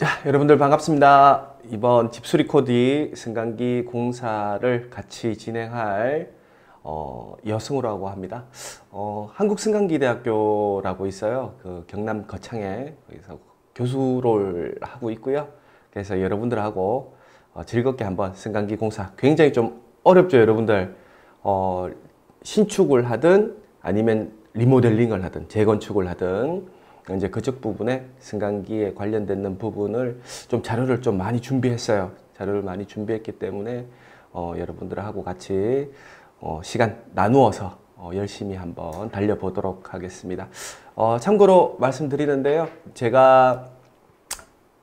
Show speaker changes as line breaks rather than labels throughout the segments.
자, 여러분들 반갑습니다. 이번 집수리 코디 승강기 공사를 같이 진행할 어, 여승우라고 합니다. 어, 한국승강기대학교라고 있어요. 그 경남 거창에 거기서 교수를 하고 있고요. 그래서 여러분들하고 어, 즐겁게 한번 승강기 공사 굉장히 좀 어렵죠, 여러분들. 어, 신축을 하든 아니면 리모델링을 하든 재건축을 하든 이제 그쪽 부분에 승강기에 관련되는 부분을 좀 자료를 좀 많이 준비했어요. 자료를 많이 준비했기 때문에 어, 여러분들하고 같이 어, 시간 나누어서 어, 열심히 한번 달려보도록 하겠습니다. 어, 참고로 말씀드리는데요. 제가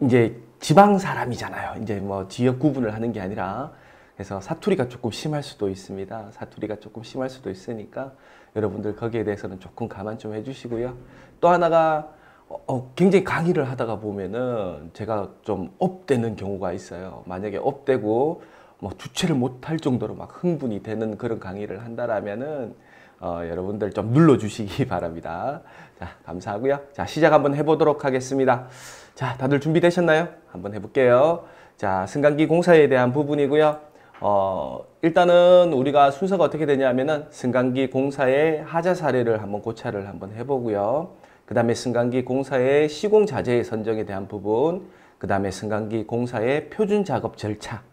이제 지방 사람이잖아요. 이제 뭐 지역 구분을 하는 게 아니라 그래서 사투리가 조금 심할 수도 있습니다. 사투리가 조금 심할 수도 있으니까 여러분들 거기에 대해서는 조금 감안 좀 해주시고요. 또 하나가 어, 어, 굉장히 강의를 하다가 보면은 제가 좀 업되는 경우가 있어요. 만약에 업되고 뭐 주체를 못할 정도로 막 흥분이 되는 그런 강의를 한다라면은 어, 여러분들 좀 눌러주시기 바랍니다. 자, 감사하고요. 자, 시작 한번 해보도록 하겠습니다. 자, 다들 준비되셨나요? 한번 해볼게요. 자, 승강기 공사에 대한 부분이고요. 어, 일단은 우리가 순서가 어떻게 되냐면은 승강기 공사의 하자 사례를 한번 고찰을 한번 해보고요. 그 다음에 승강기 공사의 시공 자재 선정에 대한 부분, 그 다음에 승강기 공사의 표준 작업 절차,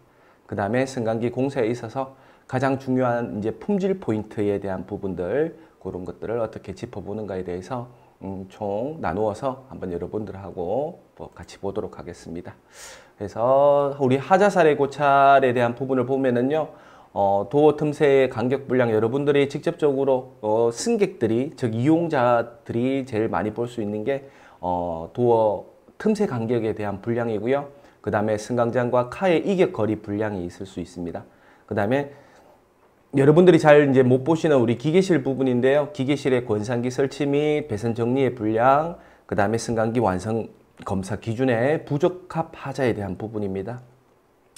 그 다음에 승강기 공사에 있어서 가장 중요한 이제 품질 포인트에 대한 부분들 그런 것들을 어떻게 짚어보는가에 대해서 음, 총 나누어서 한번 여러분들하고 뭐 같이 보도록 하겠습니다. 그래서 우리 하자살의 고찰에 대한 부분을 보면은요. 어, 도어 틈새의 간격 분량 여러분들이 직접적으로 어, 승객들이 즉 이용자들이 제일 많이 볼 수 있는 게 어, 도어 틈새 간격에 대한 분량이고요. 그 다음에 승강장과 카의 이격 거리 분량이 있을 수 있습니다. 그 다음에 여러분들이 잘 이제 못 보시는 우리 기계실 부분인데요. 기계실의 권상기 설치 및 배선 정리의 분량, 그 다음에 승강기 완성 검사 기준의 부적합 하자에 대한 부분입니다.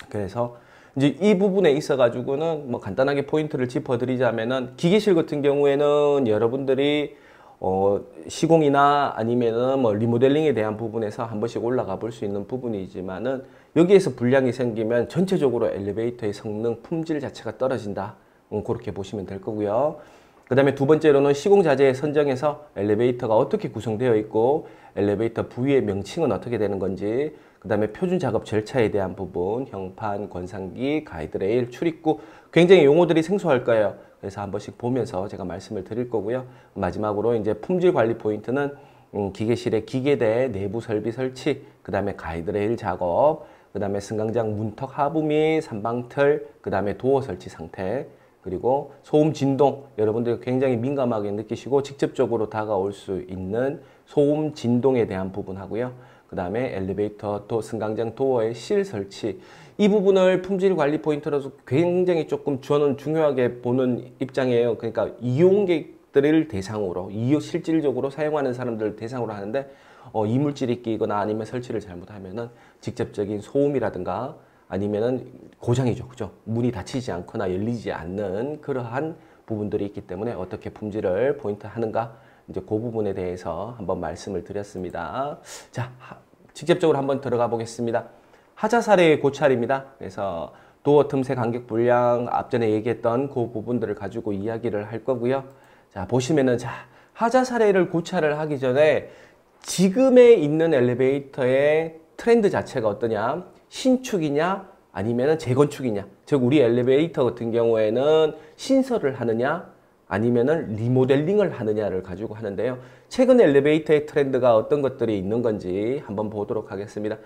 그래서 이제 이 부분에 있어 가지고는 뭐 간단하게 포인트를 짚어 드리자면은 기계실 같은 경우에는 여러분들이 어 시공이나 아니면은 뭐 리모델링에 대한 부분에서 한 번씩 올라가 볼 수 있는 부분이지만은 여기에서 불량이 생기면 전체적으로 엘리베이터의 성능 품질 자체가 떨어진다. 음, 그렇게 보시면 될 거고요. 그 다음에 두 번째로는 시공 자재 선정에서 엘리베이터가 어떻게 구성되어 있고 엘리베이터 부위의 명칭은 어떻게 되는 건지 그 다음에 표준 작업 절차에 대한 부분, 형판, 권상기, 가이드레일, 출입구 굉장히 용어들이 생소할 거예요. 그래서 한 번씩 보면서 제가 말씀을 드릴 거고요. 마지막으로 이제 품질 관리 포인트는 음, 기계실의 기계대 내부 설비 설치, 그 다음에 가이드레일 작업, 그 다음에 승강장 문턱 하부 및 삼방틀, 그 다음에 도어 설치 상태, 그리고 소음 진동 여러분들이 굉장히 민감하게 느끼시고 직접적으로 다가올 수 있는 소음 진동에 대한 부분 하고요. 그 다음에 엘리베이터 또 승강장 도어의 실 설치 이 부분을 품질 관리 포인트로서 굉장히 조금 저는 중요하게 보는 입장이에요. 그러니까 이용객들을 대상으로 이용 실질적으로 사용하는 사람들 대상으로 하는데 어, 이물질이 끼거나 아니면 설치를 잘못하면은 직접적인 소음이라든가 아니면은 고장이죠. 그죠? 문이 닫히지 않거나 열리지 않는 그러한 부분들이 있기 때문에 어떻게 품질을 포인트 하는가 이제 그 부분에 대해서 한번 말씀을 드렸습니다. 자, 직접적으로 한번 들어가 보겠습니다. 하자 사례의 고찰입니다. 그래서 도어 틈새 간격 분량 앞전에 얘기했던 그 부분들을 가지고 이야기를 할 거고요. 자, 보시면은 자, 하자 사례를 고찰을 하기 전에 지금에 있는 엘리베이터의 트렌드 자체가 어떠냐? 신축이냐? 아니면 재건축이냐? 즉 우리 엘리베이터 같은 경우에는 신설을 하느냐? 아니면은 리모델링을 하느냐를 가지고 하는데요. 최근 엘리베이터의 트렌드가 어떤 것들이 있는 건지 한번 보도록 하겠습니다.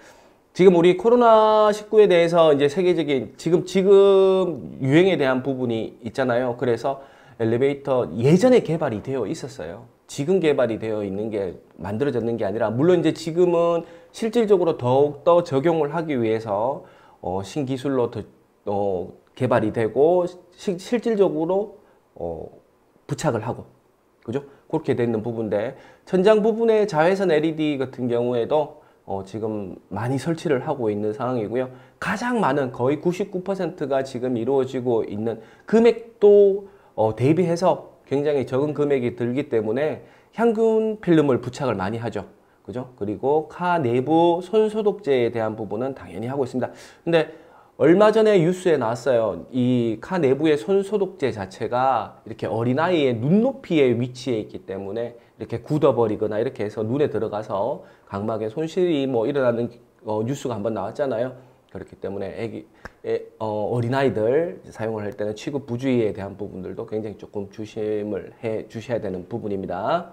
지금 우리 코로나19에 대해서 이제 세계적인 지금 지금 유행에 대한 부분이 있잖아요. 그래서 엘리베이터 예전에 개발이 되어 있었어요. 지금 개발이 되어 있는 게 만들어졌는 게 아니라 물론 이제 지금은 실질적으로 더욱 더 적용을 하기 위해서 어, 신기술로 더, 어, 개발이 되고 시, 실질적으로 어, 부착을 하고 그죠? 그렇게 되는 부분인데 천장 부분의 자외선 LED 같은 경우에도 어, 지금 많이 설치를 하고 있는 상황이고요. 가장 많은 거의 99%가 지금 이루어지고 있는 금액도 어, 대비해서 굉장히 적은 금액이 들기 때문에 향균 필름을 부착을 많이 하죠. 그죠? 그리고 카 내부 손소독제에 대한 부분은 당연히 하고 있습니다. 근데 얼마 전에 뉴스에 나왔어요. 이 카 내부의 손 소독제 자체가 이렇게 어린아이의 눈높이에 위치해 있기 때문에 이렇게 굳어버리거나 이렇게 해서 눈에 들어가서 각막에 손실이 뭐 일어나는 어, 뉴스가 한번 나왔잖아요. 그렇기 때문에 애기, 애, 어, 어린아이들 사용을 할 때는 취급 부주의에 대한 부분들도 굉장히 조금 조심을 해 주셔야 되는 부분입니다.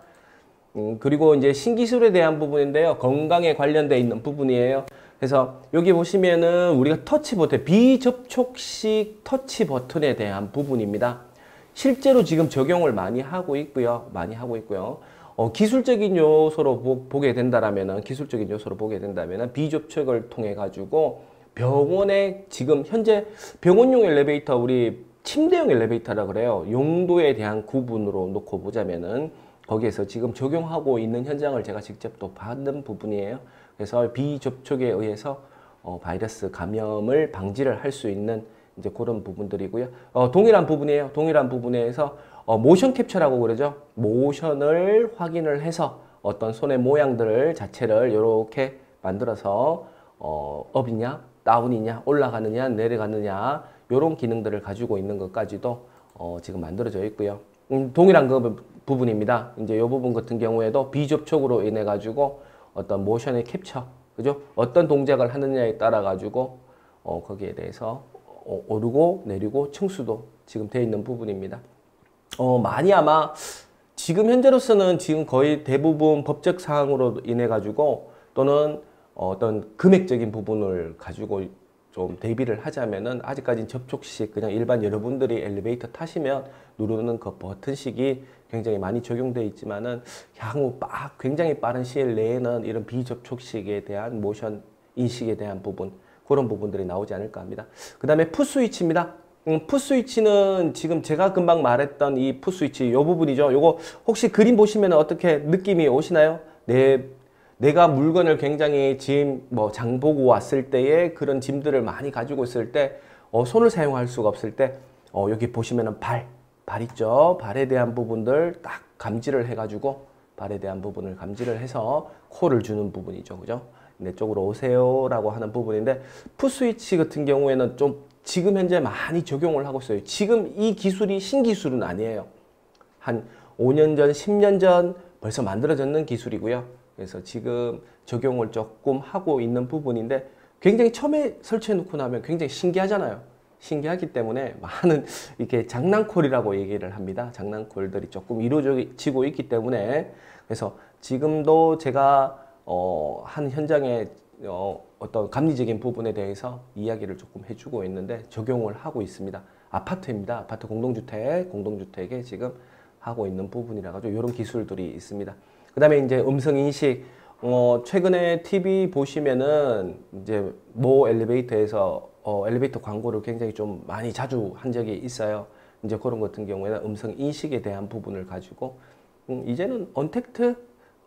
음, 그리고 이제 신기술에 대한 부분인데요. 건강에 관련돼 있는 부분이에요. 그래서 여기 보시면은 우리가 터치 버튼, 비접촉식 터치 버튼에 대한 부분입니다. 실제로 지금 적용을 많이 하고 있고요. 많이 하고 있고요. 어, 기술적인 요소로 보, 게 된다라면은 기술적인 요소로 보게 된다면은 비접촉을 통해 가지고 병원에 지금 현재 병원용 엘리베이터 우리 침대용 엘리베이터라 그래요. 용도에 대한 구분으로 놓고 보자면은 거기에서 지금 적용하고 있는 현장을 제가 직접 또 받는 부분이에요. 그래서 비접촉에 의해서 어, 바이러스 감염을 방지를 할 수 있는 이제 그런 부분들이고요. 어, 동일한 부분이에요. 동일한 부분에서 어, 모션 캡처라고 그러죠. 모션을 확인을 해서 어떤 손의 모양들을 자체를 이렇게 만들어서 어, 업이냐, 다운이냐, 올라가느냐, 내려가느냐 이런 기능들을 가지고 있는 것까지도 어, 지금 만들어져 있고요. 음, 동일한 그 부분입니다. 이제 이 부분 같은 경우에도 비접촉으로 인해 가지고 어떤 모션의 캡처, 그죠? 어떤 동작을 하느냐에 따라 가지고 어, 거기에 대해서 어, 오르고 내리고 층수도 지금 되어 있는 부분입니다. 어, 많이 아마 지금 현재로서는 지금 거의 대부분 법적 사항으로 인해 가지고 또는 어떤 금액적인 부분을 가지고 좀 대비를 하자면은 아직까지는 접촉식 그냥 일반 여러분들이 엘리베이터 타시면 누르는 그 버튼식이 굉장히 많이 적용되어 있지만은 향후 빡 굉장히 빠른 시일 내에는 이런 비접촉식에 대한 모션 인식에 대한 부분 그런 부분들이 나오지 않을까 합니다. 그 다음에 풋스위치입니다. 음, 풋스위치는 지금 제가 금방 말했던 이 풋스위치 요 부분이죠. 요거 혹시 그림 보시면 어떻게 느낌이 오시나요? 내 내가 물건을 굉장히 짐, 뭐, 장 보고 왔을 때에 그런 짐들을 많이 가지고 있을 때, 어, 손을 사용할 수가 없을 때, 어, 여기 보시면은 발, 발 있죠? 발에 대한 부분들 딱 감지를 해가지고, 발에 대한 부분을 감지를 해서 코를 주는 부분이죠. 그죠? 내 쪽으로 오세요 라고 하는 부분인데, 풋스위치 같은 경우에는 좀 지금 현재 많이 적용을 하고 있어요. 지금 이 기술이 신기술은 아니에요. 한 5년 전, 10년 전 벌써 만들어졌는 기술이고요. 그래서 지금 적용을 조금 하고 있는 부분인데 굉장히 처음에 설치해 놓고 나면 굉장히 신기하잖아요. 신기하기 때문에 많은 이렇게 장난콜이라고 얘기를 합니다. 장난콜들이 조금 이루어지고 있기 때문에 그래서 지금도 제가 어, 한 현장에 어, 어떤 감리적인 부분에 대해서 이야기를 조금 해주고 있는데 적용을 하고 있습니다. 아파트입니다. 아파트 공동주택, 공동주택에 지금 하고 있는 부분이라 가지고 이런 기술들이 있습니다. 그 다음에 이제 음성 인식, 어, 최근에 TV 보시면은 이제 모 엘리베이터에서 어, 엘리베이터 광고를 굉장히 좀 많이 자주 한 적이 있어요. 이제 그런 같은 경우에는 음성 인식에 대한 부분을 가지고 음, 이제는 언택트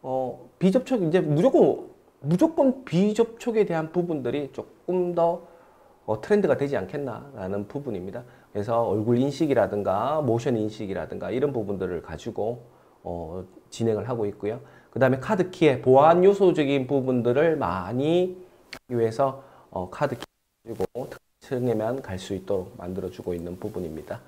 어, 비접촉 이제 무조건 무조건 비접촉에 대한 부분들이 조금 더 어, 트렌드가 되지 않겠나라는 부분입니다. 그래서 얼굴 인식이라든가 모션 인식이라든가 이런 부분들을 가지고 어, 진행을 하고 있고요. 그 다음에 카드키의 보안 요소적인 부분들을 많이 위해서 어, 카드키 그리고 특층에만 갈 수 있도록 만들어주고 있는 부분입니다.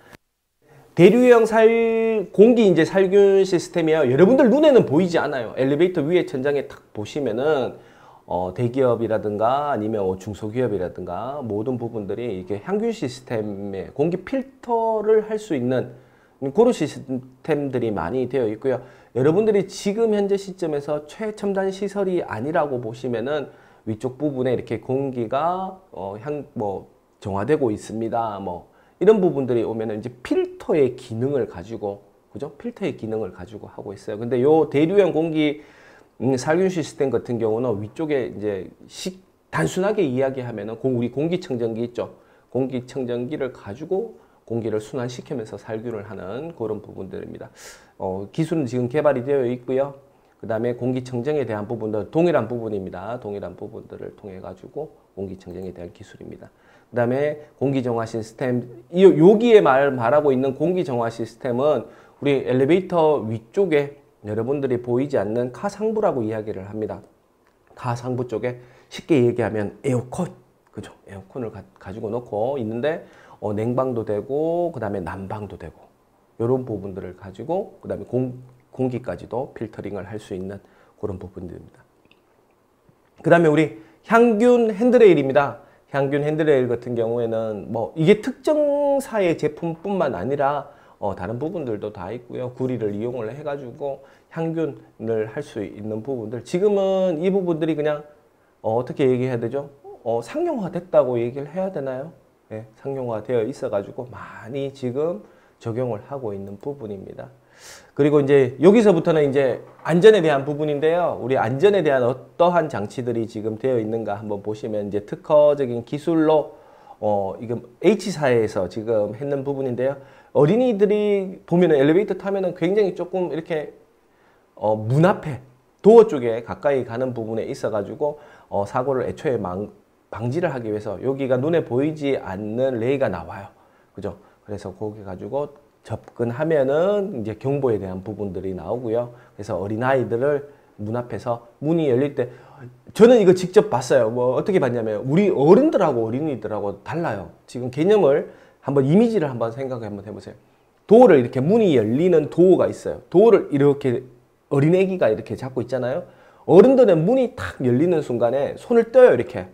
대류형 살 공기 이제 살균 시스템이에요. 여러분들 눈에는 보이지 않아요. 엘리베이터 위에 천장에 딱 보시면은 어, 대기업이라든가 아니면 뭐 중소기업이라든가 모든 부분들이 이게 향균 시스템에 공기 필터를 할 수 있는 그런 시스템들이 많이 되어 있고요. 여러분들이 지금 현재 시점에서 최첨단 시설이 아니라고 보시면은 위쪽 부분에 이렇게 공기가 어, 향, 뭐, 정화되고 있습니다. 뭐, 이런 부분들이 오면은 이제 필터의 기능을 가지고, 그죠? 필터의 기능을 가지고 하고 있어요. 근데 요 대류형 공기 음, 살균 시스템 같은 경우는 위쪽에 이제 시, 단순하게 이야기하면은 공, 우리 공기청정기 있죠? 공기청정기를 가지고 공기를 순환시키면서 살균을 하는 그런 부분들입니다. 어, 기술은 지금 개발이 되어 있고요. 그 다음에 공기청정에 대한 부분들 동일한 부분입니다. 동일한 부분들을 통해 가지고 공기청정에 대한 기술입니다. 그 다음에 공기정화 시스템 여기에 말, 말하고 있는 공기정화 시스템은 우리 엘리베이터 위쪽에 여러분들이 보이지 않는 가상부라고 이야기를 합니다. 가상부 쪽에 쉽게 얘기하면 에어컨, 그죠? 에어컨을 가, 지고 놓고 있는데 어, 냉방도 되고 그 다음에 난방도 되고 이런 부분들을 가지고 그 다음에 공 기까지도 필터링을 할 수 있는 그런 부분들입니다. 그 다음에 우리 향균 핸드레일입니다. 향균 핸드레일 같은 경우에는 뭐 이게 특정사의 제품뿐만 아니라 어 다른 부분들도 다 있고요. 구리를 이용을 해가지고 향균을 할 수 있는 부분들. 지금은 이 부분들이 그냥 어 떻게 얘기해야 되죠? 어 상용화 됐다고 얘기를 해야 되나요? 네, 상용화 되어 있어 가지고 많이 지금 적용을 하고 있는 부분입니다. 그리고 이제 여기서부터는 이제 안전에 대한 부분인데요. 우리 안전에 대한 어떠한 장치들이 지금 되어 있는가 한번 보시면 이제 특허적인 기술로 어, 이건 H사에서 지금 했는 부분인데요. 어린이들이 보면은 엘리베이터 타면은 굉장히 조금 이렇게 어, 문 앞에 도어 쪽에 가까이 가는 부분에 있어 가지고 어, 사고를 애초에 망, 방지를 하기 위해서 여기가 눈에 보이지 않는 레이가 나와요. 그죠? 그래서 거기 가지고 접근하면은 이제 경보에 대한 부분들이 나오고요. 그래서 어린아이들을 문 앞에서 문이 열릴 때 저는 이거 직접 봤어요. 뭐 어떻게 봤냐면 우리 어른들하고 어린이들하고 달라요. 지금 개념을 한번 이미지를 한번 생각 한번 해보세요. 도어를 이렇게 문이 열리는 도어가 있어요. 도어를 이렇게 어린애기가 이렇게 잡고 있잖아요. 어른들은 문이 탁 열리는 순간에 손을 떠요 이렇게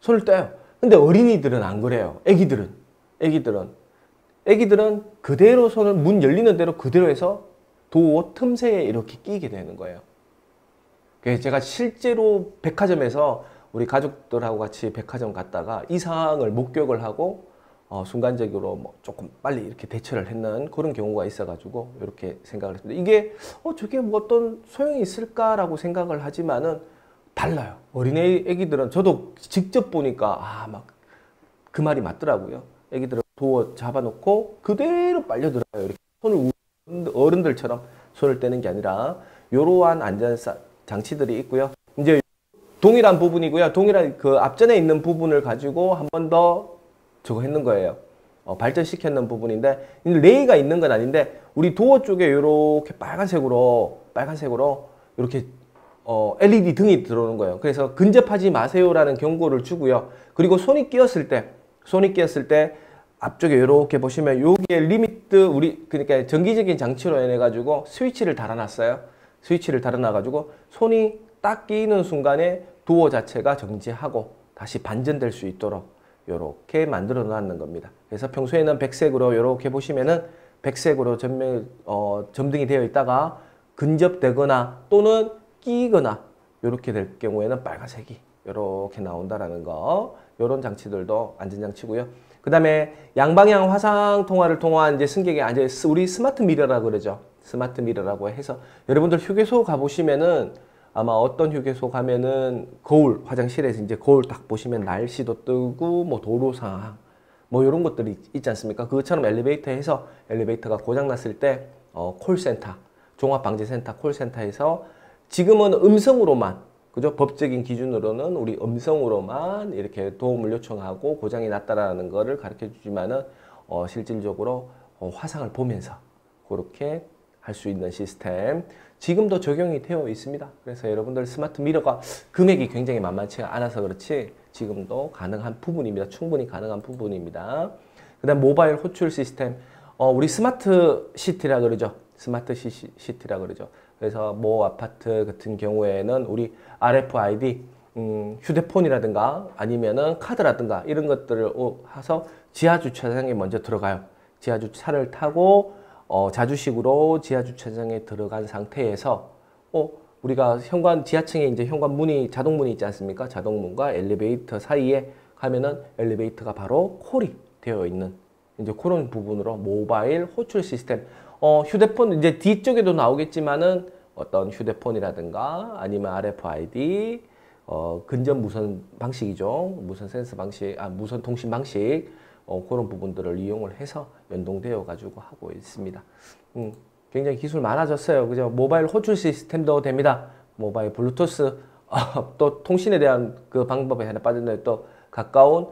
손을 떠요. 근데 어린이들은 안 그래요. 애기들은 애기들은 애기들은 그대로 손을 문 열리는 대로 그대로 해서 도어 틈새에 이렇게 끼게 되는 거예요. 제가 실제로 백화점에서 우리 가족들하고 같이 백화점 갔다가 이 상황을 목격을 하고 어, 순간적으로 뭐 조금 빨리 이렇게 대처를 했는 그런 경우가 있어가지고 이렇게 생각을 했습니다. 이게 어, 저게 뭐 어떤 소용이 있을까라고 생각을 하지만은 달라요. 어린애 애기들은 저도 직접 보니까 아 막 그 말이 맞더라고요. 애기들은 도어 잡아놓고 그대로 빨려들어요. 이렇게 손을 어른들처럼 손을 떼는 게 아니라 이러한 안전 장치들이 있고요. 이제 동일한 부분이고요. 동일한 그 앞전에 있는 부분을 가지고 한 번 더 저거 했는 거예요. 어, 발전시켰는 부분인데 레이가 있는 건 아닌데 우리 도어 쪽에 이렇게 빨간색으로 빨간색으로 이렇게 어, LED 등이 들어오는 거예요. 그래서 근접하지 마세요라는 경고를 주고요. 그리고 손이 끼었을 때 손이 끼었을 때 앞쪽에 이렇게 보시면 여기에 limit 우리 그러니까 전기적인 장치로 인해 가지고 스위치를 달아놨어요. 스위치를 달아놔 가지고 손이 딱 끼는 순간에 도어 자체가 정지하고 다시 반전될 수 있도록 이렇게 만들어 놨는 겁니다. 그래서 평소에는 백색으로 이렇게 보시면은 백색으로 전면 어, 점등이 되어 있다가 근접되거나 또는 끼거나 이렇게 될 경우에는 빨간색이 이렇게 나온다라는 거. 이런 장치들도 안전장치고요. 그 다음에 양방향 화상 통화를 통한 이제 승객이 이제 우리 smart mirror라 그러죠. smart mirror라고 해서 여러분들 휴게소 가보시면은 아마 어떤 휴게소 가면은 거울 화장실에서 이제 거울 딱 보시면 날씨도 뜨고 뭐 도로 상황 뭐 이런 것들이 있지 않습니까? 그것처럼 엘리베이터에서 엘리베이터가 고장 났을 때 어, 콜센터 종합방지센터 콜센터에서 지금은 음성으로만 그죠? 법적인 기준으로는 우리 음성으로만 이렇게 도움을 요청하고 고장이 났다라는 거를 가르쳐 주지만은 어, 실질적으로 어, 화상을 보면서 그렇게 할 수 있는 시스템 지금도 적용이 되어 있습니다. 그래서 여러분들 smart mirror가 금액이 굉장히 만만치 않아서 그렇지 지금도 가능한 부분입니다. 충분히 가능한 부분입니다. 그 다음 모바일 호출 시스템 어, 우리 smart city라 그러죠. 스마트 시, 시티라 그러죠. 그래서 모 아파트 같은 경우에는 우리 RFID 음, 휴대폰이라든가 아니면은 카드라든가 이런 것들을 해서 지하 주차장에 먼저 들어가요. 지하 주차를 타고 어, 자주식으로 지하 주차장에 들어간 상태에서 어, 우리가 현관 지하층에 이제 현관 문이 자동 문이 있지 않습니까? 자동 문과 엘리베이터 사이에 가면은 엘리베이터가 바로 콜이 되어 있는 이제 그런 부분으로 모바일 호출 시스템 어, 휴대폰 이제 뒤쪽에도 나오겠지만은 어떤 휴대폰이라든가 아니면 RFID 어, 근접 무선 방식이죠. 무선 센서 방식, 아, 무선 통신 방식 어, 그런 부분들을 이용을 해서 연동되어 가지고 하고 있습니다. 음, 굉장히 기술 많아졌어요. 그죠? 모바일 호출 시스템도 됩니다. 모바일 블루투스 어, 또 통신에 대한 그 방법에 하나 빠졌는데 또 가까운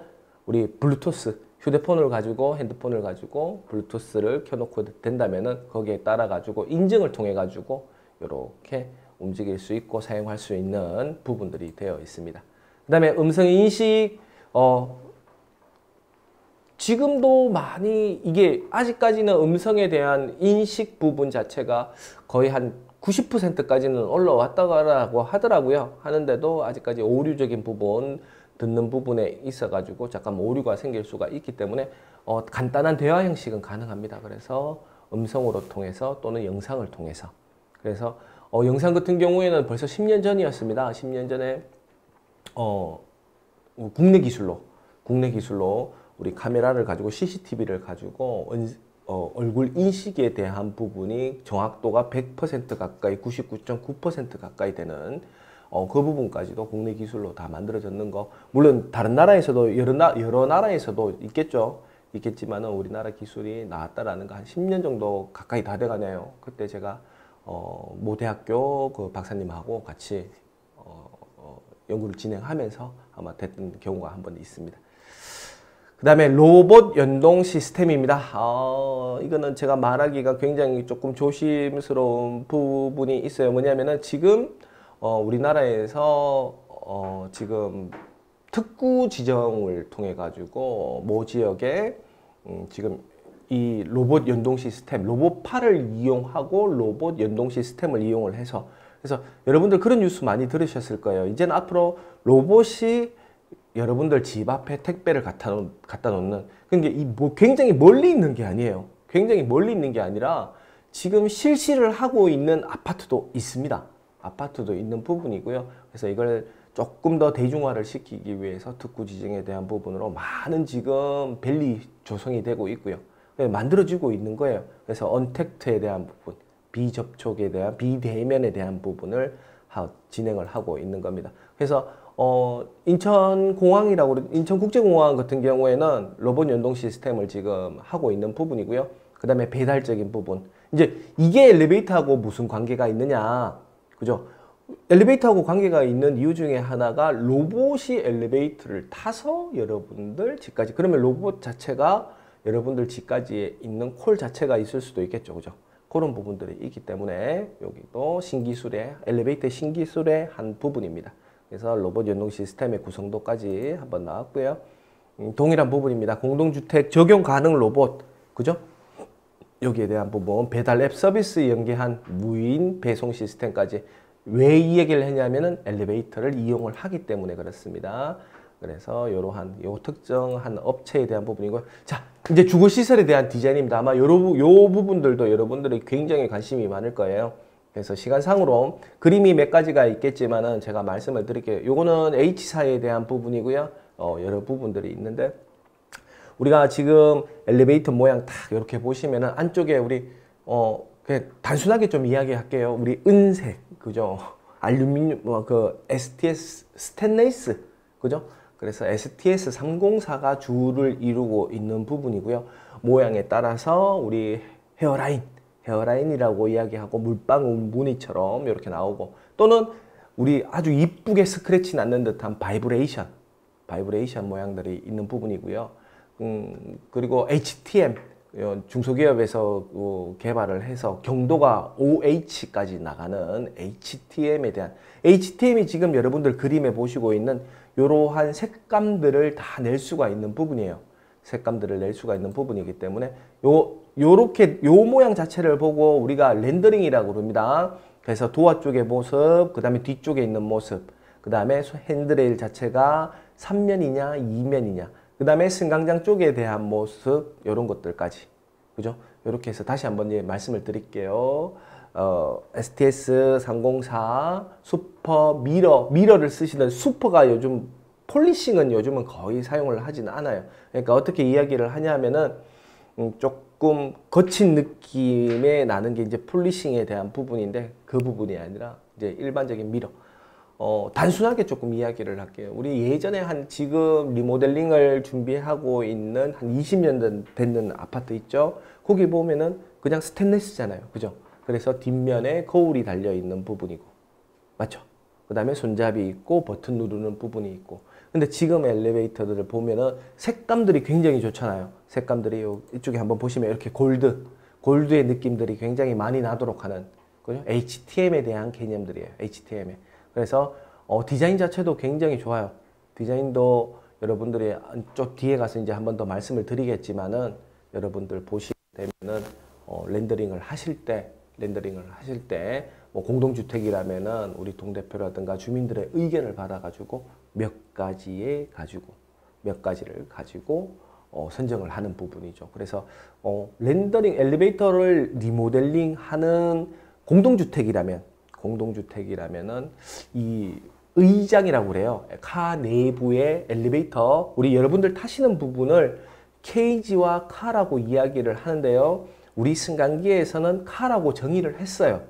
우리 블루투스 휴대폰을 가지고 핸드폰을 가지고 블루투스를 켜놓고 된다면은 거기에 따라 가지고 인증을 통해 가지고 이렇게 움직일 수 있고 사용할 수 있는 부분들이 되어 있습니다. 그 다음에 음성 인식 어 지금도 많이 이게 아직까지는 음성에 대한 인식 부분 자체가 거의 한 90%까지는 올라왔다고 하더라고요. 하는데도 아직까지 오류적인 부분 듣는 부분에 있어 가지고 잠깐 오류가 생길 수가 있기 때문에 어, 간단한 대화 형식은 가능합니다. 그래서 음성으로 통해서 또는 영상을 통해서 그래서 어, 영상 같은 경우에는 벌써 10년 전이었습니다. 10년 전에 어, 국내 기술로 국내 기술로 우리 카메라를 가지고 CCTV를 가지고 어, 얼굴 인식에 대한 부분이 정확도가 100% 가까이 99.9% 가까이 되는 어, 그 부분까지도 국내 기술로 다 만들어졌는 거 물론 다른 나라에서도 여러, 나, 여러 나라에서도 있겠죠 있겠지만 우리나라 기술이 나왔다라는 거 한 10년 정도 가까이 다 돼가네요 그때 제가 어, 모 대학교 그 박사님하고 같이 어, 어, 연구를 진행하면서 아마 됐던 경우가 한 번 있습니다 그 다음에 로봇 연동 시스템입니다. 어, 이거는 제가 말하기가 굉장히 조금 조심스러운 부분이 있어요. 뭐냐면은 지금 어, 우리나라에서 어, 지금 특구 지정을 통해 가지고 모 지역에 음, 지금 이 로봇 연동 시스템, 로봇팔을 이용하고 로봇 연동 시스템을 이용을 해서 그래서 여러분들 그런 뉴스 많이 들으셨을 거예요. 이제는 앞으로 로봇이 여러분들 집 앞에 택배를 갖다, 놓, 갖다 놓는 그게 이뭐 굉장히 멀리 있는 게 아니에요. 굉장히 멀리 있는 게 아니라 지금 실시를 하고 있는 아파트도 있습니다. 아파트도 있는 부분이고요. 그래서 이걸 조금 더 대중화를 시키기 위해서 특구 지정에 대한 부분으로 많은 지금 밸리 조성이 되고 있고요. 만들어지고 있는 거예요. 그래서 언택트에 대한 부분, 비접촉에 대한 비대면에 대한 부분을 진행을 하고 있는 겁니다. 그래서 어, 인천공항이라고 인천국제공항 같은 경우에는 로봇 연동 시스템을 지금 하고 있는 부분이고요. 그 다음에 배달적인 부분. 이제 이게 엘리베이터하고 무슨 관계가 있느냐. 그죠? 엘리베이터하고 관계가 있는 이유 중에 하나가 로봇이 엘리베이터를 타서 여러분들 집까지 그러면 로봇 자체가 여러분들 집까지 있는 콜 자체가 있을 수도 있겠죠. 그죠? 그런 부분들이 있기 때문에 여기도 신기술의 엘리베이터 신기술의 한 부분입니다. 그래서 로봇 연동 시스템의 구성도까지 한번 나왔고요. 음, 동일한 부분입니다. 공동주택 적용 가능 로봇, 그죠? 여기에 대한 부분, 배달 앱 서비스 연계한 무인 배송 시스템까지 왜 이 얘기를 했냐면은 엘리베이터를 이용을 하기 때문에 그렇습니다. 그래서 이러한 요 특정한 업체에 대한 부분이고 자 이제 주거 시설에 대한 디자인입니다. 아마 요요 요 부분들도 여러분들이 굉장히 관심이 많을 거예요. 그래서 시간상으로 그림이 몇 가지가 있겠지만은 제가 말씀을 드릴게요. 요거는 H사에 대한 부분이고요. 어, 여러 부분들이 있는데 우리가 지금 엘리베이터 모양 딱 이렇게 보시면은 안쪽에 우리 어 그냥 단순하게 좀 이야기할게요. 우리 은색 그죠? 알루미늄 뭐그 STS 스테인레스 그죠? 그래서 STS 304가 주를 이루고 있는 부분이고요. 모양에 따라서 우리 헤어라인 헤어라인이라고 이야기하고 물방울 무늬처럼 이렇게 나오고 또는 우리 아주 이쁘게 스크래치 났는 듯한 vibration vibration 모양들이 있는 부분이고요. 음, 그리고 HTM 중소기업에서 어, 개발을 해서 경도가 OH까지 나가는 HTM에 대한 HTM이 지금 여러분들 그림에 보시고 있는 이러한 색감들을 다 낼 수가 있는 부분이에요. 색감들을 낼 수가 있는 부분이기 때문에 요 요렇게 요 모양 자체를 보고 우리가 rendering이라고 그럽니다. 그래서 도어 쪽의 모습, 그 다음에 뒤쪽에 있는 모습, 그 다음에 handrail 자체가 3면이냐 2면이냐 그 다음에 승강장 쪽에 대한 모습 이런 것들까지 그죠? 이렇게 해서 다시 한번 예, 말씀을 드릴게요. 어, STS 304 super mirror mirror를 쓰시는 super가 요즘 polishing은 요즘은 거의 사용을 하지는 않아요. 그러니까 어떻게 이야기를 하냐면은 음, 조금 거친 느낌의 나는 게 이제 polishing에 대한 부분인데 그 부분이 아니라 이제 일반적인 mirror. 어, 단순하게 조금 이야기를 할게요. 우리 예전에 한 지금 리모델링을 준비하고 있는 한 20년 됐는 아파트 있죠? 거기 보면은 그냥 스테인레스잖아요. 그죠? 그래서 뒷면에 거울이 달려 있는 부분이고. 맞죠? 그 다음에 손잡이 있고 버튼 누르는 부분이 있고 근데 지금 엘리베이터들을 보면은 색감들이 굉장히 좋잖아요. 색감들이 요 이쪽에 한번 보시면 이렇게 골드, 골드의 느낌들이 굉장히 많이 나도록 하는 그죠? HTM에 대한 개념들이에요. HTM에. 그래서 어, 디자인 자체도 굉장히 좋아요. 디자인도 여러분들이 쪽 뒤에 가서 이제 한 번 더 말씀을 드리겠지만은 여러분들 보시게 되면은 어, 렌더링을 하실 때 렌더링을 하실 때 뭐 공동주택이라면은 우리 동대표라든가 주민들의 의견을 받아가지고 몇 가지에 가지고 몇 가지를 가지고 어, 선정을 하는 부분이죠. 그래서 어, 렌더링 엘리베이터를 리모델링 하는 공동주택이라면 공동주택이라면은 이 의장이라고 그래요. 카 내부의 엘리베이터 우리 여러분들 타시는 부분을 케이지와 카라고 이야기를 하는데요. 우리 승강기에서는 카라고 정의를 했어요.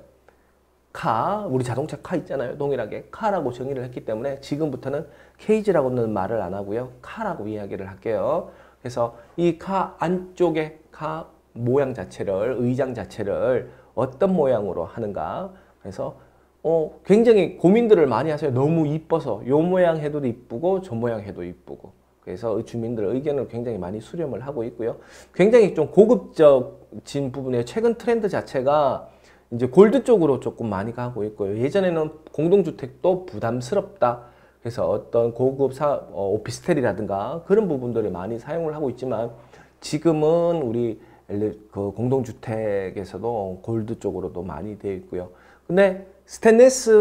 카, 우리 자동차 카 있잖아요. 동일하게 카라고 정의를 했기 때문에 지금부터는 케이지라고는 말을 안 하고요. 카라고 이야기를 할게요. 그래서 이 카 안쪽에 카 모양 자체를 의장 자체를 어떤 모양으로 하는가 그래서 어, 굉장히 고민들을 많이 하세요. 너무 이뻐서 요 모양 해도 이쁘고 저 모양 해도 이쁘고 그래서 주민들 의견을 굉장히 많이 수렴을 하고 있고요. 굉장히 좀 고급적인 부분에 최근 트렌드 자체가 이제 골드 쪽으로 조금 많이 가고 있고요. 예전에는 공동주택도 부담스럽다. 그래서 어떤 고급 사, 어, 오피스텔이라든가 그런 부분들을 많이 사용을 하고 있지만 지금은 우리 그 공동주택에서도 골드 쪽으로도 많이 되어 있고요. 근데 스테인레스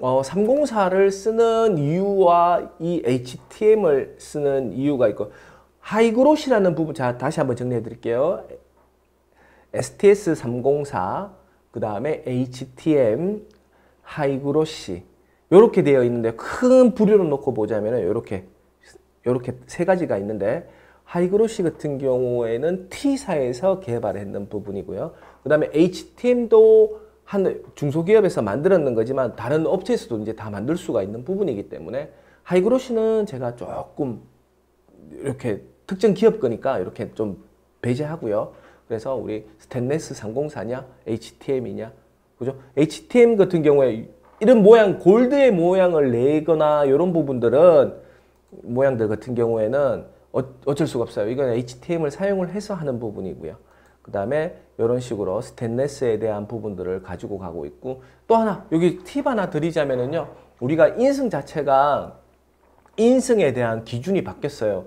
어, 304를 쓰는 이유와 이 HTM을 쓰는 이유가 있고 하이그롯이라는 부분 자 다시 한번 정리해 드릴게요. STS 304 그 다음에 HTM high glossy 이렇게 되어 있는데 큰 부류로 놓고 보자면 이렇게 이렇게 세 가지가 있는데 high glossy 같은 경우에는 T사에서 개발했는 부분이고요. 그 다음에 HTM도 한 중소기업에서 만들었는 거지만 다른 업체에서도 이제 다 만들 수가 있는 부분이기 때문에 high glossy는 제가 조금 이렇게 특정 기업 거니까 이렇게 좀 배제하고요. 그래서 우리 스탠레스 304냐, HTM이냐, 그죠? HTM 같은 경우에 이런 모양, 골드의 모양을 내거나 이런 부분들은 모양들 같은 경우에는 어, 어쩔 수가 없어요. 이건 HTM을 사용을 해서 하는 부분이고요. 그 다음에 이런 식으로 스테인레스에 대한 부분들을 가지고 가고 있고 또 하나 여기 팁 하나 드리자면은요. 우리가 인승 자체가 인승에 대한 기준이 바뀌었어요.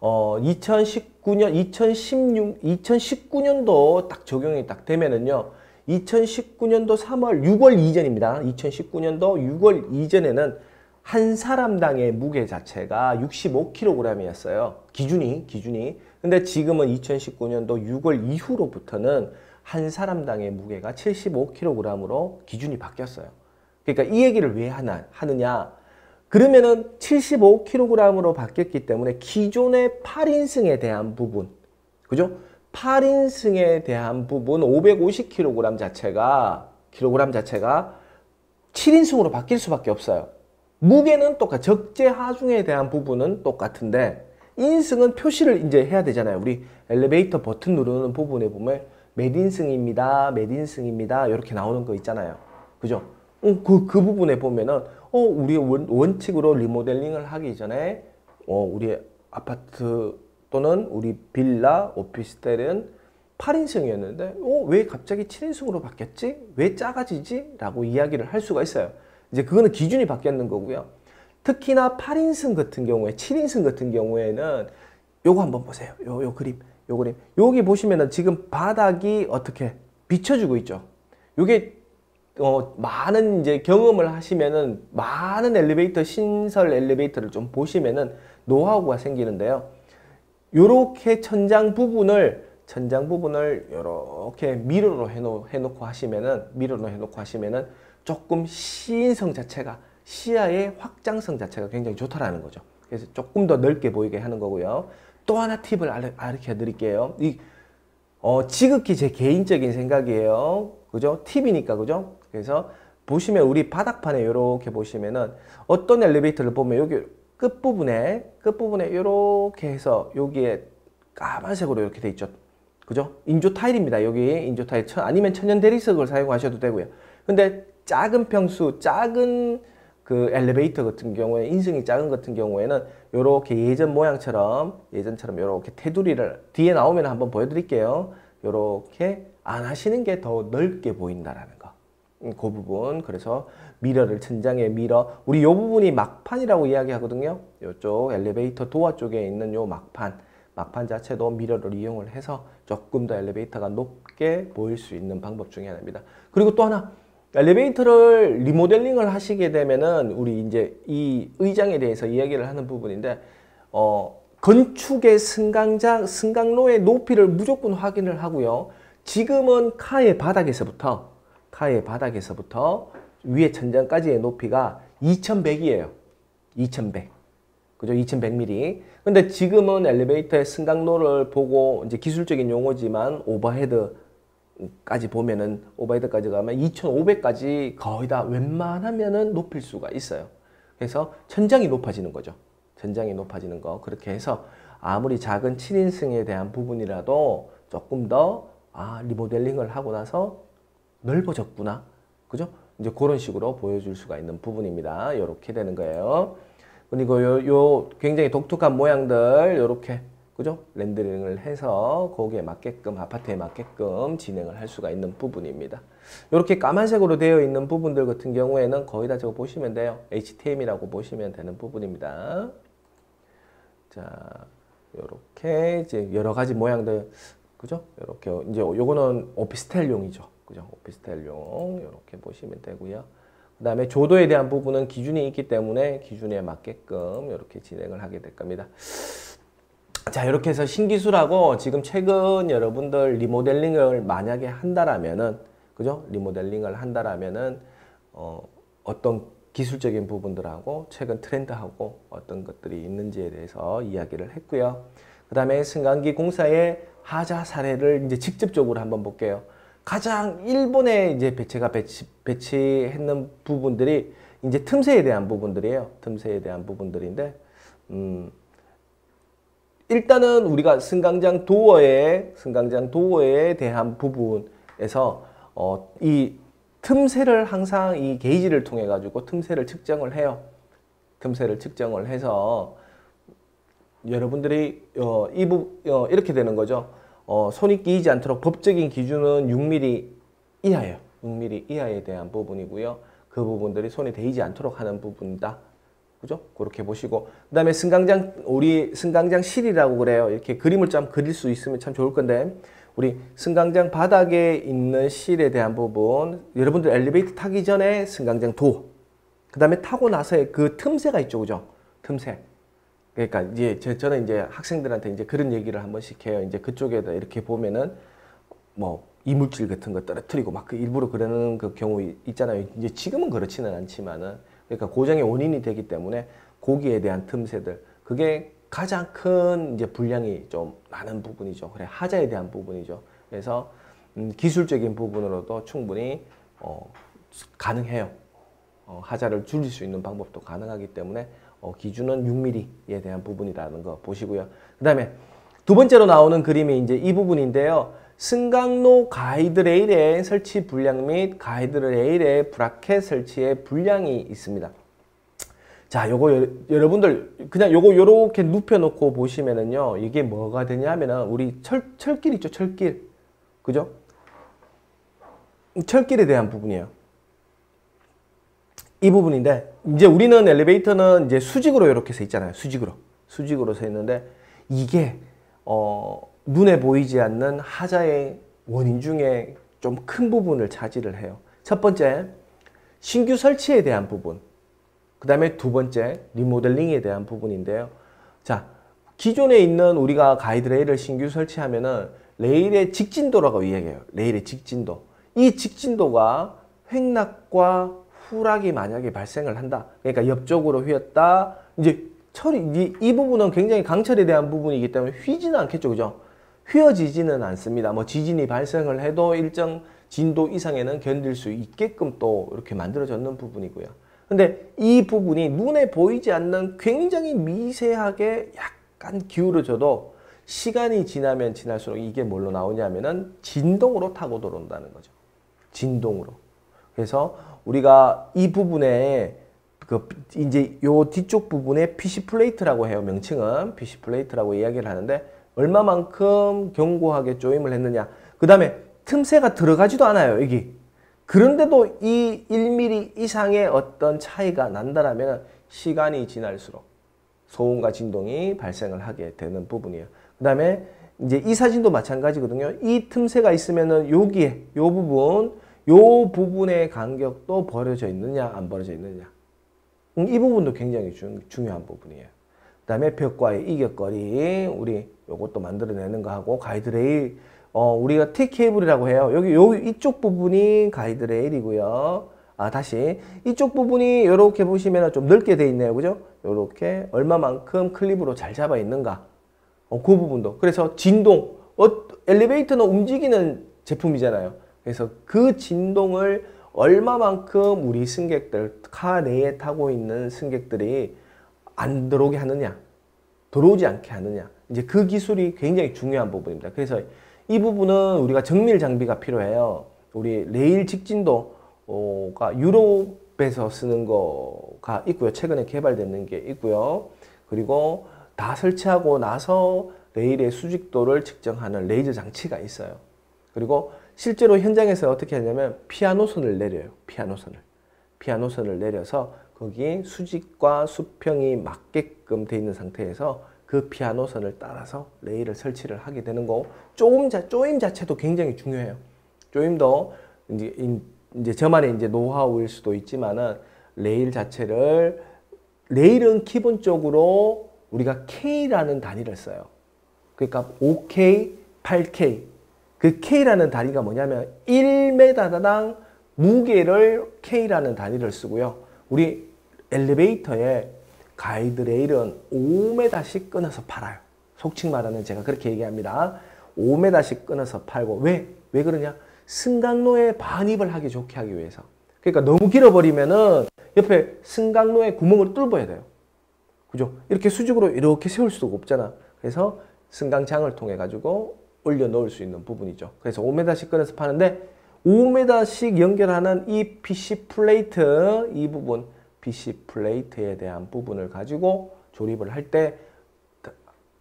어, 2019년, 2016, 2019년도 딱 적용이 딱 되면은요. 2019년도 3월, 6월 이전입니다. 2019년도 6월 이전에는 한 사람당의 무게 자체가 65kg이었어요. 기준이, 기준이. 근데 지금은 2019년도 6월 이후로부터는 한 사람당의 무게가 75kg으로 기준이 바뀌었어요. 그러니까 이 얘기를 왜 하나, 하느냐. 그러면은 75kg으로 바뀌었기 때문에 기존의 8인승에 대한 부분, 그죠? 8인승에 대한 부분 550kg 자체가 킬로그램 자체가 7인승으로 바뀔 수밖에 없어요. 무게는 똑같 적재 하중에 대한 부분은 똑같은데 인승은 표시를 이제 해야 되잖아요. 우리 엘리베이터 버튼 누르는 부분에 보면. 몇 인승입니다. 이렇게 나오는 거 있잖아요. 그죠? 어, 그, 그 부분에 보면은 어, 우리 원, 원칙으로 리모델링을 하기 전에 어, 우리 아파트 또는 우리 빌라, 오피스텔은 8인승이었는데 어, 왜 갑자기 7인승으로 바뀌었지? 왜 작아지지? 라고 이야기를 할 수가 있어요. 이제 그거는 기준이 바뀌었는 거고요. 특히나 8인승 같은 경우에 7인승 같은 경우에는 요거 한번 보세요. 요, 요 그림, 요 그림. 여기 보시면은 지금 바닥이 어떻게 비춰주고 있죠. 요게 어, 많은 이제 경험을 하시면은 많은 엘리베이터 신설 엘리베이터를 좀 보시면은 노하우가 생기는데요. 요렇게 천장 부분을 천장 부분을 요렇게 미러로 해놓, 해놓고 하시면은 미러로 해놓고 하시면은 조금 시인성 자체가 시야의 확장성 자체가 굉장히 좋다라는 거죠. 그래서 조금 더 넓게 보이게 하는 거고요. 또 하나 팁을 알려 드릴게요. 이 어, 지극히 제 개인적인 생각이에요. 그죠? 팁이니까 그죠? 그래서 보시면 우리 바닥판에 이렇게 보시면은 어떤 엘리베이터를 보면 여기 끝부분에 끝부분에 이렇게 해서 여기에 까만색으로 이렇게 돼 있죠. 그죠? 인조 타일입니다. 여기 인조 타일 아니면 천연 대리석을 사용하셔도 되고요. 근데 작은 평수, 작은 그 엘리베이터 같은 경우에 인승이 작은 같은 경우에는 요렇게 예전 모양처럼 예전처럼 요렇게 테두리를 뒤에 나오면 한번 보여드릴게요. 요렇게 안 하시는 게 더 넓게 보인다라는 거. 음, 그 부분 그래서 mirror를 천장에 mirror 우리 요 부분이 막판이라고 이야기하거든요. 요쪽 엘리베이터 도어 쪽에 있는 요 막판 막판 자체도 mirror를 이용을 해서 조금 더 엘리베이터가 높게 보일 수 있는 방법 중에 하나입니다. 그리고 또 하나 엘리베이터를 리모델링을 하시게 되면은 우리 이제 이 의장에 대해서 이야기를 하는 부분인데 어 건축의 승강장 승강로의 높이를 무조건 확인을 하고요. 지금은 car의 바닥에서부터 car의 바닥에서부터 위에 천장까지의 높이가 2100이에요. 2100. 그죠? 2100mm. 근데 지금은 엘리베이터의 승강로를 보고 이제 기술적인 용어지만 overhead 까지 보면은 overhead까지 가면 2500까지 거의 다 웬만하면은 높일 수가 있어요. 그래서 천장이 높아지는 거죠. 천장이 높아지는 거. 그렇게 해서 아무리 작은 7인승에 대한 부분이라도 조금 더 아, 리모델링을 하고 나서 넓어졌구나. 그죠? 이제 그런 식으로 보여줄 수가 있는 부분입니다. 이렇게 되는 거예요. 그리고 요, 요 굉장히 독특한 모양들 이렇게 그죠? 렌더링을 해서 거기에 맞게끔 아파트에 맞게끔 진행을 할 수가 있는 부분입니다. 이렇게 까만색으로 되어 있는 부분들 같은 경우에는 거의 다 저거 보시면 돼요. HTM이라고 보시면 되는 부분입니다. 자, 이렇게 이제 여러 가지 모양들 그죠? 이렇게 이제 요거는 오피스텔용이죠. 그죠? 오피스텔용 이렇게 보시면 되고요. 그 다음에 조도에 대한 부분은 기준이 있기 때문에 기준에 맞게끔 이렇게 진행을 하게 될 겁니다. 자 이렇게 해서 신기술하고 지금 최근 여러분들 리모델링을 만약에 한다라면은 그죠? 리모델링을 한다라면은 어, 어떤 기술적인 부분들하고 최근 트렌드하고 어떤 것들이 있는지에 대해서 이야기를 했고요. 그 다음에 승강기 공사의 하자 사례를 이제 직접적으로 한번 볼게요. 가장 일본에 이제 배치가 배치, 배치했는 부분들이 이제 틈새에 대한 부분들이에요. 틈새에 대한 부분들인데, 음, 일단은 우리가 승강장 도어에, 승강장 도어에 대한 부분에서, 어, 이 틈새를 항상 이 게이지를 통해 가지고 틈새를 측정을 해요. 틈새를 측정을 해서 여러분들이 어, 이 부, 어, 이렇게 되는 거죠. 어, 손이 끼이지 않도록 법적인 기준은 6mm 이하예요. 6mm 이하에 대한 부분이고요. 그 부분들이 손이 데이지 않도록 하는 부분이다. 그죠? 그렇게 보시고 그 다음에 승강장 우리 승강장 실이라고 그래요. 이렇게 그림을 좀 그릴 수 있으면 참 좋을 건데 우리 승강장 바닥에 있는 실에 대한 부분 여러분들 엘리베이터 타기 전에 승강장 도 그 다음에 타고 나서의 그 틈새가 있죠. 그죠? 틈새 그러니까 이제 저는 이제 학생들한테 이제 그런 얘기를 한 번씩 해요. 이제 그쪽에다 이렇게 보면은 뭐 이물질 같은 거 떨어뜨리고 막 그 일부러 그러는 그 경우 있잖아요. 이제 지금은 그렇지는 않지만은 그러니까 고장의 원인이 되기 때문에 고기에 대한 틈새들 그게 가장 큰 이제 분량이 좀 많은 부분이죠. 그래 하자에 대한 부분이죠. 그래서 음, 기술적인 부분으로도 충분히 어, 가능해요. 어, 하자를 줄일 수 있는 방법도 가능하기 때문에 어, 기준은 6mm에 대한 부분이라는 거 보시고요. 그 다음에 두 번째로 나오는 그림이 이제 이 부분인데요. 승강로 가이드레일의 설치 분량 및 가이드레일의 브라켓 설치의 분량이 있습니다. 자, 요거 여, 여러분들 그냥 요거 요렇게 눕혀 놓고 보시면은요. 이게 뭐가 되냐면은 우리 철 철길 있죠, 철길. 그죠? 철길에 대한 부분이에요. 이 부분인데 이제 우리는 엘리베이터는 이제 수직으로 이렇게 서 있잖아요. 수직으로. 수직으로 서 있는데 이게 어, 눈에 보이지 않는 하자의 원인 중에 좀 큰 부분을 차지를 해요. 첫 번째, 신규 설치에 대한 부분. 그 다음에 두 번째, 리모델링에 대한 부분인데요. 자, 기존에 있는 우리가 가이드 레일을 신규 설치하면은 레일의 직진도라고 이야기해요. 레일의 직진도. 이 직진도가 횡락과 후락이 만약에 발생을 한다. 그러니까 옆쪽으로 휘었다. 이제 철이 이, 이 부분은 굉장히 강철에 대한 부분이기 때문에 휘지는 않겠죠. 그죠? 휘어지지는 않습니다. 뭐 지진이 발생을 해도 일정 진도 이상에는 견딜 수 있게끔 또 이렇게 만들어졌는 부분이고요. 근데 이 부분이 눈에 보이지 않는 굉장히 미세하게 약간 기울어져도 시간이 지나면 지날수록 이게 뭘로 나오냐면은 진동으로 타고 들어온다는 거죠. 진동으로. 그래서 우리가 이 부분에 그 이제 요 뒤쪽 부분에 fish plate라고 해요. 명칭은 fish plate라고 이야기를 하는데 얼마만큼 견고하게 조임을 했느냐. 그 다음에 틈새가 들어가지도 않아요. 여기. 그런데도 이 1mm 이상의 어떤 차이가 난다라면 시간이 지날수록 소음과 진동이 발생을 하게 되는 부분이에요. 그 다음에 이제 이 사진도 마찬가지거든요. 이 틈새가 있으면은 여기에 요 부분 요 부분의 간격도 벌어져 있느냐 안 벌어져 있느냐 음, 이 부분도 굉장히 중, 중요한 부분이에요. 그 다음에 벽과의 이격거리 우리 요것도 만들어내는 거 하고 가이드레일 어, 우리가 T케이블이라고 해요. 여기 요 이쪽 부분이 가이드레일이고요. 아 다시 이쪽 부분이 이렇게 보시면 좀 넓게 돼 있네요. 그죠? 이렇게 얼마만큼 클립으로 잘 잡아 있는가 어, 그 부분도 그래서 진동 어, 엘리베이터는 움직이는 제품이잖아요. 그래서 그 진동을 얼마만큼 우리 승객들 카 내에 타고 있는 승객들이 안 들어오게 하느냐 들어오지 않게 하느냐 이제 그 기술이 굉장히 중요한 부분입니다. 그래서 이 부분은 우리가 정밀 장비가 필요해요. 우리 레일 직진도가 유럽에서 쓰는 거가 있고요. 최근에 개발되는 게 있고요. 그리고 다 설치하고 나서 레일의 수직도를 측정하는 레이저 장치가 있어요. 그리고 실제로 현장에서 어떻게 하냐면 피아노선을 내려요. 피아노선을. 피아노선을 내려서 거기 수직과 수평이 맞게끔 돼 있는 상태에서 그 피아노선을 따라서 레일을 설치를 하게 되는 거 조임, 자, 조임 자체도 굉장히 중요해요. 조임도 이제, 이제 저만의 이제 노하우일 수도 있지만은 레일 자체를 레일은 기본적으로 우리가 K라는 단위를 써요. 그러니까 5K, 8K 그 K라는 단위가 뭐냐면 1m당 무게를 K라는 단위를 쓰고요. 우리 엘리베이터에 가이드레일은 5m씩 끊어서 팔아요. 속칭 말하는 제가 그렇게 얘기합니다. 5m씩 끊어서 팔고 왜? 왜 그러냐? 승강로에 반입을 하기 좋게 하기 위해서. 그러니까 너무 길어버리면은 옆에 승강로에 구멍을 뚫어야 돼요. 그죠? 이렇게 수직으로 이렇게 세울 수가 없잖아. 그래서 승강장을 통해 가지고 올려놓을 수 있는 부분이죠. 그래서 5m씩 꺼내서 파는데 5m씩 연결하는 이 PC 플레이트 이 부분 PC 플레이트에 대한 부분을 가지고 조립을 할 때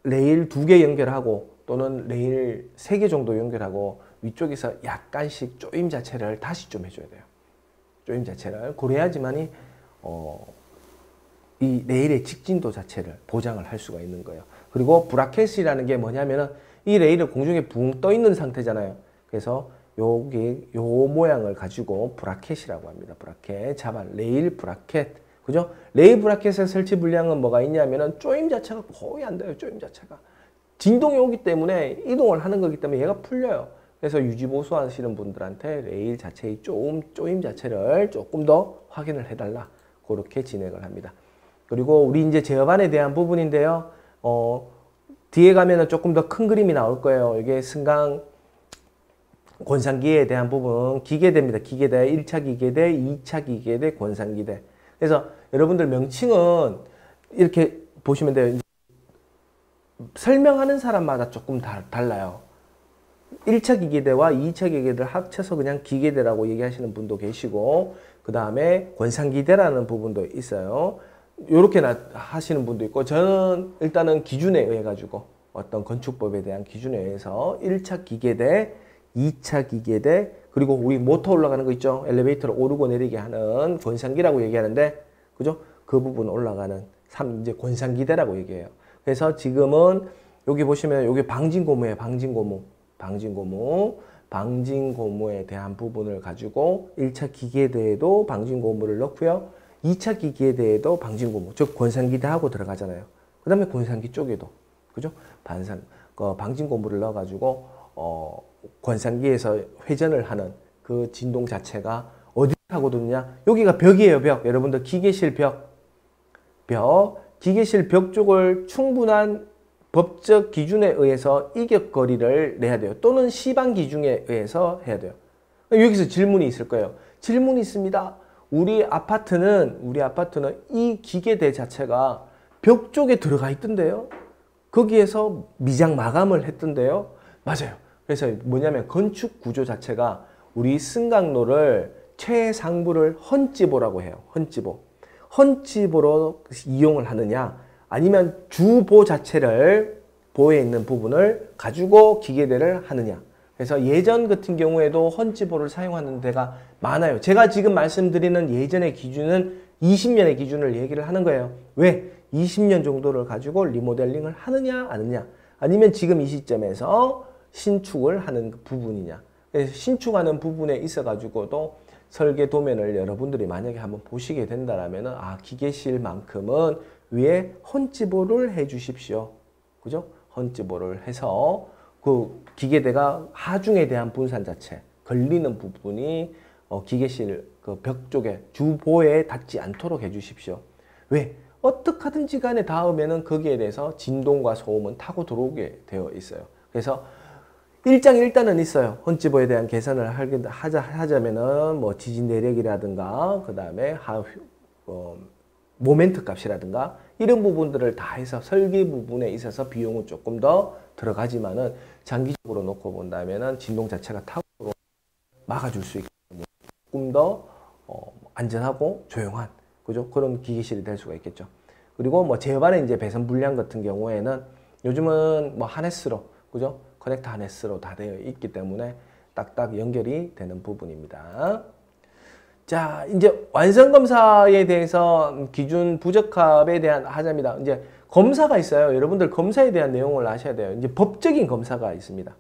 레일 두 개 연결하고 또는 레일 세 개 정도 연결하고 위쪽에서 약간씩 조임 자체를 다시 좀 해줘야 돼요. 조임 자체를 고려해야지만이 어, 이 레일의 직진도 자체를 보장을 할 수가 있는 거예요. 그리고 bracket이라는 게 뭐냐면은 이 레일은 공중에 붕 떠 있는 상태잖아요. 그래서 여기 요 모양을 가지고 bracket이라고 합니다. bracket, 자반, 레일 bracket. 그죠? 레일 브라켓의 설치 불량은 뭐가 있냐면은 조임 자체가 거의 안 돼요. 조임 자체가. 진동이 오기 때문에 이동을 하는 거기 때문에 얘가 풀려요. 그래서 유지보수 하시는 분들한테 레일 자체의 조임, 조임 자체를 조금 더 확인을 해달라. 그렇게 진행을 합니다. 그리고 우리 이제 제어반에 대한 부분인데요. 어, 뒤에 가면은 조금 더 큰 그림이 나올 거예요. 이게 승강 권상기에 대한 부분 기계대입니다. 기계대 1차 기계대, 2차 기계대, 권상기대. 그래서 여러분들 명칭은 이렇게 보시면 돼요. 설명하는 사람마다 조금 다, 달라요. 1차 기계대와 2차 기계대를 합쳐서 그냥 기계대라고 얘기하시는 분도 계시고 그 다음에 권상기대라는 부분도 있어요. 이렇게 하시는 분도 있고 저는 일단은 기준에 의해 가지고 어떤 건축법에 대한 기준에 의해서 1차 기계대, 2차 기계대 그리고 우리 모터 올라가는 거 있죠. 엘리베이터를 오르고 내리게 하는 권상기라고 얘기하는데 그죠? 그 부분 올라가는 3 이제 권상기대라고 얘기해요. 그래서 지금은 여기 보시면 여기 방진고무에 방진고무, 방진고무, 방진고무에 대한 부분을 가지고 1차 기계대에도 방진고무를 넣고요. 2차 기기에 대해도 방진고무, 즉 권상기대하고 들어가잖아요. 그 다음에 권상기 쪽에도, 그죠? 반상, 그 방진고무를 넣어가지고, 어, 권상기에서 회전을 하는 그 진동 자체가 어디 하거든요? 여기가 벽이에요, 벽. 여러분들 기계실 벽. 벽. 기계실 벽 쪽을 충분한 법적 기준에 의해서 이격거리를 내야 돼요. 또는 시방 기준에 의해서 해야 돼요. 여기서 질문이 있을 거예요. 질문이 있습니다. 우리 아파트는 우리 아파트는 이 기계대 자체가 벽 쪽에 들어가 있던데요. 거기에서 미장 마감을 했던데요. 맞아요. 그래서 뭐냐면 건축 구조 자체가 우리 승강로를 최상부를 헌지보라고 해요. 헌지보. 헌집으로 이용을 하느냐 아니면 주보 자체를 보에 있는 부분을 가지고 기계대를 하느냐 그래서 예전 같은 경우에도 헌지보를 사용하는 데가 많아요. 제가 지금 말씀드리는 예전의 기준은 20년의 기준을 얘기를 하는 거예요. 왜? 20년 정도를 가지고 리모델링을 하느냐 아느냐 아니면 지금 이 시점에서 신축을 하는 그 부분이냐 신축하는 부분에 있어 가지고도 설계 도면을 여러분들이 만약에 한번 보시게 된다라면 아 기계실만큼은 위에 헌지보를 해 주십시오. 그죠? 헌지보를 해서 그 기계대가 하중에 대한 분산 자체 걸리는 부분이 어, 기계실 그 벽 쪽에 주보에 닿지 않도록 해 주십시오. 왜? 어떻게 하든지 간에 닿으면은 거기에 대해서 진동과 소음은 타고 들어오게 되어 있어요. 그래서 일장 일단은 있어요. 헌지보에 대한 계산을 하자, 하자면은 뭐 지진 내력이라든가 그 다음에 하, 어, 모멘트 값이라든가 이런 부분들을 다 해서 설계 부분에 있어서 비용은 조금 더 들어가지만은 장기적으로 놓고 본다면은 진동 자체가 타고 막아줄 수 때문에 조금 더 어, 안전하고 조용한 그죠 그런 기계실이 될 수가 있겠죠. 그리고 뭐 제반의 이제 배선 불량 같은 경우에는 요즘은 뭐 하네스로 그죠 커넥터 하네스로 다 되어 있기 때문에 딱딱 연결이 되는 부분입니다. 자, 이제 완성 검사에 대해서 기준 부적합에 대한 하자입니다. 이제 검사가 있어요. 여러분들 검사에 대한 내용을 아셔야 돼요. 이제 법적인 검사가 있습니다.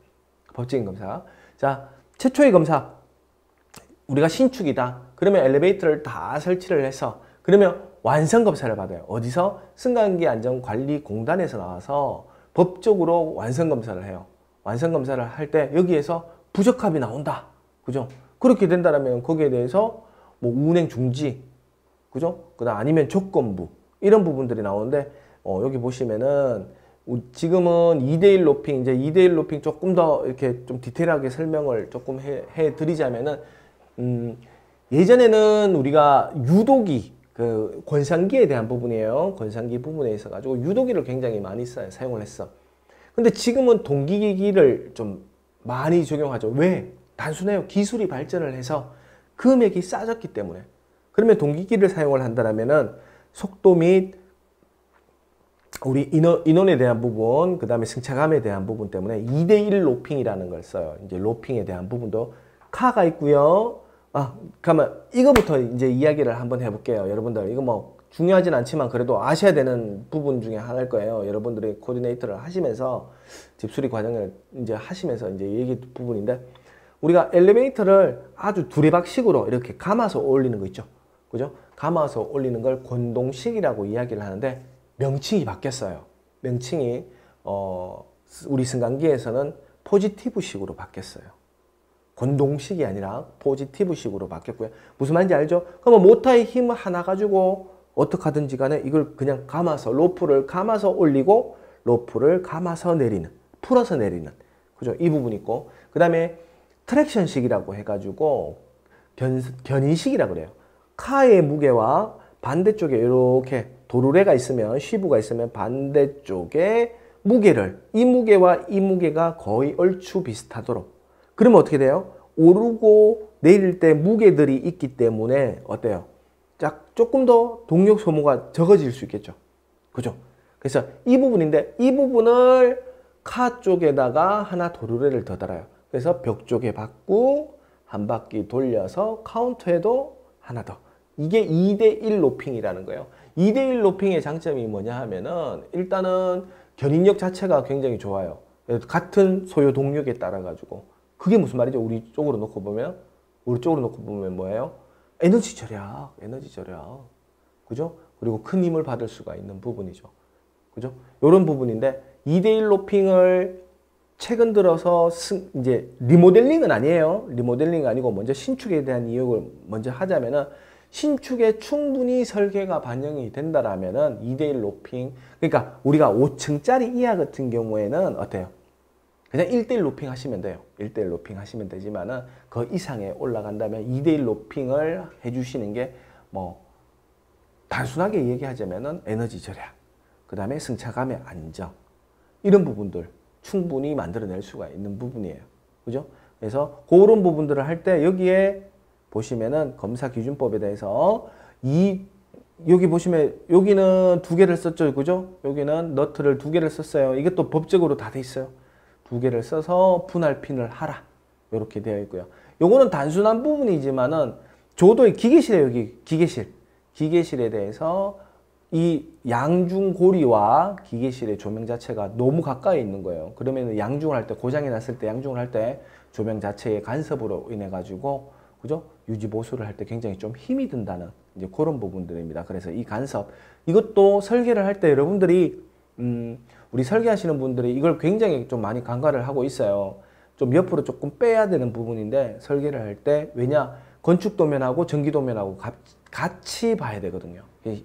법적인 검사. 자, 최초의 검사. 우리가 신축이다. 그러면 엘리베이터를 다 설치를 해서 그러면 완성 검사를 받아요. 어디서? 승강기 안전관리공단에서 나와서 법적으로 완성 검사를 해요. 완성 검사를 할 때 여기에서 부적합이 나온다. 그죠? 그렇게 된다면 거기에 대해서 뭐 운행 중지, 그죠? 그다음 아니면 조건부 이런 부분들이 나오는데 어, 여기 보시면은 지금은 2대1 로핑 이제 2대1 로핑 조금 더 이렇게 좀 디테일하게 설명을 조금 해, 해 드리자면은 음, 예전에는 우리가 유도기 그 권상기에 대한 부분이에요. 권상기 부분에 있어 가지고 유도기를 굉장히 많이 사, 사용을 했어. 근데 지금은 동기기를 좀 많이 적용하죠. 왜? 단순해요. 기술이 발전을 해서 금액이 싸졌기 때문에. 그러면 동기기를 사용을 한다면은 속도 및 우리 인원, 인원 에 대한 부분, 그 다음에 승차감에 대한 부분 때문에 2대1 roping이라는 걸 써요. 이제 roping에 대한 부분도 car가 있고요. 아, 그러면 이거부터 이제 이야기를 한번 해볼게요. 여러분들 이거 뭐 중요하진 않지만 그래도 아셔야 되는 부분 중에 하나일 거예요. 여러분들이 코디네이터를 하시면서 집수리 과정을 이제 하시면서 이제 얘기 부분인데 우리가 엘리베이터를 아주 두레박식으로 이렇게 감아서 올리는 거 있죠. 그죠? 감아서 올리는 걸 권동식이라고 이야기를 하는데 명칭이 바뀌었어요. 명칭이 어, 우리 승강기에서는 포지티브식으로 바뀌었어요. 권동식이 아니라 포지티브식으로 바뀌었고요. 무슨 말인지 알죠? 그러면 모터의 힘을 하나 가지고 어떻게 하든지 간에 이걸 그냥 감아서 로프를 감아서 올리고 로프를 감아서 내리는 풀어서 내리는 그죠? 이 부분이 있고 그 다음에 트랙션식이라고 해가지고 변, 변인식이라고 그래요. 카의 무게와 반대쪽에 이렇게 도르래가 있으면 쉬브가 있으면 반대쪽에 무게를 이 무게와 이 무게가 거의 얼추 비슷하도록 그러면 어떻게 돼요? 오르고 내릴 때 무게들이 있기 때문에 어때요? 짝 조금 더 동력 소모가 적어질 수 있겠죠. 그죠? 그래서 이 부분인데 이 부분을 car 쪽에다가 하나 도르래를 더 달아요. 그래서 벽 쪽에 받고 한 바퀴 돌려서 카운터에도 하나 더. 이게 2대1 roping이라는 거예요. 2대1 roping의 장점이 뭐냐 하면은 일단은 견인력 자체가 굉장히 좋아요. 같은 소요 동력에 따라 가지고 그게 무슨 말이죠? 우리 쪽으로 놓고 보면 우리 쪽으로 놓고 보면 뭐예요? 에너지 절약, 에너지 절약. 그죠? 그리고 큰 힘을 받을 수가 있는 부분이죠. 그죠? 이런 부분인데 2대1 roping을 최근 들어서 승, 이제 리모델링은 아니에요. 리모델링 아니고 먼저 신축에 대한 이유를 먼저 하자면은 신축에 충분히 설계가 반영이 된다라면은 2대1 roping 그러니까 우리가 5층짜리 이하 같은 경우에는 어때요? 그냥 1대1 roping 하시면 돼요. 1대1 roping 하시면 되지만은 그 이상에 올라간다면 2대1 roping을 해주시는 게 뭐 단순하게 얘기하자면은 에너지 절약, 그 다음에 승차감의 안정 이런 부분들 충분히 만들어낼 수가 있는 부분이에요. 그죠? 그래서 그런 부분들을 할 때 여기에 보시면은 검사 기준법에 대해서 이 여기 보시면 여기는 두 개를 썼죠, 그죠? 여기는 너트를 두 개를 썼어요. 이것도 법적으로 다 돼 있어요. 두 개를 써서 분할 핀을 하라. 이렇게 되어 있고요. 요거는 단순한 부분이지만은 조도의 기계실에 여기 기계실, 기계실에 대해서 이 양중고리와 기계실의 조명 자체가 너무 가까이 있는 거예요. 그러면 양중을 할 때 고장이 났을 때 양중을 할 때 조명 자체의 간섭으로 인해 가지고 그죠? 유지 보수를 할 때 굉장히 좀 힘이 든다는 이제 그런 부분들입니다. 그래서 이 간섭 이것도 설계를 할 때 여러분들이 음 우리 설계하시는 분들이 이걸 굉장히 좀 많이 간과를 하고 있어요. 좀 옆으로 조금 빼야 되는 부분인데 설계를 할 때 왜냐 건축 도면하고 전기 도면하고 같이 봐야 되거든요.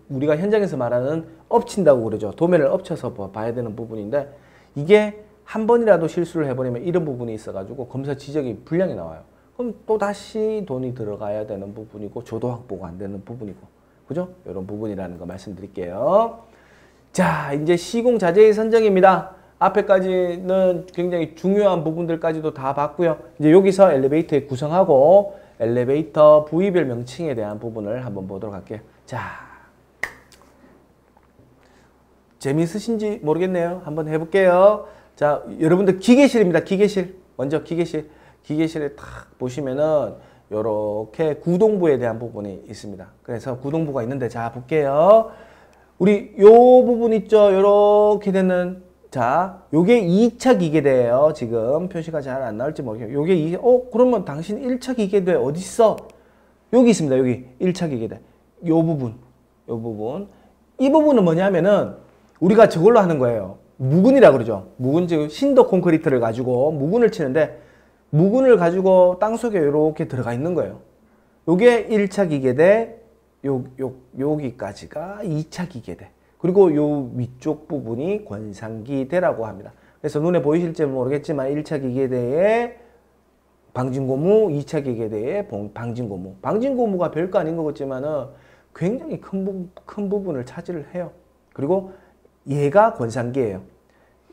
우리가 현장에서 말하는 엎친다고 그러죠. 도면을 엎쳐서 봐야 되는 부분인데 이게 한 번이라도 실수를 해버리면 이런 부분이 있어가지고 검사 지적이 불량이 나와요. 그럼 또 다시 돈이 들어가야 되는 부분이고 조도 확보가 안 되는 부분이고 그죠? 이런 부분이라는 거 말씀드릴게요. 자 이제 시공 자재의 선정입니다. 앞에까지는 굉장히 중요한 부분들까지도 다 봤고요. 이제 여기서 엘리베이터의 구성하고 엘리베이터 부위별 명칭에 대한 부분을 한번 보도록 할게요. 자, 재미있으신지 모르겠네요. 한번 해볼게요. 자, 여러분들 기계실입니다. 기계실. 먼저 기계실. 기계실에 딱 보시면은 이렇게 구동부에 대한 부분이 있습니다. 그래서 구동부가 있는데 자 볼게요. 우리 요 부분 있죠. 이렇게 되는 자, 요게 2차 기계대예요. 지금 표시가 잘 안 나올지 모르겠어요. 요게 이 어, 그러면 당신 1차 기계대 어디 있어? 여기 있습니다. 여기 1차 기계대. 요 부분. 요 부분. 이 부분은 뭐냐면은 우리가 저걸로 하는 거예요. 무근이라 그러죠. 무근 즉 신도 콘크리트를 가지고 무근을 치는데 무근을 가지고 땅 속에 이렇게 들어가 있는 거예요. 요게 1차 기계대 요, 요, 여기까지가 2차 기계대. 그리고 요 위쪽 부분이 권상기대라고 합니다. 그래서 눈에 보이실지 모르겠지만 1차 기계대에 방진고무, 2차 기계대에 방진고무. 방진고무가 별거 아닌 것 같지만은 굉장히 큰, 부, 큰 부분을 차지를 해요. 그리고 얘가 권상기예요.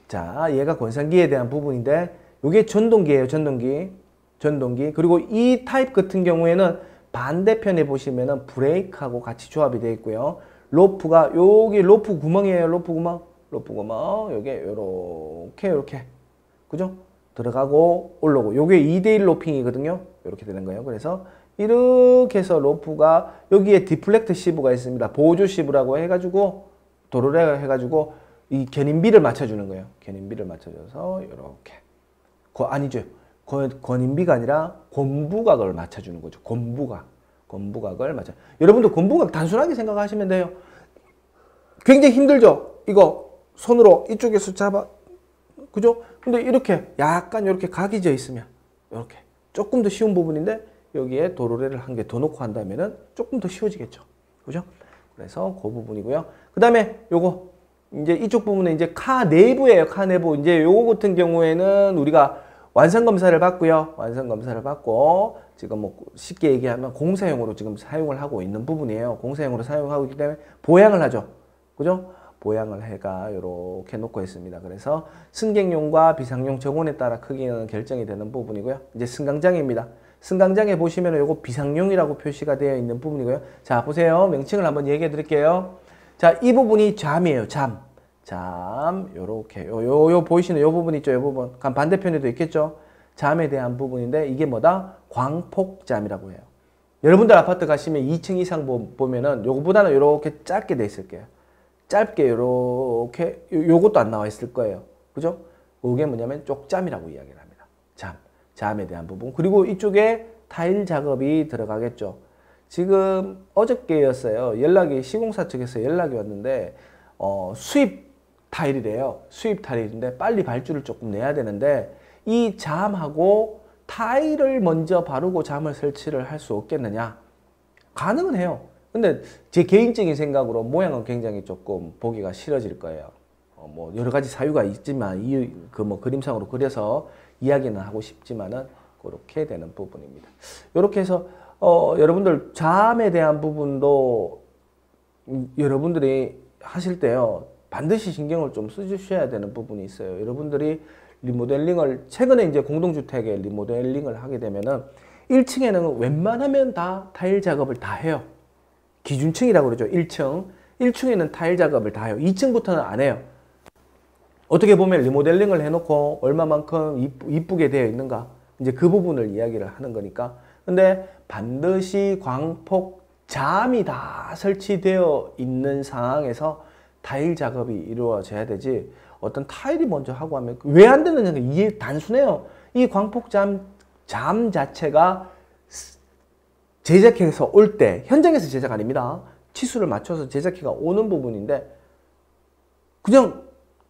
자, 얘가 권상기에 대한 부분인데 이게 전동기예요. 전동기. 전동기. 그리고 이 타입 같은 경우에는 반대편에 보시면은 브레이크하고 같이 조합이 되어 있고요. 로프가 여기 로프 구멍이에요. 로프 구멍. 로프 구멍. 요게 요렇게 요렇게. 그죠? 들어가고 올라오고. 요게 2대1 roping이거든요. 이렇게 되는 거예요. 그래서 이렇게 해서 로프가 여기에 deflect sheave가 있습니다. 보조 sheave라고 해 가지고 도로래 해가지고 이 견인비를 맞춰 주는 거예요. 견인비를 맞춰 줘서 이렇게 거, 아니죠. 권, 권인비가 아니라 권부각을 맞춰 주는 거죠. 권부각. 권부각을 맞춰. 여러분도 권부각 단순하게 생각하시면 돼요. 굉장히 힘들죠. 이거 손으로 이쪽에서 잡아. 그죠? 근데 이렇게 약간 이렇게 각이 져 있으면 이렇게 조금 더 쉬운 부분인데 여기에 도로래를 한 개 더 놓고 한다면은 조금 더 쉬워지겠죠. 그죠? 그래서 그 부분이고요. 그 다음에 요거 이제 이쪽 부분은 이제 카 내부예요. 카 내부. 이제 요거 같은 경우에는 우리가 완성 검사를 받고요. 완성 검사를 받고 지금 뭐 쉽게 얘기하면 공사용으로 지금 사용을 하고 있는 부분이에요. 공사용으로 사용하고 있기 때문에 보양을 하죠. 그죠? 보양을 해가 이렇게 놓고 있습니다. 그래서 승객용과 비상용 정원에 따라 크기는 결정이 되는 부분이고요. 이제 승강장입니다. 승강장에 보시면 요거 비상용이라고 표시가 되어 있는 부분이고요. 자, 보세요. 명칭을 한번 얘기해 드릴게요. 자, 이 부분이 잠이에요. 잠. 잠. 요렇게. 요, 요, 요 보이시는 요 부분 있죠? 요 부분. 반대편에도 있겠죠? 잠에 대한 부분인데 이게 뭐다? 광폭잠이라고 해요. 여러분들 아파트 가시면 2층 이상 보면은 요거보다는 요렇게 짧게 돼 있을 게요. 짧게 요렇게 요것도 안 나와 있을 거예요. 그죠? 그게 뭐냐면 쪽잠이라고 이야기를 합니다. 잠. 잠에 대한 부분. 그리고 이쪽에 타일 작업이 들어가겠죠. 지금 어저께였어요. 연락이 시공사 측에서 연락이 왔는데 어, 수입 타일이래요. 수입 타일인데 빨리 발주를 조금 내야 되는데 이 잠하고 타일을 먼저 바르고 잠을 설치를 할 수 없겠느냐? 가능은 해요. 근데 제 개인적인 생각으로 모양은 굉장히 조금 보기가 싫어질 거예요. 어, 뭐 여러 가지 사유가 있지만 이 그 뭐 그림상으로 그려서 이야기는 하고 싶지만은 그렇게 되는 부분입니다. 이렇게 해서 어, 여러분들 잠에 대한 부분도 여러분들이 하실 때요. 반드시 신경을 좀 써주셔야 되는 부분이 있어요. 여러분들이 리모델링을 최근에 이제 공동주택에 리모델링을 하게 되면은 1층에는 웬만하면 다 타일 작업을 다 해요. 기준층이라고 그러죠. 1층. 1층에는 타일 작업을 다 해요. 2층부터는 안 해요. 어떻게 보면 리모델링을 해놓고 얼마만큼 이쁘게 되어 있는가. 이제 그 부분을 이야기를 하는 거니까. 근데 반드시 광폭 잠이 다 설치되어 있는 상황에서 타일 작업이 이루어져야 되지. 어떤 타일이 먼저 하고 하면 왜 안 되느냐 이게 단순해요. 이 광폭잠 잠 자체가 제작해서 올 때 현장에서 제작 아닙니다. 치수를 맞춰서 제작해가 오는 부분인데 그냥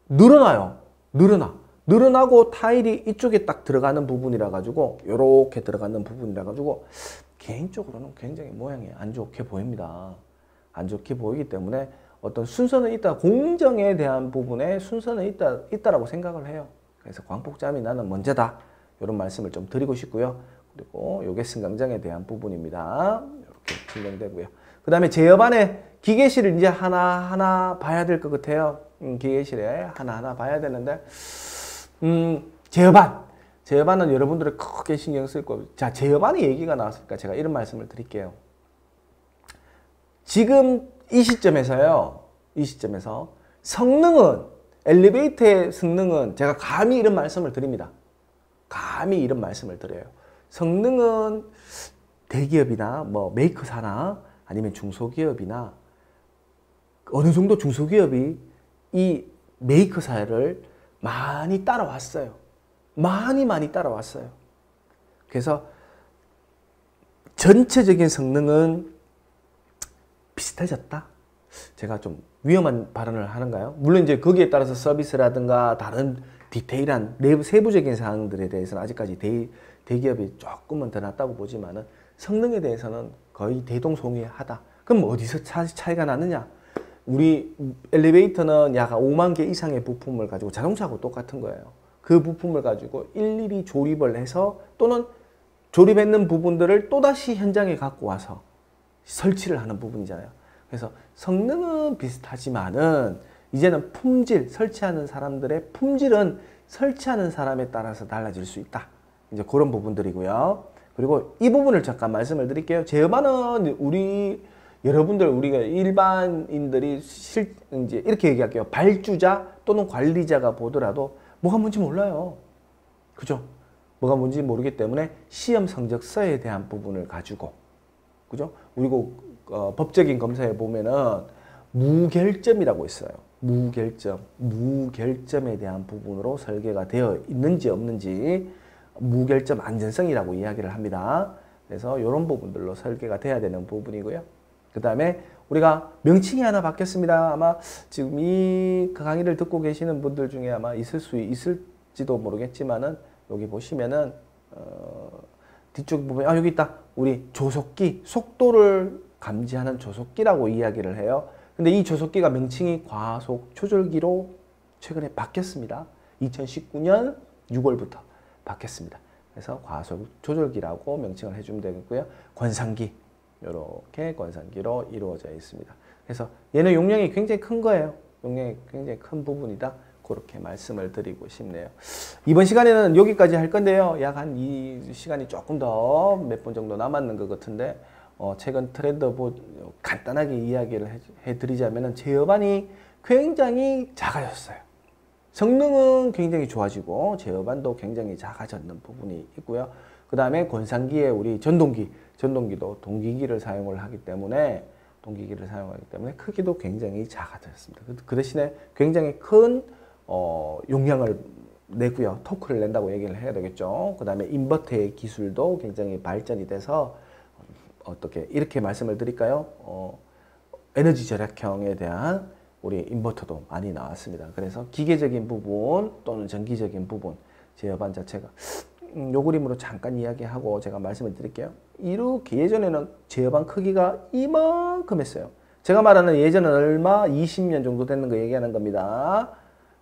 늘어나요. 늘어나. 늘어나고 타일이 이쪽에 딱 들어가는 부분이라 가지고 이렇게 들어가는 부분이라 가지고 개인적으로는 굉장히 모양이 안 좋게 보입니다. 안 좋게 보이기 때문에 어떤 순서는 있다. 공정에 대한 부분에 순서는 있다, 있다라고 생각을 해요. 그래서 광폭잠이 나는 먼저다. 이런 말씀을 좀 드리고 싶고요. 그리고 요게 승강장에 대한 부분입니다. 이렇게 진행되고요. 그 다음에 제어반의 기계실을 이제 하나하나 봐야 될 것 같아요. 음, 기계실에 하나하나 봐야 되는데, 음, 제어반. 제어반은 여러분들이 크게 신경 쓸 거고. 자, 제어반의 얘기가 나왔으니까 제가 이런 말씀을 드릴게요. 지금 이 시점에서요. 이 시점에서 성능은 엘리베이터의 성능은 제가 감히 이런 말씀을 드립니다. 감히 이런 말씀을 드려요. 성능은 대기업이나 뭐 메이커사나 아니면 중소기업이나 어느 정도 중소기업이 이 메이커사를 많이 따라왔어요. 많이 많이 따라왔어요. 그래서 전체적인 성능은 비슷해졌다. 제가 좀 위험한 발언을 하는가요? 물론 이제 거기에 따라서 서비스라든가 다른 디테일한 내부 세부적인 사항들에 대해서는 아직까지 대, 대기업이 조금은 더 낫다고 보지만은 성능에 대해서는 거의 대동소이하다. 그럼 어디서 차, 차이가 나느냐? 우리 엘리베이터는 약 5만 개 이상의 부품을 가지고 자동차하고 똑같은 거예요. 그 부품을 가지고 일일이 조립을 해서 또는 조립했는 부분들을 또다시 현장에 갖고 와서 설치를 하는 부분이잖아요. 그래서 성능은 비슷하지만은 이제는 품질, 설치하는 사람들의 품질은 설치하는 사람에 따라서 달라질 수 있다. 이제 그런 부분들이고요. 그리고 이 부분을 잠깐 말씀을 드릴게요. 제어반은 우리 여러분들 우리가 일반인들이 실 이제 이렇게 얘기할게요. 발주자 또는 관리자가 보더라도 뭐가 뭔지 몰라요. 그죠? 뭐가 뭔지 모르기 때문에 시험 성적서에 대한 부분을 가지고 그죠? 그리고 어, 법적인 검사에 보면은 무결점이라고 있어요. 무결점, 무결점에 대한 부분으로 설계가 되어 있는지 없는지 무결점 안전성이라고 이야기를 합니다. 그래서 이런 부분들로 설계가 돼야 되는 부분이고요. 그 다음에 우리가 명칭이 하나 바뀌었습니다. 아마 지금 이 강의를 듣고 계시는 분들 중에 아마 있을 수 있을지도 모르겠지만은 여기 보시면은 어, 뒤쪽 부분에 아 여기 있다. 우리 조속기 속도를 감지하는 조속기라고 이야기를 해요. 근데 이 조속기가 명칭이 과속 조절기로 최근에 바뀌었습니다. 2019년 6월부터 바뀌었습니다. 그래서 과속 조절기라고 명칭을 해주면 되겠고요. 권상기 이렇게 권상기로 이루어져 있습니다. 그래서 얘는 용량이 굉장히 큰 거예요. 용량이 굉장히 큰 부분이다. 그렇게 말씀을 드리고 싶네요. 이번 시간에는 여기까지 할 건데요. 약 한 이 시간이 조금 더 몇 분 정도 남았는 것 같은데 어, 최근 트렌드 뭐 간단하게 이야기를 해, 드리자면 제어반이 굉장히 작아졌어요. 성능은 굉장히 좋아지고 제어반도 굉장히 작아졌는 부분이 있고요. 그 다음에 권상기에 우리 전동기, 전동기도 동기기를 사용을 하기 때문에 동기기를 사용하기 때문에 크기도 굉장히 작아졌습니다. 그, 그 대신에 굉장히 큰 어, 용량을 내고요. 토크를 낸다고 얘기를 해야 되겠죠. 그 다음에 인버터의 기술도 굉장히 발전이 돼서 어떻게 이렇게 말씀을 드릴까요? 어, 에너지 절약형에 대한 우리 인버터도 많이 나왔습니다. 그래서 기계적인 부분 또는 전기적인 부분 제어반 자체가 음, 요 그림으로 잠깐 이야기하고 제가 말씀을 드릴게요. 이렇게 예전에는 제어반 크기가 이만큼 했어요. 제가 말하는 예전은 얼마 20년 정도 됐는 거 얘기하는 겁니다.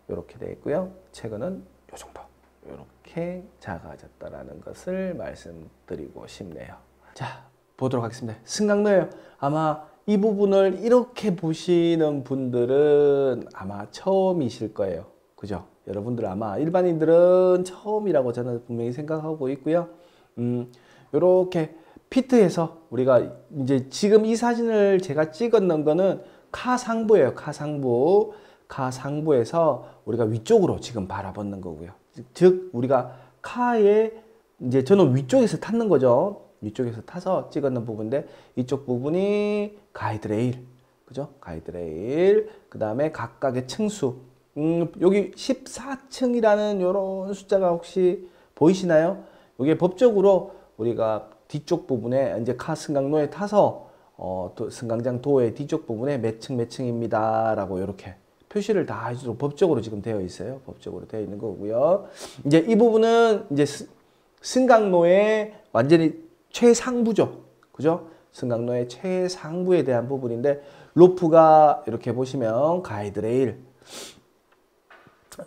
이렇게 되어 있고요. 최근은 요 정도 이렇게 작아졌다라는 것을 말씀드리고 싶네요. 자, 보도록 하겠습니다. 승강로예요. 아마 이 부분을 이렇게 보시는 분들은 아마 처음이실 거예요. 그죠? 여러분들 아마 일반인들은 처음이라고 저는 분명히 생각하고 있고요. 음, 이렇게 피트에서 우리가 이제 지금 이 사진을 제가 찍었는 거는 카 상부예요. 카 상부. 카 상부에서 우리가 위쪽으로 지금 바라보는 거고요. 즉 우리가 카에 이제 저는 위쪽에서 탔는 거죠. 위쪽에서 타서 찍었는 부분인데 이쪽 부분이 가이드레일. 그죠? 가이드레일. 그 다음에 각각의 층수. 음, 여기 14층이라는 이런 숫자가 혹시 보이시나요? 이게 법적으로 우리가 뒤쪽 부분에 이제 카 승강로에 타서 어, 또 승강장 도의 뒤쪽 부분에 몇 층 몇 층입니다 라고 이렇게 표시를 다 해주도록 법적으로 지금 되어 있어요. 법적으로 되어 있는 거고요. 이제 이 부분은 이제 승강로의 완전히 최상부죠. 그죠? 승강로의 최상부에 대한 부분인데 로프가 이렇게 보시면 가이드레일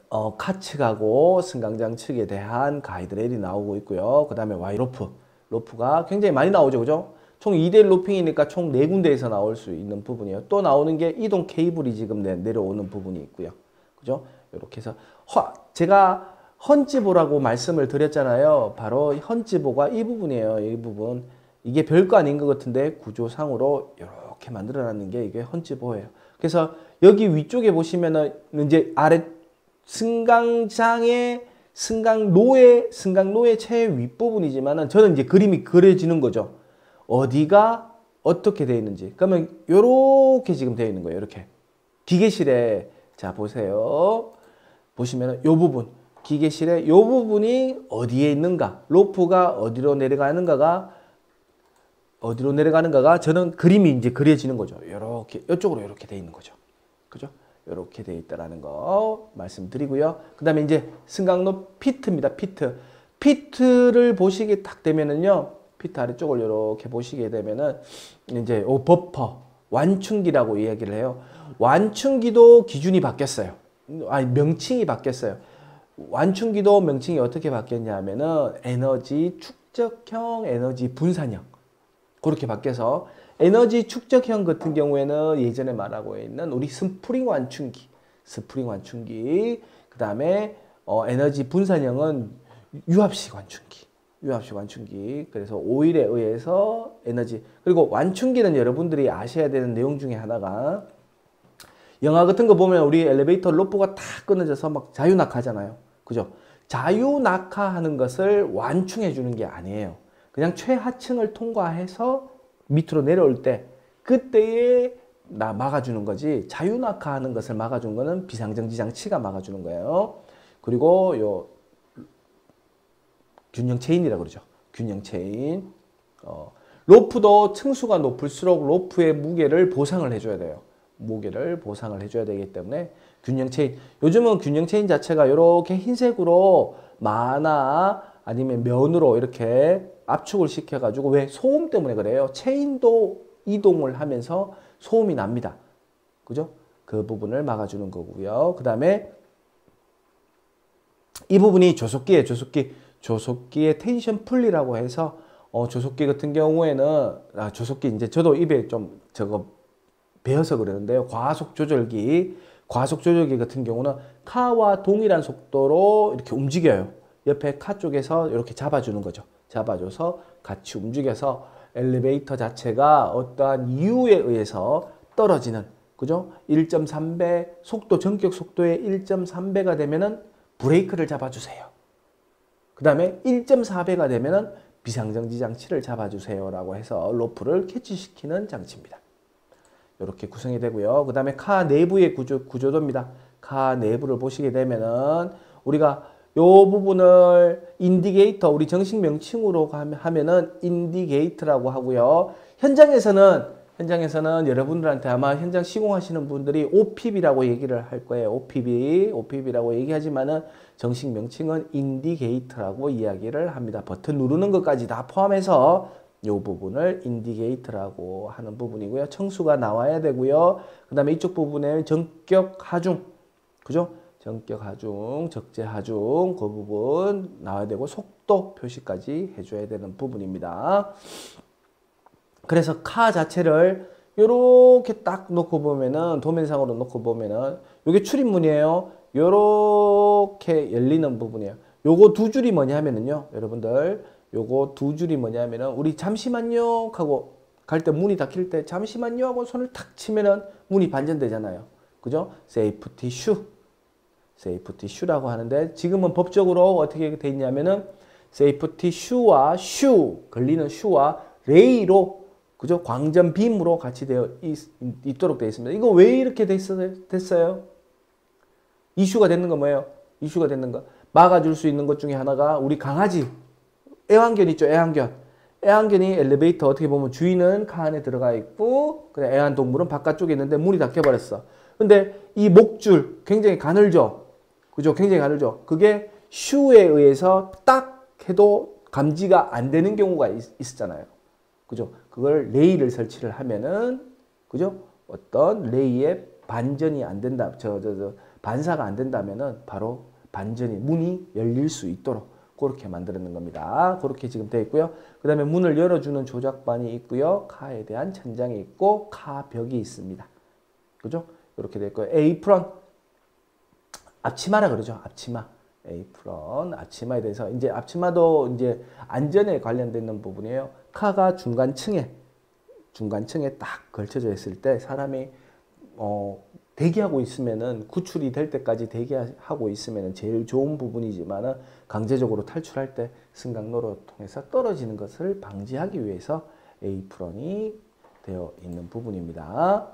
어, 카츠가고 승강장 측에 대한 가이드레일이 나오고 있고요. 그 다음에 와이로프 로프가 굉장히 많이 나오죠. 그죠? 총 2대 로핑이니까 총 4군데에서 나올 수 있는 부분이에요. 또 나오는 게 이동 케이블이 지금 내려오는 부분이 있고요. 그죠? 이렇게 해서 허, 제가 헌지보라고 말씀을 드렸잖아요. 바로 헌지보가 이 부분이에요. 이 부분. 이게 별거 아닌 것 같은데 구조상으로 이렇게 만들어놨는 게 이게 헌지보예요. 그래서 여기 위쪽에 보시면은 이제 아래 승강장의 승강로의 승강로의 최 윗부분이지만은 저는 이제 그림이 그려지는 거죠. 어디가 어떻게 되어 있는지. 그러면 요렇게 지금 되어 있는 거예요. 이렇게. 기계실에 자 보세요. 보시면은 요 부분 기계실에 요 부분이 어디에 있는가? 로프가 어디로 내려가는가가 어디로 내려가는가가 저는 그림이 이제 그려지는 거죠. 요렇게 이쪽으로 이렇게 돼 있는 거죠. 그죠? 이렇게 돼 있다라는 거 말씀드리고요. 그 다음에 이제 승강로 피트입니다. 피트. 피트를 보시게 딱 되면은요. 피트 아래쪽을 이렇게 보시게 되면은 이제 오 버퍼 완충기라고 이야기를 해요. 완충기도 기준이 바뀌었어요. 아니 명칭이 바뀌었어요. 완충기도 명칭이 어떻게 바뀌었냐면은 에너지 축적형, 에너지 분산형 그렇게 바뀌어서 에너지 축적형 같은 경우에는 예전에 말하고 있는 우리 스프링 완충기, 스프링 완충기, 그 다음에 어, 에너지 분산형은 유압식 완충기, 유압식 완충기. 그래서 오일에 의해서 에너지 그리고 완충기는 여러분들이 아셔야 되는 내용 중에 하나가 영화 같은 거 보면 우리 엘리베이터 로프가 탁 끊어져서 막 자유낙하잖아요. 그죠? 자유낙하하는 것을 완충해 주는 게 아니에요. 그냥 최하층을 통과해서 밑으로 내려올 때 그때에나 막아주는 거지 자유낙하하는 것을 막아준 거는 비상정지 장치가 막아주는 거예요. 그리고 요 균형 체인이라고 그러죠. 균형 체인. 어, 로프도 층수가 높을수록 로프의 무게를 보상을 해줘야 돼요. 무게를 보상을 해줘야 되기 때문에 균형 체인. 요즘은 균형 체인 자체가 이렇게 흰색으로 마나 아니면 면으로 이렇게 압축을 시켜가지고 왜 소음 때문에 그래요. 체인도 이동을 하면서 소음이 납니다. 그죠? 그 부분을 막아주는 거고요. 그 다음에 이 부분이 조속기에 조속기 조속기의 텐션 풀리라고 해서 어, 조속기 같은 경우에는 아, 조속기 이제 저도 입에 좀 저거 배워서 그러는데요. 과속 조절기 과속 조절기 같은 경우는 카와 동일한 속도로 이렇게 움직여요. 옆에 카 쪽에서 이렇게 잡아주는 거죠. 잡아줘서 같이 움직여서 엘리베이터 자체가 어떠한 이유에 의해서 떨어지는 그죠? 1.3배 속도 정격 속도의 1.3배가 되면은 브레이크를 잡아주세요. 그 다음에 1.4배가 되면은 비상정지 장치를 잡아주세요라고 해서 로프를 캐치시키는 장치입니다. 이렇게 구성이 되고요. 그 다음에 car 내부의 구조, 구조도입니다. car 내부를 보시게 되면은 우리가 요 부분을 indicator 우리 정식 명칭으로 하면은 indicate라고 하고요. 현장에서는 현장에서는 여러분들한테 아마 현장 시공하시는 분들이 OPB라고 얘기를 할 거예요. OPB, OPB라고 얘기하지만은 정식 명칭은 indicate라고 이야기를 합니다. 버튼 누르는 것까지 다 포함해서 이 부분을 indicate라고 하는 부분이고요. 층수가 나와야 되고요. 그 다음에 이쪽 부분에 정격 하중, 그죠? 정격 하중, 적재 하중 그 부분 나와야 되고 속도 표시까지 해줘야 되는 부분입니다. 그래서 car 자체를 이렇게 딱 놓고 보면은 도면상으로 놓고 보면은 이게 출입문이에요. 이렇게 열리는 부분이에요. 요거 두 줄이 뭐냐 하면은요, 여러분들
요거 두 줄이 뭐냐면은 우리 잠시만요 하고 갈 때 문이 닫힐 때 잠시만요 하고 손을 탁 치면은 문이 반전되잖아요. 그죠? safety shoe. safety shoe라고 하는데 지금은 법적으로 어떻게 돼 있냐면은 safety shoe와 shoe 걸리는 shoe와 ray로 그죠? 광전 beam으로 같이 되어 있, 도록 되어 있습니다. 이거 왜 이렇게 됐어요? 이슈가 되는 거 뭐예요? 이슈가 되는 거. 막아줄 수 있는 것 중에 하나가 우리 강아지. 애완견 있죠 애완견. 애완견이 엘리베이터 어떻게 보면 주인은 카 안에 들어가 있고 그냥 애완동물은 바깥쪽에 있는데 문이 닫혀버렸어. 근데 이 목줄 굉장히 가늘죠? 그죠? 굉장히 가늘죠? 그게 슈에 의해서 딱 해도 감지가 안 되는 경우가 있, 있었잖아요. 그죠? 그걸 레이를 설치를 하면은 그죠? 어떤 레이의 반전이 안 된다. 저 저, 저, 반사가 안 된다면은 바로 반전이 문이 열릴 수 있도록 그렇게 만들어낸 겁니다. 그렇게 지금 되어 있고요. 그 다음에 문을 열어주는 조작반이 있고요. 카에 대한 천장이 있고 카 벽이 있습니다. 그죠? 이렇게 되어 있고요. 에이프런 앞치마라 그러죠. 앞치마. 에이프런 앞치마에 대해서 이제 앞치마도 이제 안전에 관련되는 부분이에요. 카가 중간층에 중간층에 딱 걸쳐져 있을 때 사람이 어 대기하고 있으면은 구출이 될 때까지 대기하고 있으면은 제일 좋은 부분이지만은 강제적으로 탈출할 때 승강로로 통해서 떨어지는 것을 방지하기 위해서 에이프런이 되어 있는 부분입니다.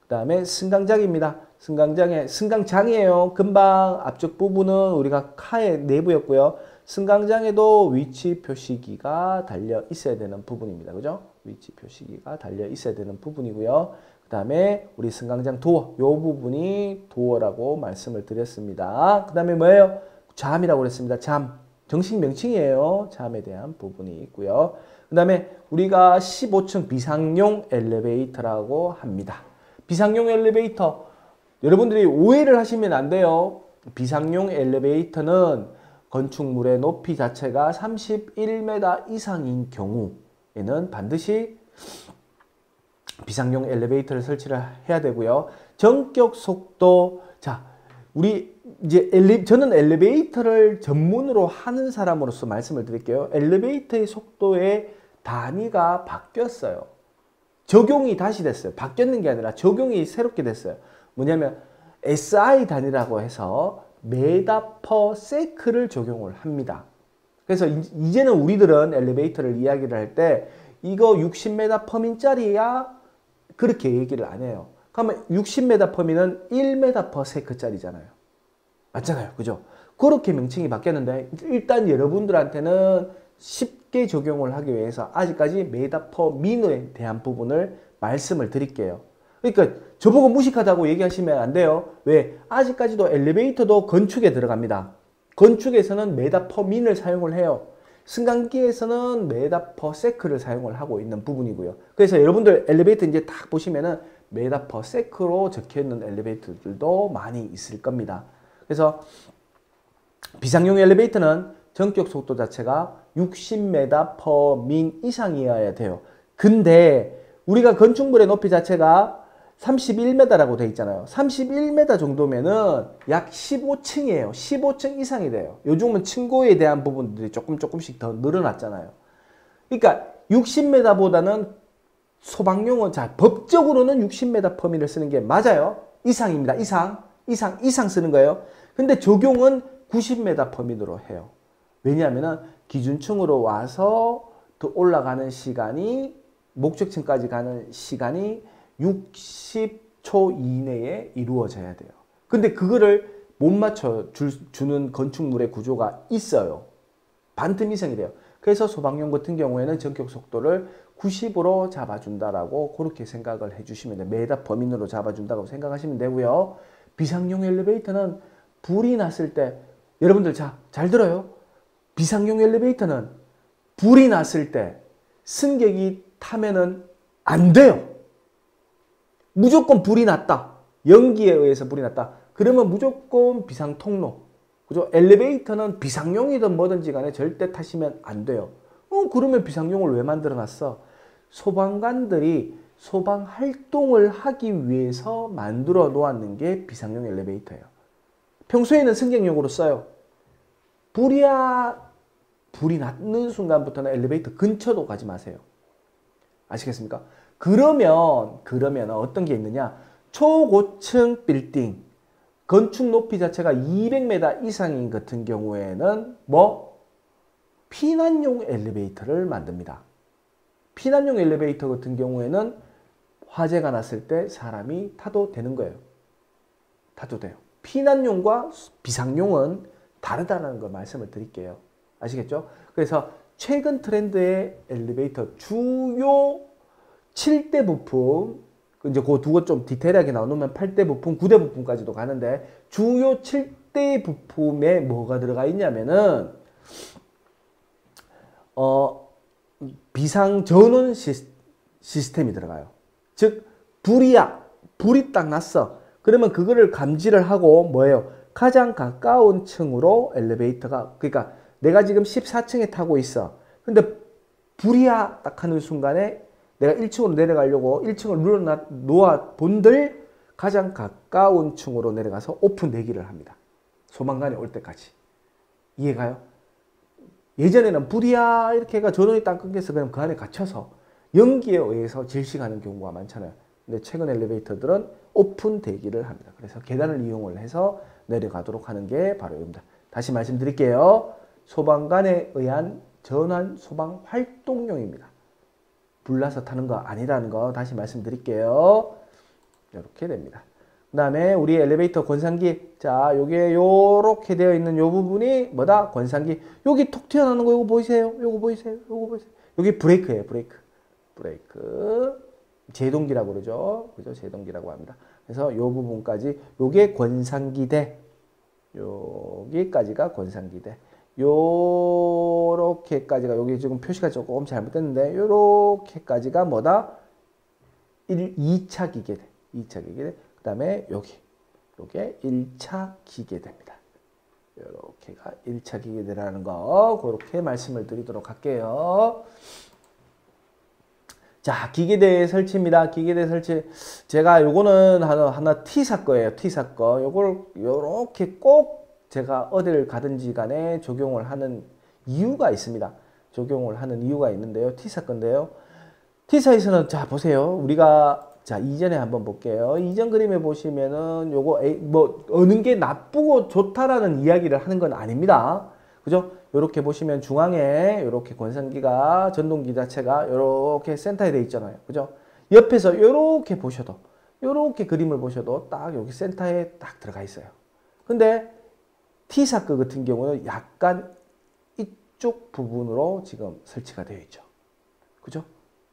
그 다음에 승강장입니다. 승강장에 승강장이에요. 금방 앞쪽 부분은 우리가 카의 내부였고요. 승강장에도 위치 표시기가 달려 있어야 되는 부분입니다. 그죠? 위치 표시기가 달려 있어야 되는 부분이고요. 그 다음에 우리 승강장 도어 요 부분이 도어라고 말씀을 드렸습니다. 그 다음에 뭐예요? 잠이라고 그랬습니다. 잠 정식 명칭이에요. 잠에 대한 부분이 있고요. 그 다음에 우리가 15층 비상용 엘리베이터라고 합니다. 비상용 엘리베이터 여러분들이 오해를 하시면 안 돼요. 비상용 엘리베이터는 건축물의 높이 자체가 31m 이상인 경우에는 반드시 비상용 엘리베이터를 설치를 해야 되고요. 전격 속도 자 우리 이제 엘리 저는 엘리베이터를 전문으로 하는 사람으로서 말씀을 드릴게요. 엘리베이터의 속도의 단위가 바뀌었어요. 적용이 다시 됐어요. 바뀌었는 게 아니라 적용이 새롭게 됐어요. 뭐냐면 SI 단위라고 해서 메다 퍼 세크를 적용을 합니다. 그래서 이제는 우리들은 엘리베이터를 이야기를 할 때 이거 60m 퍼민짜리야 그렇게 얘기를 안 해요. 그러면 60m 퍼미는 1m per sec짜리잖아요. 맞잖아요. 그죠? 그렇게 명칭이 바뀌었는데 일단 여러분들한테는 쉽게 적용을 하기 위해서 아직까지 메다 퍼 민에 대한 부분을 말씀을 드릴게요. 그러니까 저보고 무식하다고 얘기하시면 안 돼요. 왜? 아직까지도 엘리베이터도 건축에 들어갑니다. 건축에서는 메다 퍼 민을 사용을 해요. 승강기에서는 메다 퍼 세크를 사용을 하고 있는 부분이고요. 그래서 여러분들 엘리베이터 이제 딱 보시면은 메다 퍼 세크로 적혀 있는 엘리베이터들도 많이 있을 겁니다. 그래서 비상용 엘리베이터는 전격 속도 자체가 60m per min 이상이어야 돼요. 근데 우리가 건축물의 높이 자체가 31m라고 돼 있잖아요. 31m 정도면은 약 15층이에요. 15층 이상이 돼요. 요즘은 층고에 대한 부분들이 조금 조금씩 더 늘어났잖아요. 그러니까 60m보다는 소방용은 자 법적으로는 60m 퍼미를 쓰는 게 맞아요. 이상입니다. 이상. 이상 이상 쓰는 거예요. 근데 적용은 90m 퍼미으로 해요. 왜냐하면 기준층으로 와서 더 올라가는 시간이 목적층까지 가는 시간이 60초 이내에 이루어져야 돼요. 근데 그거를 못 맞춰 줄, 주는 건축물의 구조가 있어요. 반틈 이상이 돼요. 그래서 소방용 같은 경우에는 전격 속도를 90으로 잡아준다라고 그렇게 생각을 해주시면 돼요. 메다 범인으로 잡아준다고 생각하시면 되고요. 비상용 엘리베이터는 불이 났을 때 여러분들 자, 잘 들어요. 비상용 엘리베이터는 불이 났을 때 승객이 타면은 안 돼요. 무조건 불이 났다. 연기에 의해서 불이 났다. 그러면 무조건 비상 통로. 그죠? 엘리베이터는 비상용이든 뭐든지 간에 절대 타시면 안 돼요. 어, 그러면 비상용을 왜 만들어 놨어? 소방관들이 소방 활동을 하기 위해서 만들어 놓았는 게 비상용 엘리베이터예요. 평소에는 승객용으로 써요. 불이야 불이 났는 순간부터는 엘리베이터 근처도 가지 마세요. 아시겠습니까? 그러면 그러면 어떤 게 있느냐? 초고층 빌딩 건축 높이 자체가 200m 이상인 같은 경우에는 뭐 피난용 엘리베이터를 만듭니다. 피난용 엘리베이터 같은 경우에는 화재가 났을 때 사람이 타도 되는 거예요. 타도 돼요. 피난용과 비상용은 다르다는 걸 말씀을 드릴게요. 아시겠죠? 그래서 최근 트렌드의 엘리베이터 주요 7대 부품 이제 그두거좀 디테일하게 나누면 8대 부품, 9대 부품까지도 가는데 주요 7대 부품에 뭐가 들어가 있냐면은 어 비상 전원 시스, 시스템이 들어가요. 즉 불이야. 불이 딱 났어. 그러면 그거를 감지를 하고 뭐예요? 가장 가까운 층으로 엘리베이터가 그러니까 내가 지금 14층에 타고 있어. 근데 불이야 딱 하는 순간에 내가 1층으로 내려가려고 1층을 눌러 놓아 본들 가장 가까운 층으로 내려가서 오픈 대기를 합니다. 소방관이 올 때까지. 이해가요? 예전에는 불이야 이렇게 해가 전원이 딱 끊겨서 그냥 그 안에 갇혀서 연기에 의해서 질식하는 경우가 많잖아요. 근데 최근 엘리베이터들은 오픈 대기를 합니다. 그래서 계단을 이용을 해서 내려가도록 하는 게 바로 이겁니다. 다시 말씀드릴게요. 소방관에 의한 전환 소방 활동용입니다. 불나서 타는 거 아니라는 거 다시 말씀드릴게요. 이렇게 됩니다. 그 다음에 우리 엘리베이터 권상기 자 요게 요렇게 되어 있는 요 부분이 뭐다? 권상기. 여기 톡 튀어나오는 거 요거 보이세요? 요거 보이세요? 요거 보이세요? 여기 브레이크예요 브레이크. 브레이크. 제동기라고 그러죠. 그죠? 제동기라고 합니다. 그래서 요 부분까지 요게 권상기대. 여기까지가 권상기대 요렇게까지가 여기 지금 표시가 조금 잘못됐는데 요렇게까지가 뭐다 1, 2차 기계대 2차 기계대 그 다음에 여기 요게 1차 기계대입니다 요렇게가 1차 기계대라는 거 그렇게 말씀을 드리도록 할게요 자, 기계대 설치입니다. 기계대 설치. 제가 요거는 하나, 하나 T사 거예요. T사 거. 요걸 요렇게 꼭 제가 어디를 가든지 간에 적용을 하는 이유가 있습니다. 적용을 하는 이유가 있는데요. T사 건데요. T사에서는 자, 보세요. 우리가 자, 이전에 한번 볼게요. 이전 그림에 보시면은 요거 A, 뭐 어느 게 나쁘고 좋다라는 이야기를 하는 건 아닙니다. 그죠? 이렇게 보시면 중앙에 이렇게 권선기가 전동기 자체가 이렇게 센터에 돼 있잖아요. 그죠? 옆에서 이렇게 보셔도 이렇게 그림을 보셔도 딱 여기 센터에 딱 들어가 있어요. 근데 T사크 같은 경우는 약간 이쪽 부분으로 지금 설치가 되어 있죠. 그죠?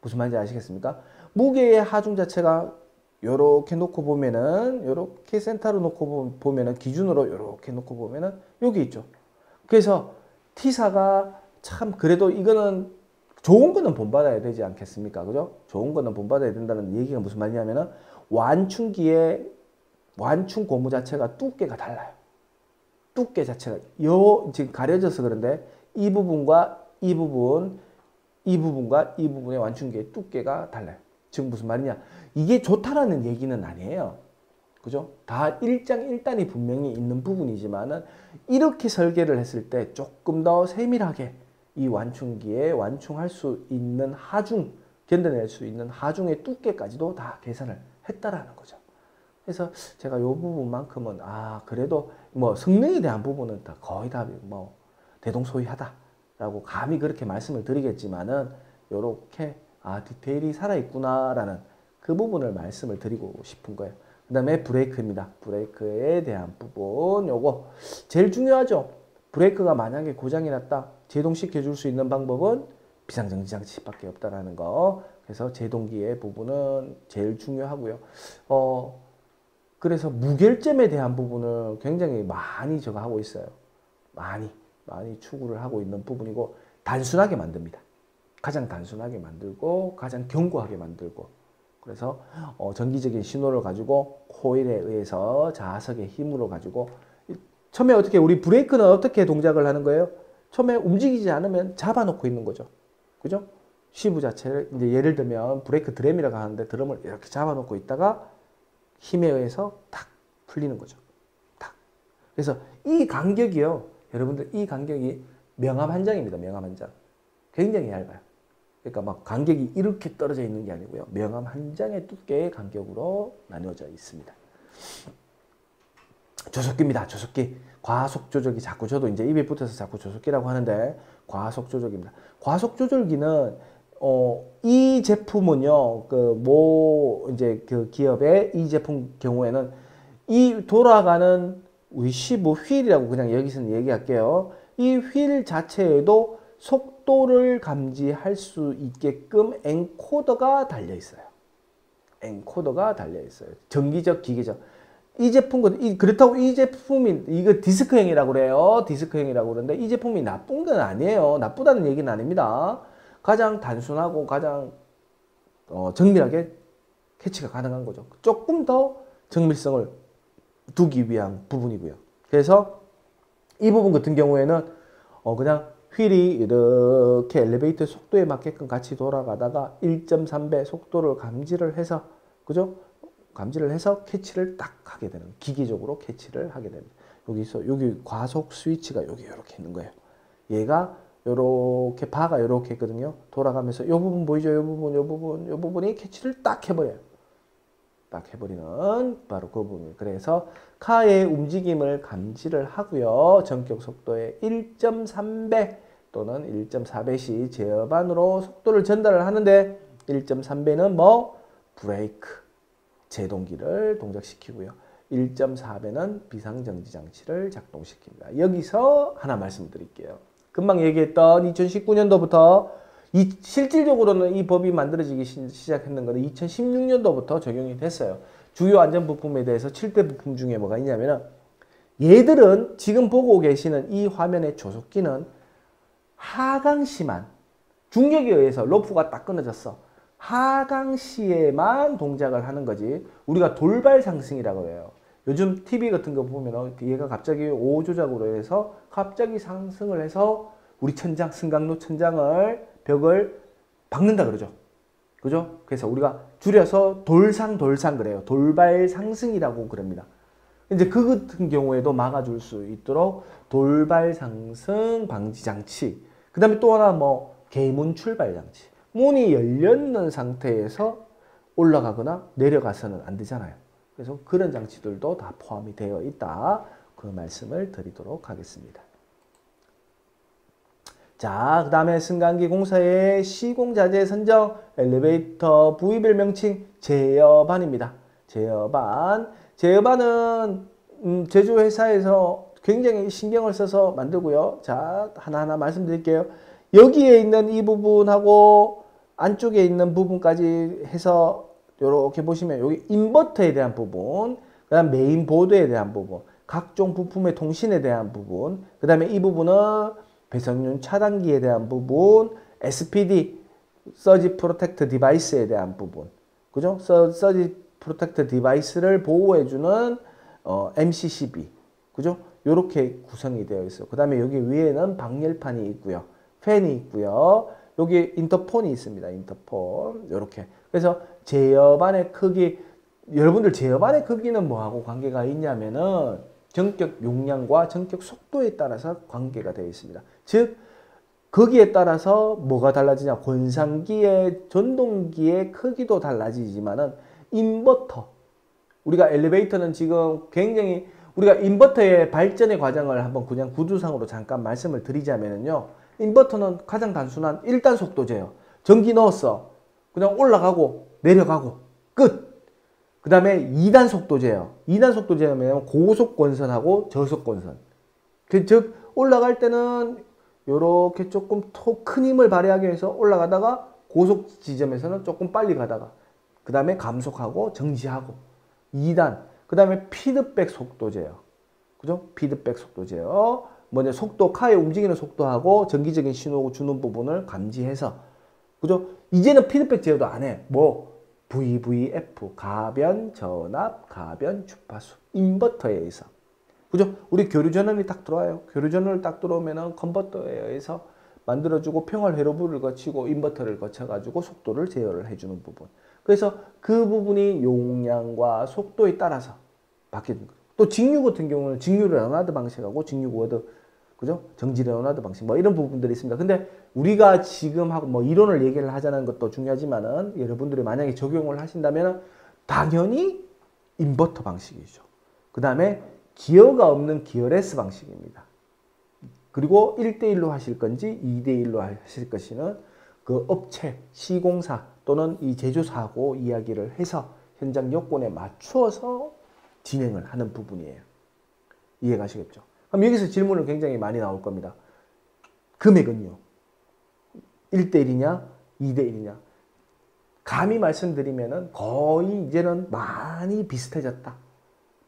무슨 말인지 아시겠습니까? 무게의 하중 자체가 이렇게 놓고 보면은 이렇게 센터로 놓고 보면은 기준으로 이렇게 놓고 보면은 여기 있죠. 그래서 T사가 참 그래도 이거는 좋은 거는 본받아야 되지 않겠습니까? 그죠? 좋은 거는 본받아야 된다는 얘기가 무슨 말이냐면은 완충기의 완충 고무 자체가 두께가 달라요. 두께 자체가 요 지금 가려져서 그런데 이 부분과 이 부분 이 부분과 이 부분의 완충기의 두께가 달라요. 지금 무슨 말이냐? 이게 좋다라는 얘기는 아니에요. 그죠? 다 일장일단이 분명히 있는 부분이지만은 이렇게 설계를 했을 때 조금 더 세밀하게 이 완충기에 완충할 수 있는 하중, 견뎌낼 수 있는 하중의 두께까지도 다 계산을 했다라는 거죠. 그래서 제가 이 부분만큼은 아 그래도 뭐 성능에 대한 부분은 다 거의 다 뭐 대동소이하다라고 감히 그렇게 말씀을 드리겠지만은 요렇게 아 디테일이 살아 있구나라는 그 부분을 말씀을 드리고 싶은 거예요. 그 다음에 브레이크입니다. 브레이크에 대한 부분 요거 제일 중요하죠. 브레이크가 만약에 고장이 났다. 제동시켜 줄 수 있는 방법은 비상정지 장치밖에 없다라는 거. 그래서 제동기의 부분은 제일 중요하고요. 어 그래서 무결점에 대한 부분을 굉장히 많이 제가 하고 있어요. 많이 많이 추구를 하고 있는 부분이고 단순하게 만듭니다. 가장 단순하게 만들고 가장 견고하게 만들고 그래서 어, 전기적인 신호를 가지고 코일에 의해서 자석의 힘으로 가지고 처음에 어떻게 우리 브레이크는 어떻게 동작을 하는 거예요? 처음에 움직이지 않으면 잡아놓고 있는 거죠. 그죠? 시브 자체를 이제 예를 들면 브레이크 드럼이라고 하는데 드럼을 이렇게 잡아놓고 있다가 힘에 의해서 탁 풀리는 거죠. 탁. 그래서 이 간격이요. 여러분들 이 간격이 명암 한 장입니다. 명암 한 장. 굉장히 얇아요. 그러니까 막 간격이 이렇게 떨어져 있는 게 아니고요. 명암 한 장의 두께의 간격으로 나뉘어져 있습니다. 조속기입니다. 조속기. 과속 조절기 자꾸 저도 이제 입에 붙어서 자꾸 조속기라고 하는데 과속 조절기입니다. 과속 조절기는 어, 이 제품은요, 그, 뭐, 이제 그 기업의 이 제품 경우에는 이 돌아가는 위시브 휠이라고 그냥 여기서는 얘기할게요. 이 휠 자체에도 속도를 감지할 수 있게끔 엔코더가 달려 있어요. encoder가 달려 있어요. 전기적, 기계적. 이 제품은 이 그렇다고 이 제품이 이거 디스크형이라고 그래요. 디스크형이라고 그러는데 이 제품이 나쁜 건 아니에요. 나쁘다는 얘기는 아닙니다. 가장 단순하고 가장 어, 정밀하게 캐치가 가능한 거죠. 조금 더 정밀성을 두기 위한 부분이고요. 그래서 이 부분 같은 경우에는 어, 그냥 휠이 이렇게 엘리베이터 속도에 맞게끔 같이 돌아가다가 1.3배 속도를 감지를 해서 그죠? 감지를 해서 캐치를 딱 하게 되는 기계적으로 캐치를 하게 됩니다. 여기서 여기 과속 스위치가 여기 이렇게 있는 거예요. 얘가 요렇게 바가 요렇게 있거든요. 돌아가면서 요 부분 보이죠? 요 부분, 요 부분, 요 부분이 캐치를 딱 해버려요. 딱 해버리는 바로 그 부분. 그래서 카의 움직임을 감지를 하고요. 정격 속도의 1.3배 또는 1.4배시 제어반으로 속도를 전달을 하는데 1.3배는 뭐 브레이크, 제동기를 동작시키고요. 1.4배는 비상정지 장치를 작동시킵니다. 여기서 하나 말씀드릴게요. 금방 얘기했던 2019년도부터 이, 실질적으로는 이 법이 만들어지기 시 작했는 것은 2016년도부터 적용이 됐어요. 주요 안전 부품에 대해서 7대 부품 중에 뭐가 있냐면은 얘들은 지금 보고 계시는 이 화면의 조속기는 하강시만 중력에 의해서 로프가 딱 끊어졌어. 하강시에만 동작을 하는 거지. 우리가 돌발 상승이라고 해요. 요즘 TV 같은 거 보면 얘가 갑자기 5조작으로 해서 갑자기 상승을 해서 우리 천장, 승강로 천장을 벽을 박는다 그러죠. 그죠? 그래서 우리가 줄여서 돌상 돌상 그래요. 돌발 상승이라고 그럽니다. 이제 그 같은 경우에도 막아줄 수 있도록 돌발 상승 방지 장치. 그 다음에 또 하나 뭐 개문 출발 장치. 문이 열렸는 상태에서 올라가거나 내려가서는 안 되잖아요. 그래서 그런 장치들도 다 포함이 되어 있다. 그 말씀을 드리도록 하겠습니다. 자, 그 다음에 승강기 공사의 시공자재 선정 엘리베이터 부위별 명칭 제어반입니다. 제어반. 제어반은 음, 제조회사에서 굉장히 신경을 써서 만들고요. 자, 하나하나 말씀드릴게요. 여기에 있는 이 부분하고 안쪽에 있는 부분까지 해서 이렇게 보시면 여기 인버터에 대한 부분, 그 다음 메인 보드에 대한 부분, 각종 부품의 통신에 대한 부분, 그 다음에 이 부분은 배선용 차단기에 대한 부분, SPD, surge protect device에 대한 부분, 그죠? 서, surge protect device를 보호해주는 어, MCCB, 그죠? 요렇게 구성이 되어 있어요. 그 다음에 여기 위에는 방열판이 있고요. 팬이 있고요. 여기 인터폰이 있습니다. 인터폰. 요렇게. 그래서 제어반의 크기, 여러분들 제어반의 크기는 뭐하고 관계가 있냐면은 전격 용량과 전격 속도에 따라서 관계가 되어 있습니다. 즉, 거기에 따라서 뭐가 달라지냐. 권상기의 전동기의 크기도 달라지지만은 인버터. 우리가 엘리베이터는 지금 굉장히 우리가 인버터의 발전의 과정을 한번 그냥 구두상으로 잠깐 말씀을 드리자면요. 인버터는 가장 단순한 1단 속도제요. 전기 넣었어. 그냥 올라가고 내려가고 끝. 그 다음에 2단 속도제요. 2단 속도제면 고속 권선하고 저속 권선. 그, 즉 올라갈 때는 이렇게 조금 큰 힘을 발휘하기 위해서 올라가다가 고속 지점에서는 조금 빨리 가다가 그 다음에 감속하고 정지하고 2단 그 다음에 피드백 속도제요. 그죠? 피드백 속도제요. 뭐냐 속도 카의 움직이는 속도하고 전기적인 신호 주는 부분을 감지해서 그죠? 이제는 피드백 제어도 안 해. 뭐 VVF 가변 전압 가변 주파수 인버터에 의해서 그죠? 우리 교류 전원이 딱 들어와요. 교류 전원을 딱 들어오면은 컨버터에 의해서 만들어주고 평활 회로부를 거치고 인버터를 거쳐가지고 속도를 제어를 해주는 부분. 그래서 그 부분이 용량과 속도에 따라서 바뀌는 거예요. 또 직류 같은 경우는 직류를 레오나드 방식하고 직류 워드 그죠? 정지 레오나드 방식 뭐 이런 부분들이 있습니다. 근데 우리가 지금 하고 뭐 이론을 얘기를 하자는 것도 중요하지만은 여러분들이 만약에 적용을 하신다면 당연히 인버터 방식이죠. 그 다음에 기어가 없는 gearless 방식입니다. 그리고 1대1로 하실 건지 2대1로 하실 것인지는 그 업체, 시공사 또는 이 제조사하고 이야기를 해서 현장 여건에 맞추어서 진행을 하는 부분이에요. 이해가시겠죠? 그럼 여기서 질문은 굉장히 많이 나올 겁니다. 금액은요? 1대1이냐? 2대1이냐? 감히 말씀드리면은 거의 이제는 많이 비슷해졌다.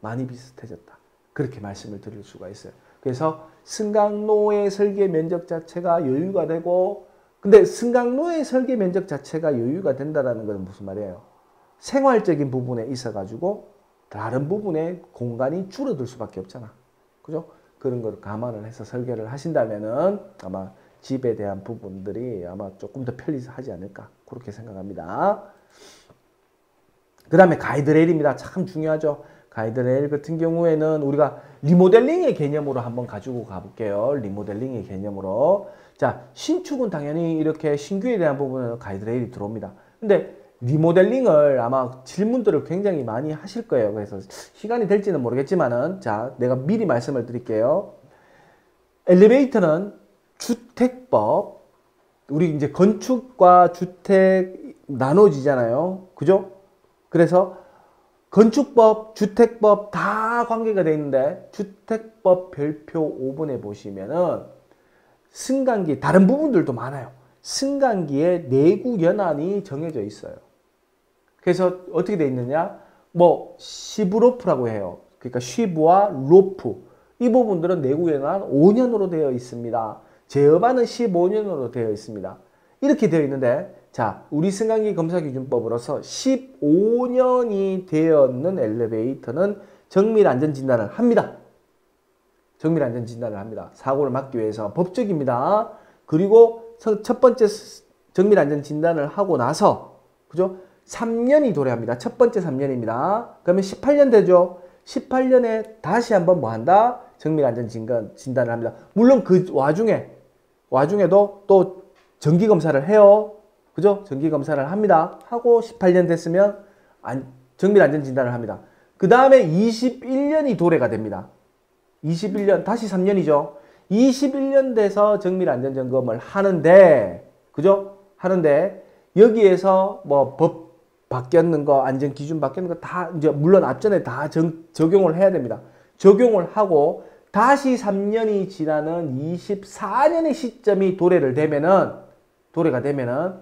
많이 비슷해졌다. 그렇게 말씀을 드릴 수가 있어요. 그래서 승강로의 설계 면적 자체가 여유가 되고 근데 승강로의 설계 면적 자체가 여유가 된다라는 것은 무슨 말이에요? 생활적인 부분에 있어 가지고 다른 부분에 공간이 줄어들 수밖에 없잖아. 그죠? 그런 걸 감안을 해서 설계를 하신다면은 아마 집에 대한 부분들이 아마 조금 더 편리하지 않을까 그렇게 생각합니다. 그 다음에 가이드레일입니다. 참 중요하죠. 가이드레일 같은 경우에는 우리가 리모델링의 개념으로 한번 가지고 가볼게요. 리모델링의 개념으로. 자, 신축은 당연히 이렇게 신규에 대한 부분은 가이드레일이 들어옵니다. 근데 리모델링을 아마 질문들을 굉장히 많이 하실 거예요. 그래서 시간이 될지는 모르겠지만은 자, 내가 미리 말씀을 드릴게요. 엘리베이터는 주택법 우리 이제 건축과 주택 나눠지잖아요. 그죠? 그래서 건축법, 주택법 다 관계가 돼 있는데 주택법 별표 5번에 보시면은 승강기 다른 부분들도 많아요. 승강기에 내구 연한이 정해져 있어요. 그래서 어떻게 돼 있느냐? 뭐 시브로프라고 해요. 그러니까 쉬브와 로프 이 부분들은 내구 연한 5년으로 되어 있습니다. 제어반은 15년으로 되어 있습니다. 이렇게 되어 있는데 자, 우리 승강기 검사 기준법으로서 15년이 되었는 엘리베이터는 정밀 안전 진단을 합니다. 정밀 안전 진단을 합니다. 사고를 막기 위해서 법적입니다. 그리고 첫 번째 정밀 안전 진단을 하고 나서 그죠? 3년이 도래합니다. 첫 번째 3년입니다. 그러면 18년 되죠. 18년에 다시 한번 뭐 한다? 정밀 안전 진단 진단을 합니다. 물론 그 와중에 와중에도 또 정기 검사를 해요. 그죠? 정기 검사를 합니다. 하고 18년 됐으면 안, 정밀 안전 진단을 합니다. 그 다음에 21년이 도래가 됩니다. 21년 다시 3년이죠. 21년 돼서 정밀 안전 점검을 하는데 그죠? 하는데 여기에서 뭐 법 바뀌었는 거 안전 기준 바뀌는 거 다 이제 물론 앞전에 다 정, 적용을 해야 됩니다. 적용을 하고 다시 3년이 지나는 24년의 시점이 도래를 되면은 도래가 되면은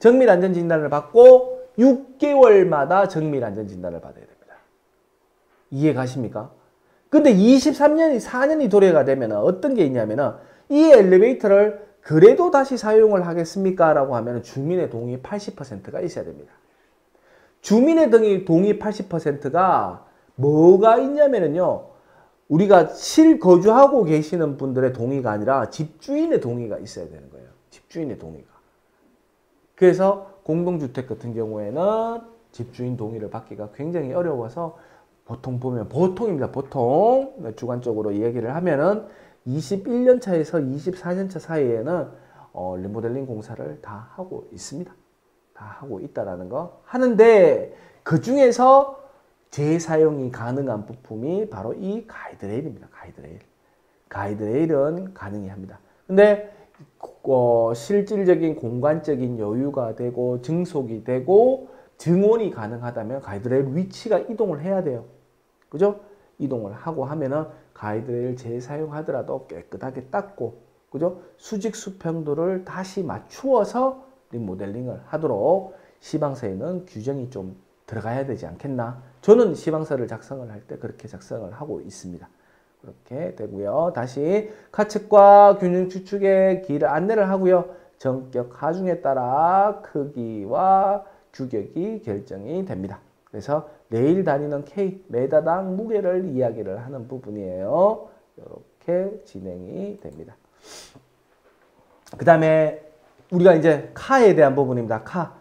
정밀 안전 진단을 받고 6개월마다 정밀 안전 진단을 받아야 됩니다. 이해 가십니까? 근데 23년이 4년이 도래가 되면 어떤 게 있냐면은 이 엘리베이터를 그래도 다시 사용을 하겠습니까? 라고 하면 주민의 동의 80%가 있어야 됩니다. 주민의 동의 80%가 뭐가 있냐면요. 우리가 실거주하고 계시는 분들의 동의가 아니라 집주인의 동의가 있어야 되는 거예요. 집주인의 동의가. 그래서 공동주택 같은 경우에는 집주인 동의를 받기가 굉장히 어려워서 보통 보면 보통입니다. 보통 주관적으로 이야기를 하면은 21년 차에서 24년 차 사이에는 어, 리모델링 공사를 다 하고 있습니다. 다 하고 있다라는 거 하는데 그 중에서 재사용이 가능한 부품이 바로 이 가이드레일입니다. 가이드레일. 가이드레일은 가능히 합니다. 근데 어, 실질적인 공간적인 여유가 되고 증속이 되고 증원이 가능하다면 가이드레일 위치가 이동을 해야 돼요. 그죠? 이동을 하고 하면은 가이드레일 재사용하더라도 깨끗하게 닦고 그죠? 수직 수평도를 다시 맞추어서 리모델링을 하도록 시방서에는 규정이 좀 들어가야 되지 않겠나? 저는 시방서를 작성을 할 때 그렇게 작성을 하고 있습니다. 그렇게 되고요. 다시 가측과 균형 추측의 길을 안내를 하고요. 전격 하중에 따라 크기와 규격이 결정이 됩니다. 그래서 내일 다니는 K 메다당 무게를 이야기를 하는 부분이에요. 이렇게 진행이 됩니다. 그 다음에 우리가 이제 카에 대한 부분입니다. 카.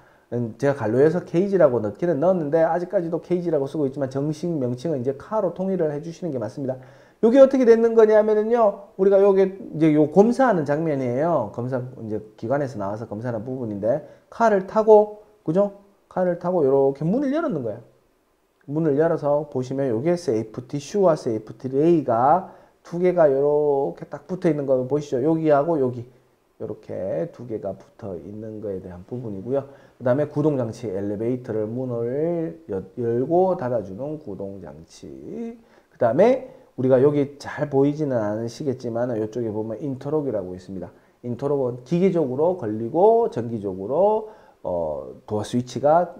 제가 갈로에서 케이지라고 넣기는 넣었는데 아직까지도 케이지라고 쓰고 있지만 정식 명칭은 이제 카로 통일을 해주시는 게 맞습니다. 요게 어떻게 됐는 거냐면은요, 우리가 요게 이제 요 검사하는 장면이에요. 검사, 이제 기관에서 나와서 검사하는 부분인데, 칼을 타고, 그죠? 칼을 타고 요렇게 문을 열었는 거예요. 문을 열어서 보시면 요게 safety shoe와 safety ray가 두 개가 요렇게 딱 붙어 있는 거 보시죠. 여기하고 여기. 요렇게 두 개가 붙어 있는 거에 대한 부분이고요. 그 다음에 구동장치, 엘리베이터를 문을 열고 닫아주는 구동장치. 그 다음에 우리가 여기 잘 보이지는 않으시겠지만 이쪽에 보면 interlock이라고 있습니다. interlock은 기계적으로 걸리고 전기적으로 어, 도어 스위치가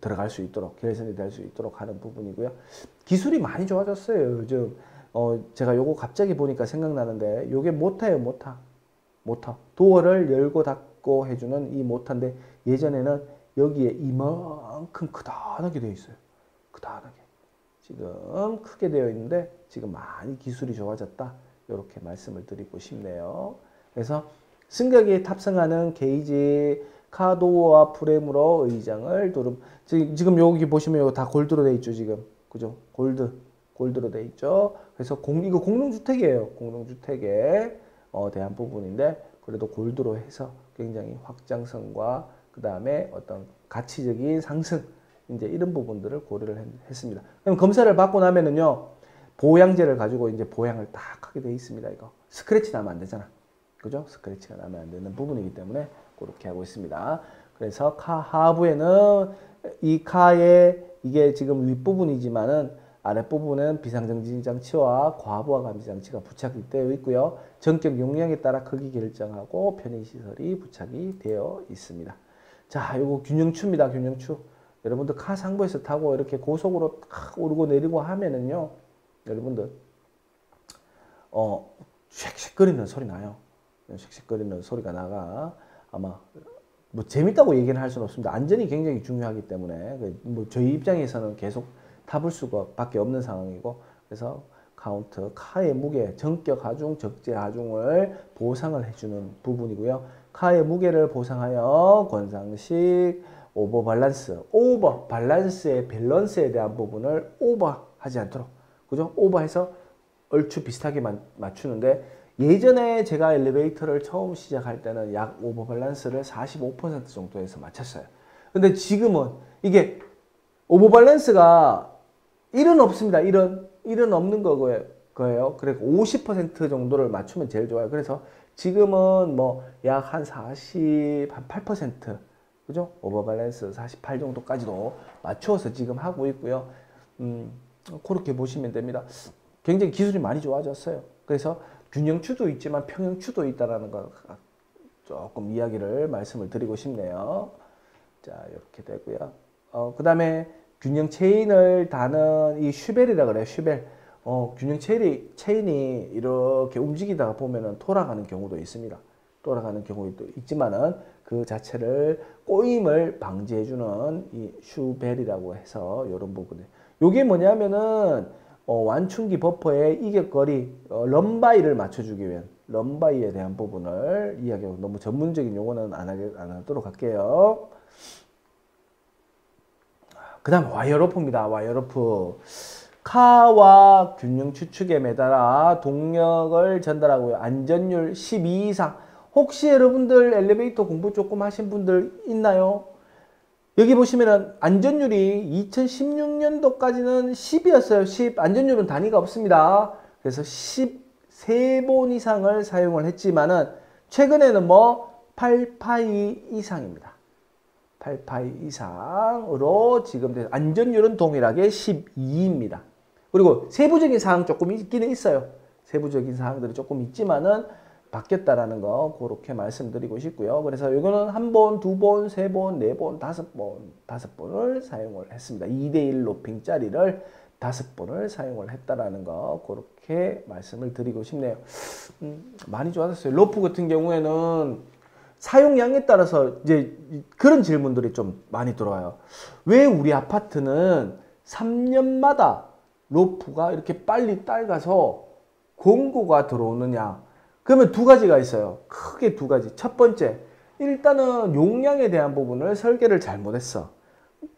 들어갈 수 있도록 결선이 될 수 있도록 하는 부분이고요. 기술이 많이 좋아졌어요. 요즘 어, 제가 요거 갑자기 보니까 생각나는데 요게 모타예요 모타 모타. 도어를 열고 닫고 해주는 이 모타인데 예전에는 여기에 이만큼 크다하게 되어 있어요. 크다하게. 지금 크게 되어 있는데 지금 많이 기술이 좋아졌다. 이렇게 말씀을 드리고 싶네요. 그래서 승격이 탑승하는 게이지 카도어 프레임으로 의장을 두름. 지금 여기 보시면 이거 다 골드로 돼 있죠 지금. 그죠? 골드. 골드로 돼 있죠. 그래서 공 이거 공동주택이에요. 공동주택에 어, 대한 부분인데 그래도 골드로 해서 굉장히 확장성과 그 다음에 어떤 가치적인 상승 이제 이런 부분들을 고려를 했, 습니다. 그럼 검사를 받고 나면은요 보양제를 가지고 이제 보양을 딱 하게 돼 있습니다 이거. 스크래치 나면 안 되잖아. 그죠? 스크래치가 나면 안 되는 부분이기 때문에 그렇게 하고 있습니다. 그래서 카 하부에는 이 카의 이게 지금 윗부분이지만은 아랫부분은 비상정지 장치와 과부하 감지 장치가 부착되어 있고요. 전격 용량에 따라 크기 결정하고 편의시설이 부착이 되어 있습니다. 자, 요거 균형추입니다. 균형추. 여러분들 카 상부에서 타고 이렇게 고속으로 탁 오르고 내리고 하면은요. 여러분들 어 쉑쉑거리는 소리 나요. 쉑쉑거리는 소리가 나가 아마 뭐 재밌다고 얘기는 할 수는 없습니다. 안전이 굉장히 중요하기 때문에 그뭐 저희 입장에서는 계속 타볼 수밖에 없는 상황이고 그래서 카운트 카의 무게 정격 하중 적재 하중을 보상을 해주는 부분이고요. 카의 무게를 보상하여 권상식 over balance over balance의 밸런스에 대한 부분을 오버하지 않도록 그죠? 오버해서 얼추 비슷하게 맞추는데 예전에 제가 엘리베이터를 처음 시작할 때는 약 over balance를 45% 정도에서 맞췄어요. 근데 지금은 이게 over balance가 1은 없습니다. 1은 1은 없는. 거예요. 그래서 50% 정도를 맞추면 제일 좋아요. 그래서 지금은 뭐 약 한 40, 한 8%, 그죠? over balance 48 정도까지도 맞추어서 지금 하고 있고요. 음, 그렇게 보시면 됩니다. 굉장히 기술이 많이 좋아졌어요. 그래서 균형추도 있지만 평형추도 있다라는 거 조금 이야기를 말씀을 드리고 싶네요. 자 이렇게 되고요. 어, 그 다음에 균형 체인을 다는 이 슈벨이라 그래요. 슈벨. 어, 균형 체인이, 체인이 이렇게 움직이다가 보면은 돌아가는 경우도 있습니다. 돌아가는 경우도 있지만은 그 자체를 꼬임을 방지해주는 이 슈벨이라고 해서 이런 부분에. 요게 뭐냐면은 어, 완충기 버퍼의 이격거리 어, 럼바이를 맞춰주기 위한 럼바이에 대한 부분을 이야기하고 너무 전문적인 용어는 안, 하게, 안 하도록 할게요. 그 다음 와이어로프입니다. 와이어로프. 카와 균형추 측에 매달아 동력을 전달하고요. 안전율 12 이상. 혹시 여러분들 엘리베이터 공부 조금 하신 분들 있나요? 여기 보시면은 안전율이 2016년도까지는 10이었어요. 10. 안전율은 단위가 없습니다. 그래서 13번 이상을 사용을 했지만은 최근에는 뭐 8파이 이상입니다. 8파이 이상으로 지금 안전율은 동일하게 12입니다. 그리고 세부적인 사항 조금 있기는 있어요. 세부적인 사항들이 조금 있지만은 바뀌었다라는 거 그렇게 말씀드리고 싶고요. 그래서 이거는 한 번, 두 번, 세 번, 네 번, 다섯 번, 다섯 번을 사용을 했습니다. 2대1 로핑 짜리를 다섯 번을 사용을 했다라는 거 그렇게 말씀을 드리고 싶네요. 음, 많이 좋아졌어요. 로프 같은 경우에는 사용량에 따라서 이제 그런 질문들이 좀 많이 들어와요. 왜 우리 아파트는 3년마다 로프가 이렇게 빨리 딸가서 공고가 들어오느냐? 그러면 두 가지가 있어요. 크게 두 가지. 첫 번째, 일단은 용량에 대한 부분을 설계를 잘못했어.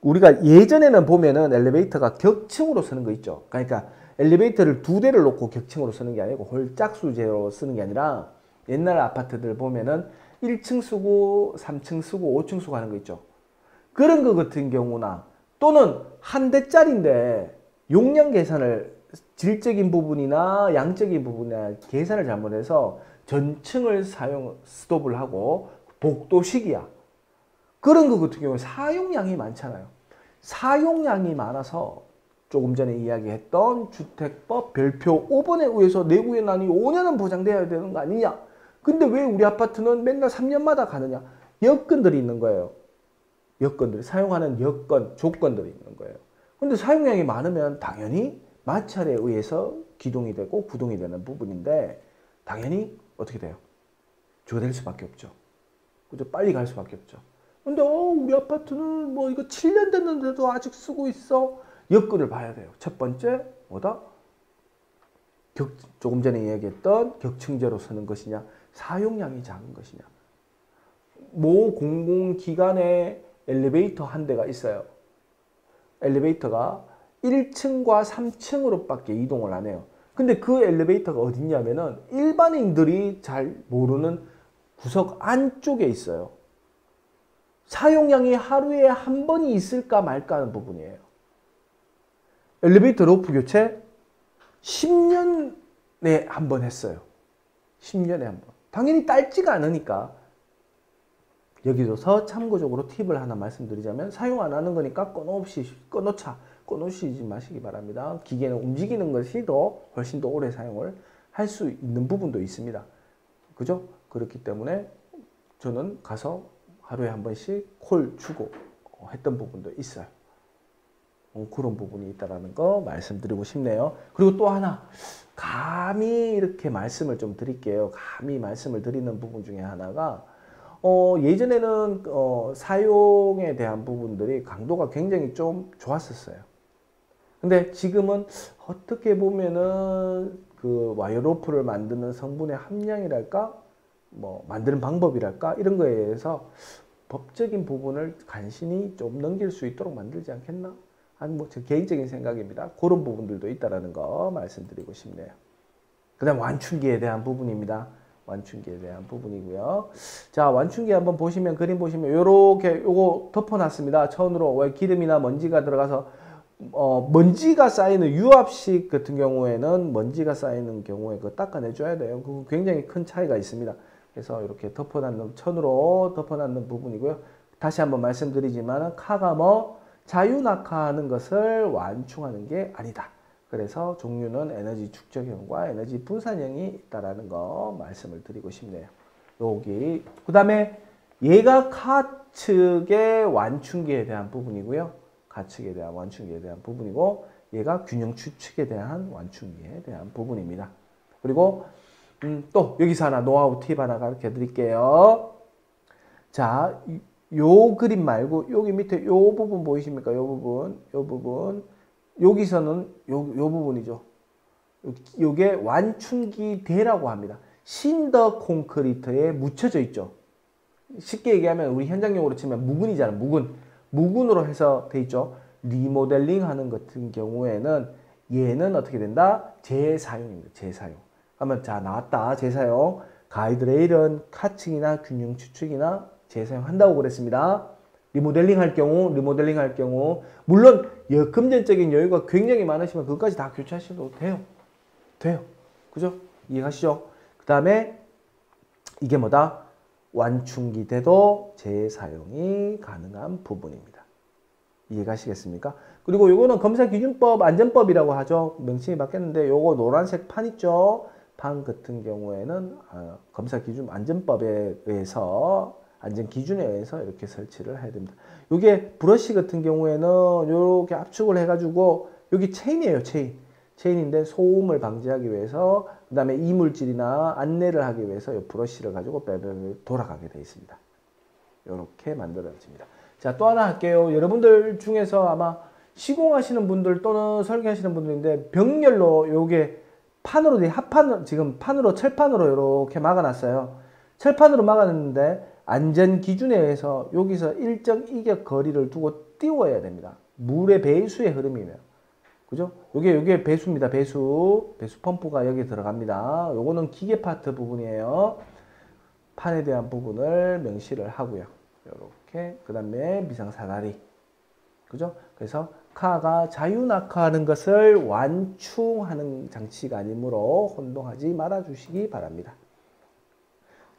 우리가 예전에는 보면은 엘리베이터가 격층으로 쓰는 거 있죠. 그러니까 엘리베이터를 두 대를 놓고 격층으로 쓰는 게 아니고 홀짝수제로 쓰는 게 아니라 옛날 아파트들 보면은 1층 쓰고 3층 쓰고 5층 쓰고 하는 거 있죠. 그런 거 같은 경우나 또는 한 대짜리인데 용량 계산을 질적인 부분이나 양적인 부분이나 계산을 잘못해서 전층을 사용 스톱을 하고 복도식이야. 그런 것 같은 경우는 사용량이 많잖아요. 사용량이 많아서 조금 전에 이야기했던 주택법 별표 5번에 의해서 내구연한이 5년은 보장돼야 되는 거 아니냐? 근데 왜 우리 아파트는 맨날 3년마다 가느냐? 여건들이 있는 거예요. 여건들, 사용하는 여건, 조건들이 있는 거예요. 근데 사용량이 많으면 당연히 마찰에 의해서 기동이 되고 구동이 되는 부분인데 당연히 어떻게 돼요? 주가 수밖에 없죠. 그죠? 빨리 갈 수밖에 없죠. 근데 어 우리 아파트는 뭐 이거 7년 됐는데도 아직 쓰고 있어. 여건을 봐야 돼요. 첫 번째 뭐다? 격, 조금 전에 이야기했던 격층제로 쓰는 것이냐, 사용량이 작은 것이냐. 모 공공기관에 엘리베이터 한 대가 있어요. 엘리베이터가 1층과 3층으로 밖에 이동을 안 해요. 근데 그 엘리베이터가 어딨냐면은 일반인들이 잘 모르는 구석 안쪽에 있어요. 사용량이 하루에 한 번이 있을까 말까 하는 부분이에요. 엘리베이터 로프 교체 10년에 한 번 했어요. 10년에 한 번. 당연히 짧지가 않으니까 여기서 참고적으로 팁을 하나 말씀드리자면 사용 안 하는 거니까 끊임없이 끊어차 끊으시지 마시기 바랍니다. 기계는 움직이는 것이 더 훨씬 더 오래 사용을 할 수 있는 부분도 있습니다. 그죠? 그렇기 때문에 저는 가서 하루에 한 번씩 콜 주고 했던 부분도 있어요. 어, 그런 부분이 있다라는 거 말씀드리고 싶네요. 그리고 또 하나 감히 이렇게 말씀을 좀 드릴게요. 감히 말씀을 드리는 부분 중에 하나가 어, 예전에는 어, 사용에 대한 부분들이 강도가 굉장히 좀 좋았었어요. 근데 지금은 어떻게 보면은 그 와이어로프를 만드는 성분의 함량이랄까 뭐 만드는 방법이랄까 이런 거에 대해서 법적인 부분을 간신히 좀 넘길 수 있도록 만들지 않겠나? 한뭐제 개인적인 생각입니다. 그런 부분들도 있다라는 거 말씀드리고 싶네요. 그다음 완충기에 대한 부분입니다. 완충기에 대한 부분이고요. 자, 완충기 한번 보시면 그림 보시면 요렇게 요거 덮어 놨습니다. 천으로 왜 기름이나 먼지가 들어가서 어, 먼지가 쌓이는 유압식 같은 경우에는 먼지가 쌓이는 경우에 그 닦아내 줘야 돼요. 그 굉장히 큰 차이가 있습니다. 그래서 이렇게 덮어 놨는 천으로 덮어 놨는 부분이고요. 다시 한번 말씀드리지만 카가 뭐 자유낙하하는 것을 완충하는 게 아니다. 그래서 종류는 에너지 축적형과 에너지 분산형이 있다라는 거 말씀을 드리고 싶네요. 여기 그 다음에 얘가 카 측의 완충기에 대한 부분이고요. 가측에 대한 완충기에 대한 부분이고 얘가 균형 추측에 대한 완충기에 대한 부분입니다. 그리고 음, 또 여기서 하나 노하우 팁 하나 가르쳐 드릴게요. 자, 요 그림 말고 여기 밑에 요 부분 보이십니까? 요 부분, 요 부분. 여기서는 요, 요 부분이죠. 요게 완충기 대라고 합니다. 신더 콘크리트에 묻혀져 있죠. 쉽게 얘기하면 우리 현장용으로 치면 묵은이잖아, 묵은. 묵은으로 해서 돼 있죠. 리모델링 하는 같은 경우에는 얘는 어떻게 된다? 재사용입니다. 재사용. 그러면 자 나왔다. 재사용. 가이드레일은 카칭이나 균형 추측이나 재사용한다고 그랬습니다. 리모델링 할 경우, 리모델링 할 경우 물론 금전적인 여유가 굉장히 많으시면 그것까지 다 교체하셔도 돼요. 돼요. 그죠? 이해가시죠? 그 다음에 이게 뭐다? 완충기 대도 재사용이 가능한 부분입니다. 이해가시겠습니까? 그리고 요거는 검사기준법 안전법이라고 하죠. 명칭이 바뀌었는데 요거 노란색 판 있죠? 판 같은 경우에는 아, 검사기준 안전법에 의해서 안전 기준에 의해서 이렇게 설치를 해야 됩니다. 요게 브러쉬 같은 경우에는 요렇게 압축을 해가지고 여기 체인이에요 체인 체인인데 소음을 방지하기 위해서 그 다음에 이물질이나 안내를 하기 위해서 이 브러쉬를 가지고 빼빼 돌아가게 되어 있습니다. 이렇게 만들어집니다. 자, 또 하나 할게요. 여러분들 중에서 아마 시공하시는 분들 또는 설계하시는 분들인데 병렬로 요게 판으로 돼 합판 지금 판으로 철판으로 이렇게 막아놨어요. 철판으로 막아놨는데 안전 기준에 의해서 여기서 일정 이격 거리를 두고 띄워야 됩니다. 물의 배수의 흐름이면 그죠? 요게 요게 배수입니다. 배수. 배수 펌프가 여기 들어갑니다. 요거는 기계 파트 부분이에요. 판에 대한 부분을 명시를 하고요. 요렇게 그 다음에 미상 사다리. 그죠? 그래서 카가 자유낙하하는 것을 완충하는 장치가 아니므로 혼동하지 말아 주시기 바랍니다.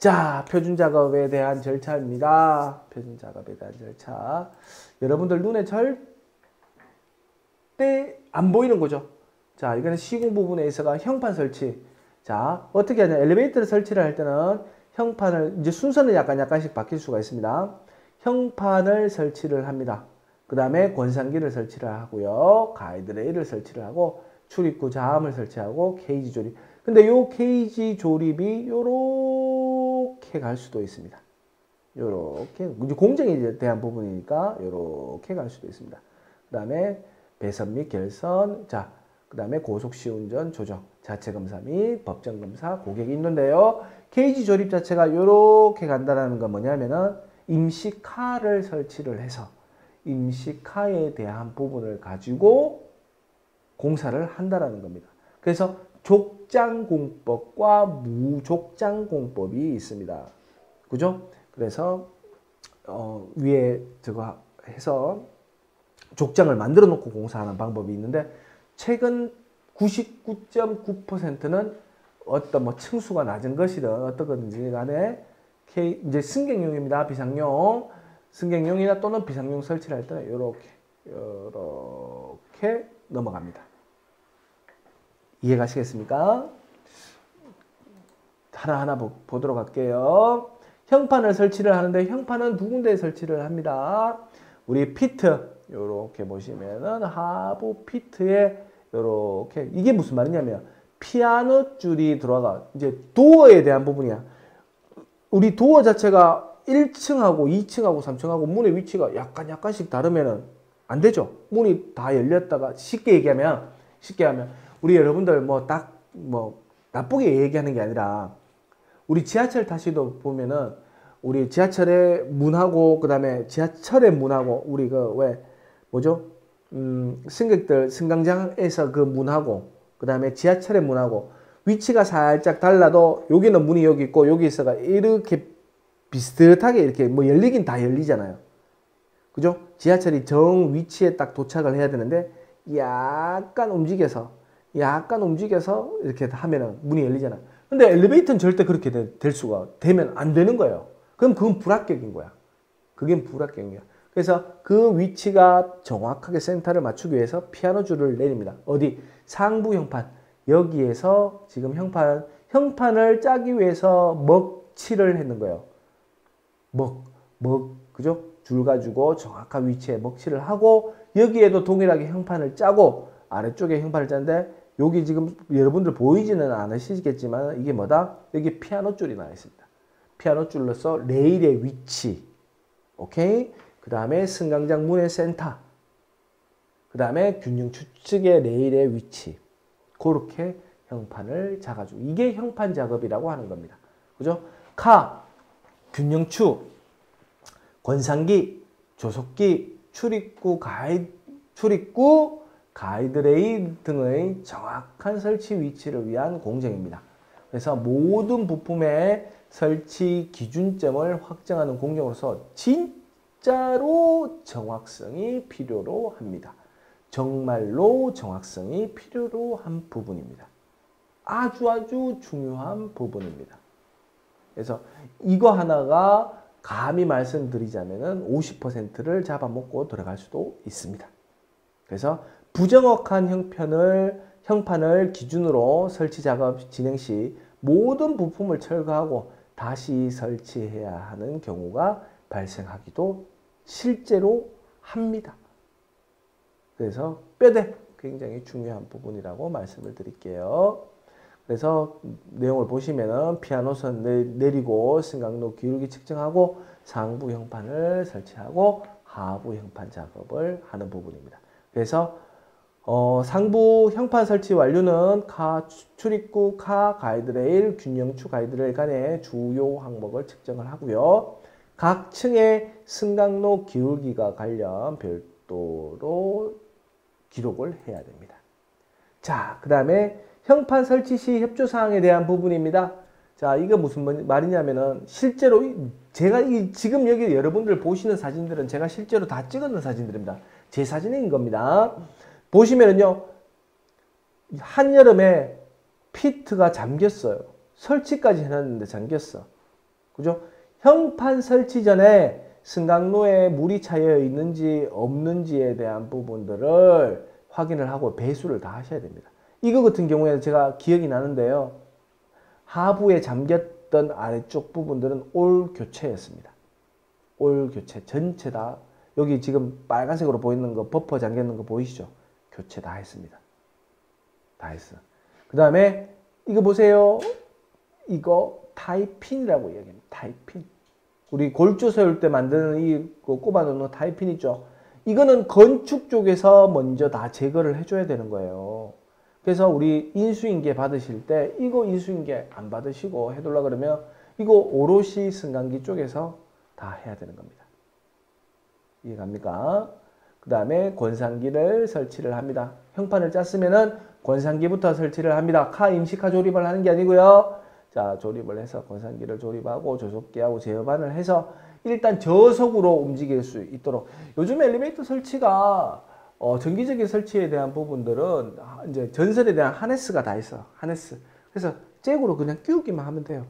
자, 표준 작업에 대한 절차입니다. 표준 작업에 대한 절차. 여러분들 눈에 절대 안 보이는 거죠. 자, 이거는 시공 부분에 있어가 형판 설치. 자, 어떻게 하냐. 엘리베이터를 설치를 할 때는 형판을, 이제 순서는 약간 약간씩 바뀔 수가 있습니다. 형판을 설치를 합니다. 그 다음에 권상기를 설치를 하고요. 가이드레일을 설치를 하고 출입구 자함을 설치하고 케이지 조립. 근데 요 케이지 조립이 요 렇게 갈 수도 있습니다. 요렇게 공정에 대한 부분이니까 요렇게 갈 수도 있습니다. 그 다음에 배선 및 결선, 자, 그 다음에 고속 시운전 조정, 자체 검사 및 법정 검사 고객이 있는데요. 케이지 조립 자체가 요렇게 간다라는 건 뭐냐면은 임시 카를 설치를 해서 임시 카에 대한 부분을 가지고 공사를 한다라는 겁니다. 그래서 족장공법과 무족장공법이 있습니다. 그죠? 그래서 어, 위에 저거 해서 족장을 만들어 놓고 공사하는 방법이 있는데 최근 99.9%는 어떤 뭐 층수가 낮은 것이든 어떤 건지 간에 K 이제 승객용입니다. 비상용 승객용이나 또는 비상용 설치를 할 때는 이렇게 이렇게 넘어갑니다. 이해가시겠습니까? 하나하나 보, 도록 할게요. 형판을 설치를 하는데 형판은 두 군데 설치를 합니다. 우리 피트 이렇게 보시면은 하부 피트에 이렇게 이게 무슨 말이냐면 피아노 줄이 들어가 이제 도어에 대한 부분이야. 우리 도어 자체가 1층하고 2층하고 3층하고 문의 위치가 약간 약간씩 다르면은 안 되죠. 문이 다 열렸다가 쉽게 얘기하면 쉽게 하면 우리 여러분들 뭐딱뭐 나쁘게 얘기하는 게 아니라 우리 지하철 타시도 보면은 우리 지하철의 문하고 그다음에 지하철의 문하고 우리 그 왜 뭐죠? 음, 승객들 승강장에서 그 문하고 그다음에 지하철의 문하고 위치가 살짝 달라도 여기는 문이 여기 있고 여기 있어가 이렇게 비슷하게 이렇게 뭐 열리긴 다 열리잖아요. 그죠? 지하철이 정 위치에 딱 도착을 해야 되는데 약간 움직여서 약간 움직여서 이렇게 하면은 문이 열리잖아. 근데 엘리베이터는 절대 그렇게 되, 될 수가 되면 안 되는 거예요. 그럼 그건 불합격인 거야. 그게 불합격이야. 그래서 그 위치가 정확하게 센터를 맞추기 위해서 피아노 줄을 내립니다. 어디? 상부 형판. 여기에서 지금 형판, 형판을 짜기 위해서 먹칠을 했는 거예요. 먹, 먹, 그죠? 줄 가지고 정확한 위치에 먹칠을 하고 여기에도 동일하게 형판을 짜고 아래쪽에 형판을 짰는데 여기 지금 여러분들 보이지는 않으시겠지만 이게 뭐다? 여기 피아노 줄이 나와 있습니다. 피아노 줄로서 레일의 위치, 오케이? 그 다음에 승강장 문의 센터, 그 다음에 균형 추측의 레일의 위치, 그렇게 형판을 잡아주고 이게 형판 작업이라고 하는 겁니다. 그죠? 카, 균형추, 권상기, 조속기, 출입구 가이드, 출입구, 가이드레일 등의 정확한 설치 위치를 위한 공정입니다. 그래서 모든 부품의 설치 기준점을 확정하는 공정으로서 진짜로 정확성이 필요로 합니다. 정말로 정확성이 필요로 한 부분입니다. 아주 아주 중요한 부분입니다. 그래서 이거 하나가 감히 말씀드리자면은 50%를 잡아먹고 들어갈 수도 있습니다. 그래서 부정확한 형편을 형판을 기준으로 설치 작업 진행 시 모든 부품을 철거하고 다시 설치해야 하는 경우가 발생하기도 실제로 합니다. 그래서 뼈대 굉장히 중요한 부분이라고 말씀을 드릴게요. 그래서 내용을 보시면은 피아노선 내리고 승강로 기울기 측정하고 상부 형판을 설치하고 하부 형판 작업을 하는 부분입니다. 그래서 어, 상부 형판 설치 완료는 카 출입구 카 가이드레일 균형추 가이드레일 간의 주요 항목을 측정을 하고요. 각 층의 승강로 기울기가 관련 별도로 기록을 해야 됩니다. 자, 그 다음에 형판 설치 시 협조 사항에 대한 부분입니다. 자, 이거 무슨 말이냐면은 실제로 제가 이 지금 여기 여러분들 보시는 사진들은 제가 실제로 다 찍었는 사진들입니다. 제 사진인 겁니다. 보시면은요. 한여름에 피트가 잠겼어요. 설치까지 해놨는데 잠겼어. 그죠? 형판 설치 전에 승강로에 물이 차여 있는지 없는지에 대한 부분들을 확인을 하고 배수를 다 하셔야 됩니다. 이거 같은 경우에 제가 기억이 나는데요. 하부에 잠겼던 아래쪽 부분들은 올 교체였습니다. 올 교체 전체 다 여기 지금 빨간색으로 보이는 거 버퍼 잠겼는 거 보이시죠? 교체 다 했습니다. 다 했어. 그 다음에 이거 보세요. 이거 타이핀이라고 이야기합니다. 타이핀. 우리 골조 세울 때 만드는 이그 꼽아놓는 타이핀 있죠. 이거는 건축 쪽에서 먼저 다 제거를 해줘야 되는 거예요. 그래서 우리 인수인계 받으실 때 이거 인수인계 안 받으시고 해둘라 그러면 이거 오롯이 승강기 쪽에서 다 해야 되는 겁니다. 이해갑니까? 그 다음에 권상기를 설치를 합니다. 형판을 짰으면은 권상기부터 설치를 합니다. 카 임시카 조립을 하는 게 아니고요. 자 조립을 해서 권상기를 조립하고 조속기하고 제어반을 해서 일단 저속으로 움직일 수 있도록 요즘 엘리베이터 설치가 어, 전기적인 설치에 대한 부분들은 이제 전선에 대한 하네스가 다 있어. 하네스. 그래서 잭으로 그냥 끼우기만 하면 돼요.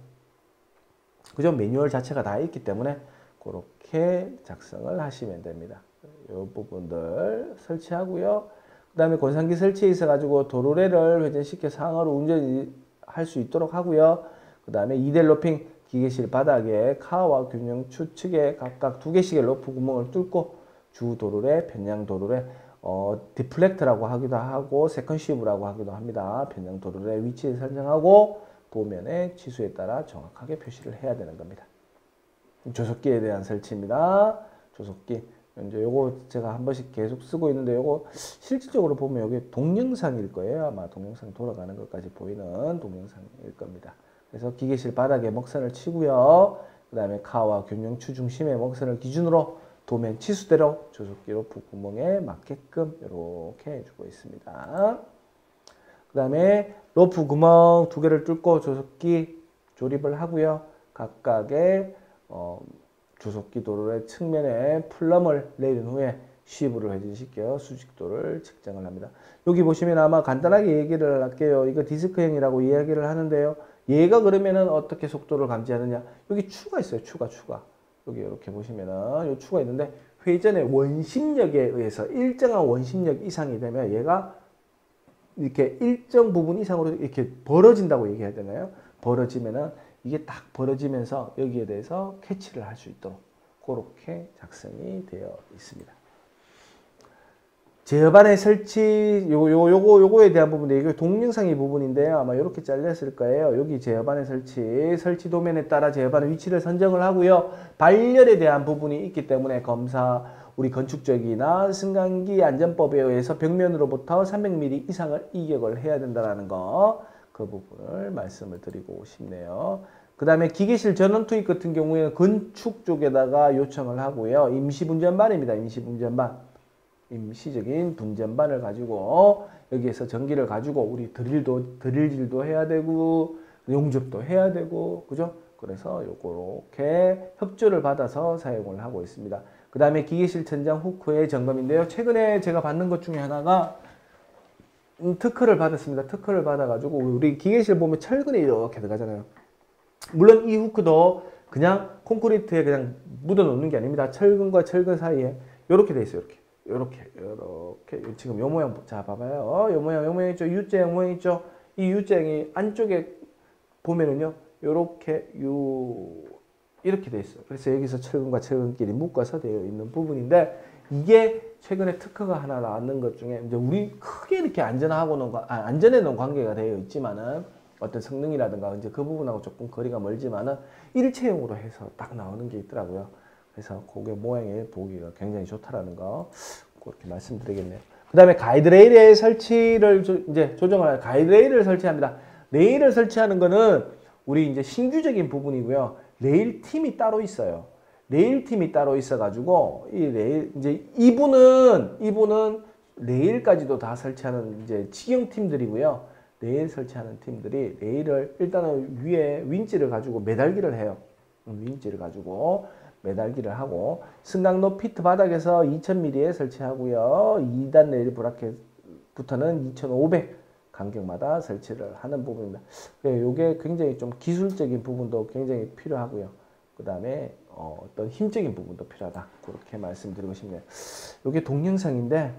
그죠? 매뉴얼 자체가 다 있기 때문에 그렇게 작성을 하시면 됩니다. 이 부분들 설치하고요. 그 다음에 권상기 설치에 있어 가지고 도로래를 회전시켜 상하로 운전할 수 있도록 하고요. 그 다음에 2대1 roping 기계실 바닥에 카와 균형추 측에 각각 두 개씩의 로프 구멍을 뚫고 주 도로래, 편양 도로래, 어, deflect라고 하기도 하고 second sheave라고 하기도 합니다. 편양 도로래 위치를 설정하고 도면의 치수에 따라 정확하게 표시를 해야 되는 겁니다. 조속기에 대한 설치입니다. 조속기. 이제 요거 제가 한 번씩 계속 쓰고 있는데 요거 실질적으로 보면 여기 동영상일 거예요. 아마 동영상 돌아가는 것까지 보이는 동영상일 겁니다. 그래서 기계실 바닥에 먹선을 치고요. 그 다음에 카와 균형추 중심의 먹선을 기준으로 도면 치수대로 조속기로 부구멍에 맞게끔 이렇게 해주고 있습니다. 그 다음에 로프 구멍 두 개를 뚫고 조속기 조립을 하고요. 각각의 어, 조속기 도로의 측면에 플럼을 내린 후에 시브를 회전시켜 수직도를 측정을 합니다. 여기 보시면 아마 간단하게 얘기를 할게요. 이거 디스크형이라고 이야기를 하는데요. 얘가 그러면은 어떻게 속도를 감지하느냐? 여기 추가 있어요. 추가, 추가. 여기 이렇게 보시면은 요 추가 있는데 회전의 원심력에 의해서 일정한 원심력 이상이 되면 얘가 이렇게 일정 부분 이상으로 이렇게 벌어진다고 얘기해야 되나요? 벌어지면은 이게 딱 벌어지면서 여기에 대해서 캐치를 할 수 있도록 그렇게 작성이 되어 있습니다. 제어반의 설치 요, 요, 요거 요거에 대한 부분인데 이게 동영상의 부분인데요. 아마 이렇게 잘렸을 거예요. 여기 제어반의 설치 설치 도면에 따라 제어반의 위치를 선정을 하고요. 발열에 대한 부분이 있기 때문에 검사 우리 건축적이나 승강기 안전법에 의해서 벽면으로부터 300mm 이상을 이격을 해야 된다는 거 그 부분을 말씀을 드리고 싶네요. 그 다음에 기계실 전원 투입 같은 경우에는 건축 쪽에다가 요청을 하고요. 임시분전반입니다. 임시분전반. 임시적인 분전반을 가지고 여기에서 전기를 가지고 우리 드릴도 드릴질도 해야 되고 용접도 해야 되고 그죠? 그래서 요렇게 협조를 받아서 사용을 하고 있습니다. 그 다음에 기계실 천장 후크의 점검인데요. 최근에 제가 받는 것 중에 하나가 음, 특허를 받았습니다. 특허를 받아가지고 우리 기계실 보면 철근이 이렇게 들어가잖아요. 물론 이 후크도 그냥 콘크리트에 그냥 묻어 놓는 게 아닙니다. 철근과 철근 사이에 이렇게 돼 있어요. 이렇게. 요렇게 요렇게 지금 요 모양 자 봐봐요 요 모양 요 모양 있죠 U자형 모양 있죠 이 U자형이 안쪽에 보면은요 요렇게 요 이렇게 돼 있어요 그래서 여기서 철근과 철근끼리 묶어서 되어 있는 부분인데 이게 최근에 특허가 하나 나왔는 것 중에 이제 우리 크게 이렇게 안전하고는 아, 안전에 는 관계가 되어 있지만은 어떤 성능이라든가 이제 그 부분하고 조금 거리가 멀지만은 일체형으로 해서 딱 나오는 게 있더라고요. 그래서 고개 모양이 보기가 굉장히 좋다라는 거 그렇게 말씀드리겠네요. 그 다음에 가이드레일의 설치를 조, 이제 조정을 할 가이드레일을 설치합니다. 레일을 설치하는 거는 우리 이제 신규적인 부분이고요. 레일 팀이 따로 있어요. 레일 팀이 따로 있어가지고 이 레일 이제 이분은 이분은 레일까지도 다 설치하는 이제 직영 팀들이고요. 레일 설치하는 팀들이 레일을 일단은 위에 윈치를 가지고 매달기를 해요. 음, 윈치를 가지고 매달기를 하고 승강로 피트 바닥에서 2000mm에 설치하고요. 2단 레일 브라켓부터는 2500 간격마다 설치를 하는 부분입니다. 이게 굉장히 좀 기술적인 부분도 굉장히 필요하고요. 그 다음에 어, 떤 힘적인 부분도 필요하다. 그렇게 말씀드리고 싶네요. 이게 동영상인데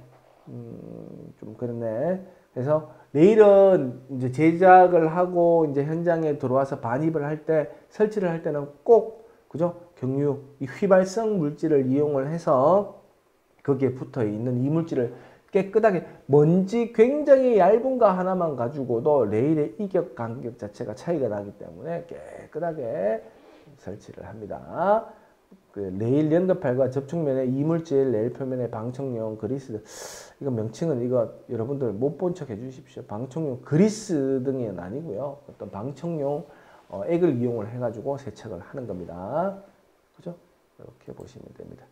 음, 좀 그렇네. 그래서 내일은 이제 제작을 하고 이제 현장에 들어와서 반입을 할 때 설치를 할 때는 꼭 그죠 경유 이 휘발성 물질을 이용을 해서 거기에 붙어 있는 이 물질을 깨끗하게 먼지 굉장히 얇은 거 하나만 가지고도 레일의 이격 간격 자체가 차이가 나기 때문에 깨끗하게 설치를 합니다. 그 레일 연결판과 접촉면에 이물질, 레일 표면에 방청용 그리스 이거 명칭은 이거 여러분들 못 본 척 해주십시오. 방청용 그리스 등은 아니고요. 어떤 방청용 어, 액을 이용을 해가지고 세척을 하는 겁니다. 그죠? 이렇게 보시면 됩니다.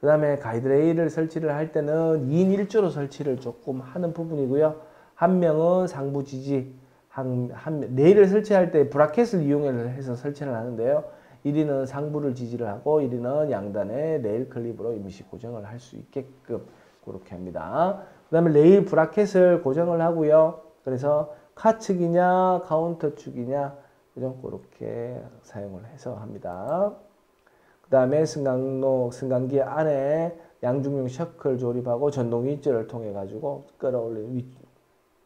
그 다음에 가이드레일을 설치를 할 때는 2인 1조로 설치를 조금 하는 부분이고요. 한 명은 상부 지지, 한, 한, 레일을 설치할 때 브라켓을 이용해서 설치를 하는데요. 1인은 상부를 지지를 하고 1인은 양단에 레일 클립으로 임시 고정을 할 수 있게끔 그렇게 합니다. 그 다음에 레일 브라켓을 고정을 하고요. 그래서 카 측이냐 카운터 축이냐 그죠? 그렇게 사용을 해서 합니다. 그 다음에 승강로, 승강기 안에 양중용 shackle 조립하고 전동 윈치를 통해 가지고 끌어올리는 윗,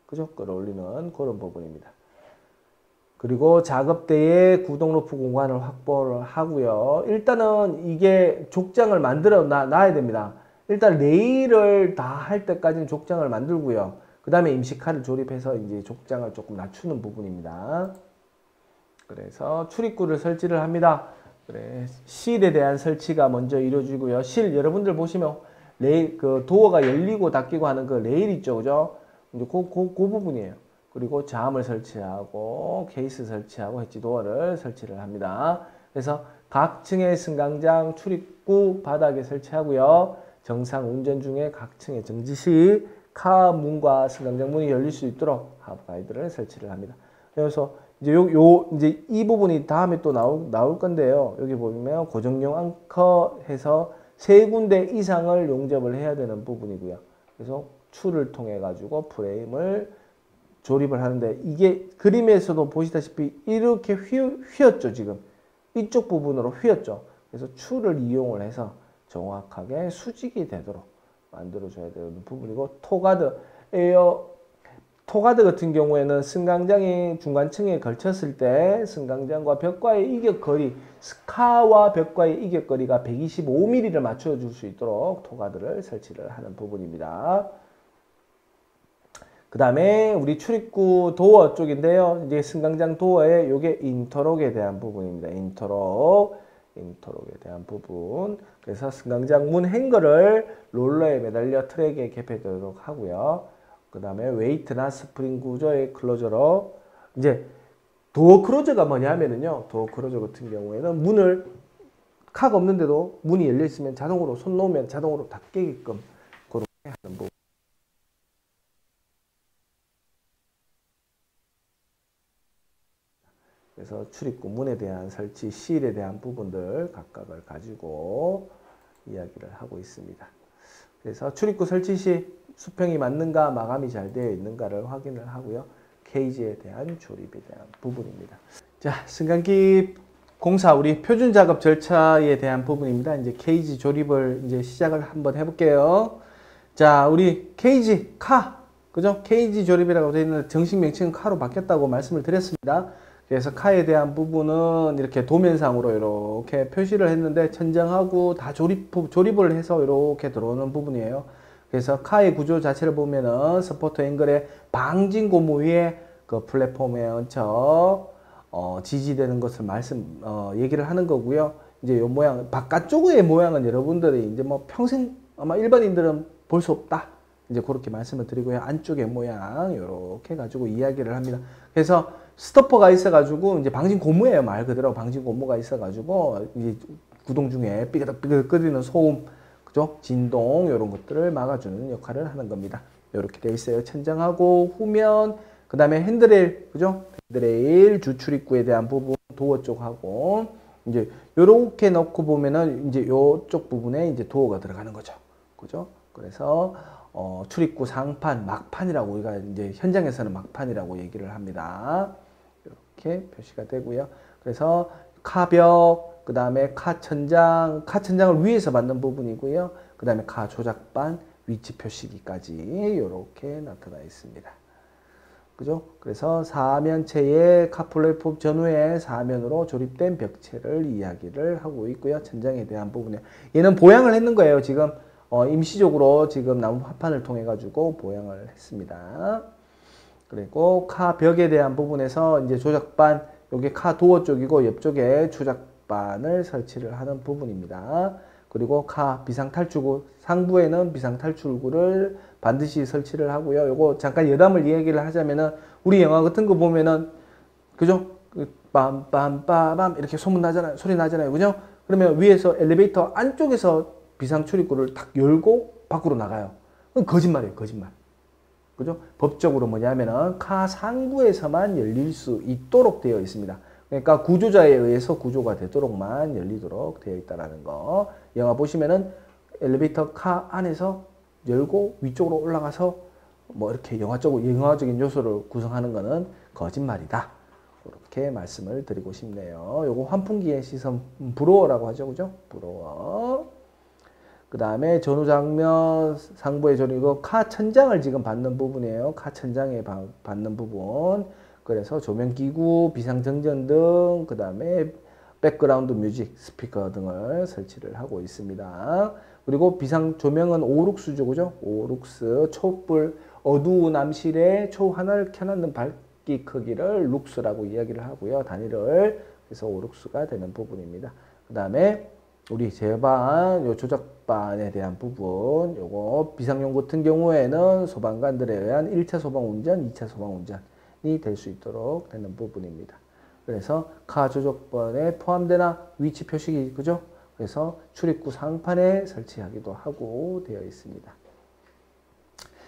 그죠? 끌어올리는 그런 부분입니다. 그리고 작업대에 구동 로프 공간을 확보를 하고요. 일단은 이게 족장을 만들어 놔, 놔야 됩니다. 일단 레일을 다 할 때까지는 족장을 만들고요. 그 다음에 임시 car를 조립해서 이제 족장을 조금 낮추는 부분입니다. 그래서 출입구를 설치를 합니다. 그래 sill에 대한 설치가 먼저 이루어지고요. sill 여러분들 보시면 레일 그 도어가 열리고 닫히고 하는 그 레일 있죠, 그죠? 이제 그, 그, 그 부분이에요. 그리고 자음을 설치하고 케이스 설치하고 해지 도어를 설치를 합니다. 그래서 각 층의 승강장 출입구 바닥에 설치하고요. 정상 운전 중에 각 층의 정지 시 카 문과 승강장 문이 열릴 수 있도록 하부 가이드를 설치를 합니다. 그래서 이제 요, 요, 이제 이 부분이 다음에 또 나올, 나올 건데요. 여기 보면 고정용 앙커 해서 세 군데 이상을 용접을 해야 되는 부분이고요. 그래서 추를 통해 가지고 프레임을 조립을 하는데 이게 그림에서도 보시다시피 이렇게 휘, 휘었죠, 지금. 이쪽 부분으로 휘었죠. 그래서 추를 이용을 해서 정확하게 수직이 되도록 만들어줘야 되는 부분이고 toe guard 에어 toe guard 같은 경우에는 승강장이 중간층에 걸쳤을 때 승강장과 벽과의 이격거리 스카와 벽과의 이격거리가 125mm를 맞춰줄 수 있도록 toe guard를 설치를 하는 부분입니다. 그 다음에 우리 출입구 도어 쪽인데요. 이제 승강장 도어에 요게 interlock에 대한 부분입니다. interlock, interlock에 대한 부분. 그래서 승강장 문 행거를 롤러에 매달려 트랙에 개폐하도록 하고요. 그 다음에 웨이트나 스프링 구조의 closer로 이제 도어 closer가 뭐냐면은요. 도어 closer 같은 경우에는 문을 카가 없는데도 문이 열려 있으면 자동으로 손 놓으면 자동으로 닫게끔 그렇게 하는 부분. 그래서 출입구 문에 대한 설치, 실에 대한 부분들 각각을 가지고 이야기를 하고 있습니다. 그래서 출입구 설치 시 수평이 맞는가 마감이 잘 되어 있는가를 확인을 하고요. 케이지에 대한 조립에 대한 부분입니다. 자, 승강기 공사 우리 표준 작업 절차에 대한 부분입니다. 이제 케이지 조립을 이제 시작을 한번 해볼게요. 자, 우리 케이지 카 그죠? 케이지 조립이라고 되어 있는 정식 명칭은 카로 바뀌었다고 말씀을 드렸습니다. 그래서 카에 대한 부분은 이렇게 도면상으로 이렇게 표시를 했는데 천장하고 다 조립, 조립을 해서 이렇게 들어오는 부분이에요. 그래서 카의 구조 자체를 보면은 서포터 앵글의 방진 고무 위에 그 플랫폼에 얹혀 어, 지지되는 것을 말씀 어, 얘기를 하는 거고요. 이제 요 모양 바깥쪽의 모양은 여러분들이 이제 뭐 평생 아마 일반인들은 볼 수 없다. 이제 그렇게 말씀을 드리고요. 안쪽의 모양 이렇게 가지고 이야기를 합니다. 그래서 스토퍼가 있어가지고 이제 방진 고무예요 말 그대로 방진 고무가 있어가지고 이제 구동 중에 삐그덕삐그덕 끓이는 소음 그죠? 진동 이런 것들을 막아주는 역할을 하는 겁니다. 이렇게 되어 있어요. 천장하고 후면 그 다음에 핸드레일 그죠? 핸드레일 주출입구에 대한 부분 도어 쪽하고 이제 요렇게 넣고 보면은 이제 요쪽 부분에 이제 도어가 들어가는 거죠. 그죠? 그래서 어, 출입구 상판, 막판이라고 우리가 이제 현장에서는 막판이라고 얘기를 합니다. 이렇게 표시가 되고요. 그래서 카벽, 그 다음에 카 천장, 카 천장을 위에서 만든 부분이고요. 그 다음에 카 조작반, 위치 표시기까지 이렇게 나타나 있습니다. 그죠? 그래서 사면체의 카 플랫폼 전후에 사면으로 조립된 벽체를 이야기를 하고 있고요. 천장에 대한 부분에 얘는 보양을 했는 거예요. 지금 어, 임시적으로 지금 나무 화판을 통해 가지고 보양을 했습니다. 그리고 카 벽에 대한 부분에서 이제 조작반 여기 카 도어 쪽이고 옆쪽에 조작반을 설치를 하는 부분입니다. 그리고 카 비상 탈출구 상부에는 비상 탈출구를 반드시 설치를 하고요. 요거 잠깐 여담을 이야기를 하자면은 우리 영화 같은 거 보면은 그죠? 그 빰빰빠밤 이렇게 소문 나잖아요. 소리 나잖아요. 그죠? 그러면 위에서 엘리베이터 안쪽에서 비상 출입구를 탁 열고 밖으로 나가요. 거짓말이에요. 거짓말. 그죠? 법적으로 뭐냐면은 카 상부에서만 열릴 수 있도록 되어 있습니다. 그러니까 구조자에 의해서 구조가 되도록만 열리도록 되어 있다라는 거. 영화 보시면은 엘리베이터 카 안에서 열고 위쪽으로 올라가서 뭐 이렇게 영화적으로 영화적인 요소를 구성하는 거는 거짓말이다. 그렇게 말씀을 드리고 싶네요. 요거 환풍기의 시선 blower라고 하죠. 그죠? blower. 그 다음에 전후 장면 상부의 전후 이거 car 천장을 지금 받는 부분이에요. car 천장에 받는 부분. 그래서 조명 기구, 비상정전 등, 그 다음에 background music, 스피커 등을 설치를 하고 있습니다. 그리고 비상 조명은 오룩스죠, 그죠? 오룩스, 촛불, 어두운 암실에 초 하나를 켜놓는 밝기 크기를 룩스라고 이야기를 하고요. 단위를. 그래서 오룩스가 되는 부분입니다. 그 다음에 우리 제반, 요 조작반에 대한 부분, 요거 비상용 같은 경우에는 소방관들에 의한 1차 소방 운전, 2차 소방 운전이 될 수 있도록 되는 부분입니다. 그래서 car 조작반에 포함되나 위치 표식이 그죠? 그래서 출입구 상판에 설치하기도 하고 되어 있습니다.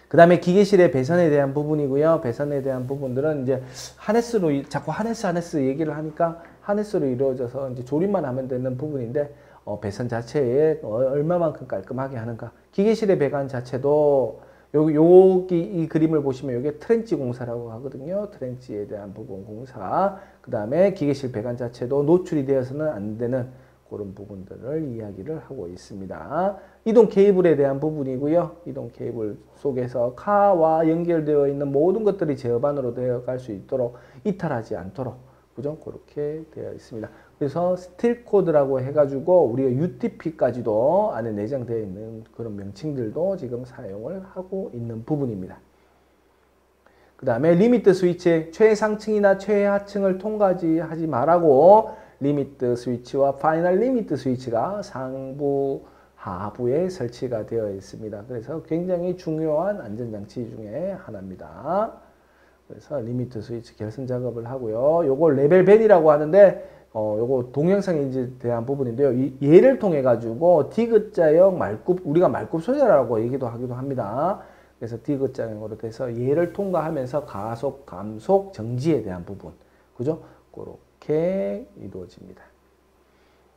그 다음에 기계실의 배선에 대한 부분이고요. 배선에 대한 부분들은 이제 하네스로 자꾸 하네스 하네스 얘기를 하니까 하네스로 이루어져서 이제 조립만 하면 되는 부분인데 어, 배선 자체에 얼마만큼 깔끔하게 하는가. 기계실의 배관 자체도 여기 여기 이 그림을 보시면 이게 트렌치 공사라고 하거든요. 트렌치에 대한 부분 공사. 그 다음에 기계실 배관 자체도 노출이 되어서는 안 되는 그런 부분들을 이야기를 하고 있습니다. 이동 케이블에 대한 부분이고요. 이동 케이블 속에서 카와 연결되어 있는 모든 것들이 제어반으로 되어 갈 수 있도록 이탈하지 않도록 그죠? 그렇게 되어 있습니다. 그래서 steel cord라고 해가지고 우리가 UTP까지도 안에 내장되어 있는 그런 명칭들도 지금 사용을 하고 있는 부분입니다. 그 다음에 리미트 스위치 최상층이나 최하층을 통과하지 하지 말라고 리미트 스위치와 final 리미트 스위치가 상부 하부에 설치가 되어 있습니다. 그래서 굉장히 중요한 안전장치 중에 하나입니다. 그래서 리미트 스위치 결선 작업을 하고요. 요거 레벨 vane이라고 하는데 어, 요거 동영상에 이제 대한 부분인데요. 이, 얘를 통해 가지고 디귿자형 말굽 우리가 말굽쇠라고 얘기도 하기도 합니다. 그래서 디귿자형으로 돼서 얘를 통과하면서 가속, 감속, 정지에 대한 부분, 그죠? 그렇게 이루어집니다.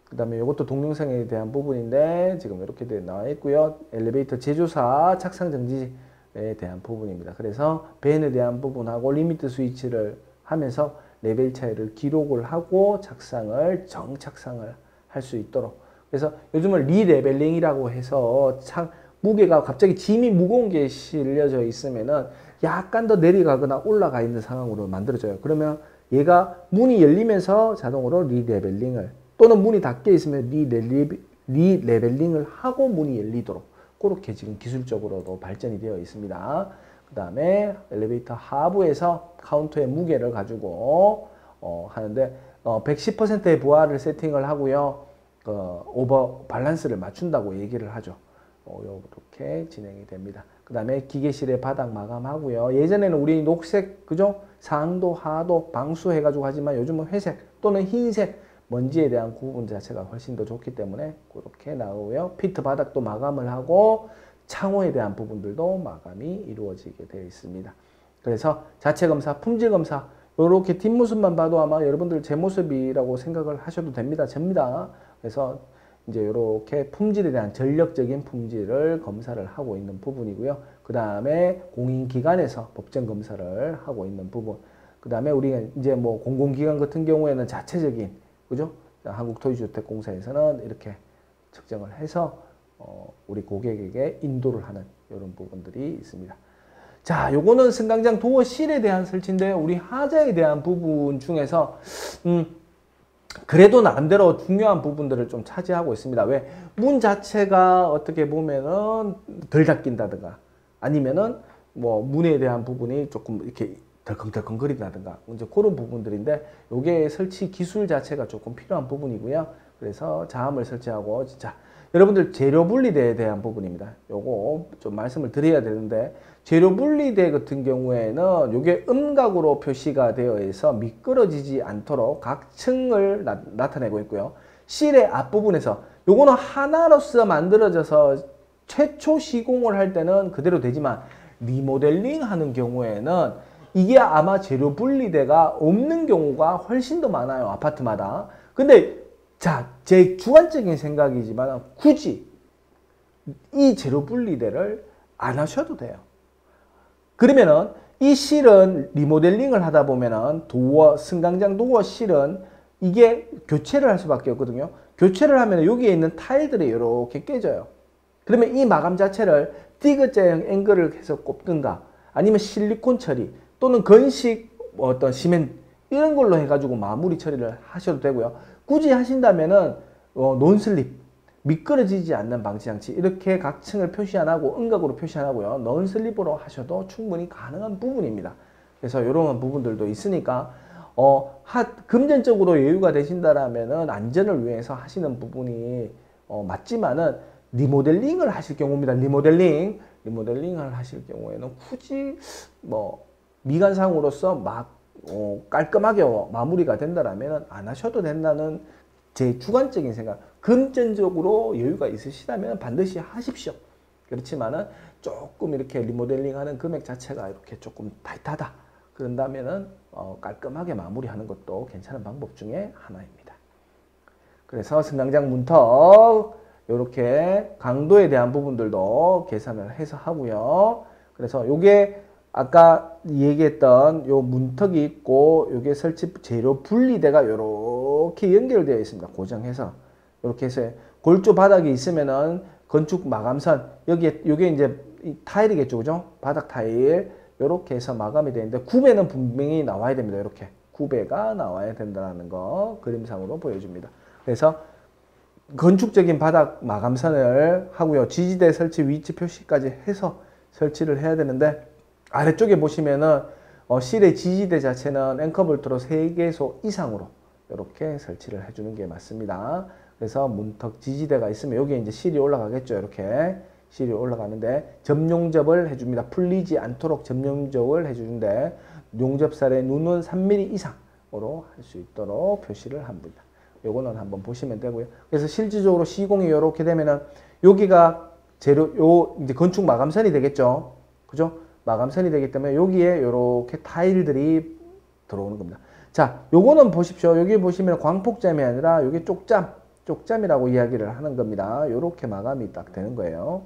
그 다음에 이것도 동영상에 대한 부분인데 지금 이렇게 나와 있고요. 엘리베이터 제조사 착상 정지에 대한 부분입니다. 그래서 vane에 대한 부분하고 리미트 스위치를 하면서 레벨 차이를 기록을 하고 착상을 정착상을 할 수 있도록 그래서 요즘은 re-leveling이라고 해서 참 무게가 갑자기 짐이 무거운 게 실려져 있으면은 약간 더 내려가거나 올라가 있는 상황으로 만들어져요. 그러면 얘가 문이 열리면서 자동으로 re-leveling을 또는 문이 닫혀 있으면 re-level, re-leveling을 하고 문이 열리도록 그렇게 지금 기술적으로도 발전이 되어 있습니다. 그 다음에 엘리베이터 하부에서 카운터의 무게를 가지고 어, 하는데 어, 110%의 부하를 세팅을 하고요. 어, overbalance를 맞춘다고 얘기를 하죠. 어, 이렇게 진행이 됩니다. 그 다음에 기계실의 바닥 마감하고요. 예전에는 우리 녹색, 그죠? 상도, 하도, 방수 해가지고 하지만 요즘은 회색 또는 흰색 먼지에 대한 구분 자체가 훨씬 더 좋기 때문에 그렇게 나오고요. 피트 바닥도 마감을 하고 창호에 대한 부분들도 마감이 이루어지게 되어 있습니다. 그래서 자체 검사, 품질 검사 이렇게 뒷모습만 봐도 아마 여러분들 제 모습이라고 생각을 하셔도 됩니다. 접니다. 그래서 이제 이렇게 품질에 대한 전력적인 품질을 검사를 하고 있는 부분이고요. 그 다음에 공인기관에서 법정 검사를 하고 있는 부분. 그 다음에 우리가 이제 뭐 공공기관 같은 경우에는 자체적인, 그죠? 한국토지주택공사에서는 이렇게 측정을 해서 어, 우리 고객에게 인도를 하는 이런 부분들이 있습니다. 자, 요거는 승강장 도어 실에 대한 설치인데 우리 하자에 대한 부분 중에서 음, 그래도 나름대로 중요한 부분들을 좀 차지하고 있습니다. 왜? 문 자체가 어떻게 보면은 덜 닫힌다든가 아니면은 뭐 문에 대한 부분이 조금 이렇게 덜컹덜컹거린다든가 이제 그런 부분들인데 요게 설치 기술 자체가 조금 필요한 부분이고요. 그래서 자함을 설치하고 진짜 여러분들 재료 분리대에 대한 부분입니다. 요거 좀 말씀을 드려야 되는데 재료 분리대 같은 경우에는 요게 음각으로 표시가 되어 있어 미끄러지지 않도록 각 층을 나, 타내고 있고요. 실의 앞부분에서 요거는 하나로서 만들어져서 최초 시공을 할 때는 그대로 되지만 리모델링 하는 경우에는 이게 아마 재료 분리대가 없는 경우가 훨씬 더 많아요. 아파트마다. 근데 자, 제 주관적인 생각이지만 굳이 이 재료 분리대를 안 하셔도 돼요. 그러면은 이 실은 리모델링을 하다 보면은 도어, 승강장 도어 실은 이게 교체를 할 수밖에 없거든요. 교체를 하면 여기에 있는 타일들이 이렇게 깨져요. 그러면 이 마감 자체를 디귿자형 앵글을 해서 꼽든가 아니면 실리콘 처리 또는 건식 뭐 어떤 시멘 이런 걸로 해가지고 마무리 처리를 하셔도 되고요. 굳이 하신다면은 어, 논슬립 미끄러지지 않는 방지장치 이렇게 각 층을 표시 안 하고 음각으로 표시 안 하고요. 논슬립으로 하셔도 충분히 가능한 부분입니다. 그래서 이런 부분들도 있으니까 어, 하, 금전적으로 여유가 되신다라면은 안전을 위해서 하시는 부분이 어, 맞지만은 리모델링을 하실 경우입니다. 리모델링 리모델링을 하실 경우에는 굳이 뭐 미관상으로서 막 어, 깔끔하게 마무리가 된다라면 안 하셔도 된다는 제 주관적인 생각. 금전적으로 여유가 있으시다면 반드시 하십시오. 그렇지만은 조금 이렇게 리모델링하는 금액 자체가 이렇게 조금 타이트하다. 그런다면은 어, 깔끔하게 마무리하는 것도 괜찮은 방법 중에 하나입니다. 그래서 승강장 문턱 이렇게 강도에 대한 부분들도 계산을 해서 하고요. 그래서 요게 아까 얘기했던 요 문턱이 있고 요게 설치 재료 분리대가 요렇게 연결되어 있습니다. 고정해서 요렇게 해서 골조 바닥이 있으면은 건축 마감선 여기에 요게 이제 타일이겠죠. 그죠? 바닥 타일 요렇게 해서 마감이 되는데 구배는 분명히 나와야 됩니다. 이렇게 구배가 나와야 된다는 거 그림상으로 보여줍니다. 그래서 건축적인 바닥 마감선을 하고요. 지지대 설치 위치 표시까지 해서 설치를 해야 되는데 아래쪽에 보시면은 어, 실의 지지대 자체는 앵커볼트로 3개소 이상으로 이렇게 설치를 해주는 게 맞습니다. 그래서 문턱 지지대가 있으면 여기에 이제 실이 올라가겠죠. 이렇게 실이 올라가는데 점용접을 해줍니다. 풀리지 않도록 점용접을 해주는데 용접살의 눈은 3mm 이상으로 할 수 있도록 표시를 합니다. 요거는 한번 보시면 되고요. 그래서 실질적으로 시공이 이렇게 되면은 여기가 재료 요 이제 건축 마감선이 되겠죠. 그죠? 마감선이 되기 때문에 여기에 이렇게 타일들이 들어오는 겁니다. 자, 요거는 보십시오. 여기 보시면 광폭점이 아니라 여기 쪽점, 쪽점이라고 이야기를 하는 겁니다. 요렇게 마감이 딱 되는 거예요.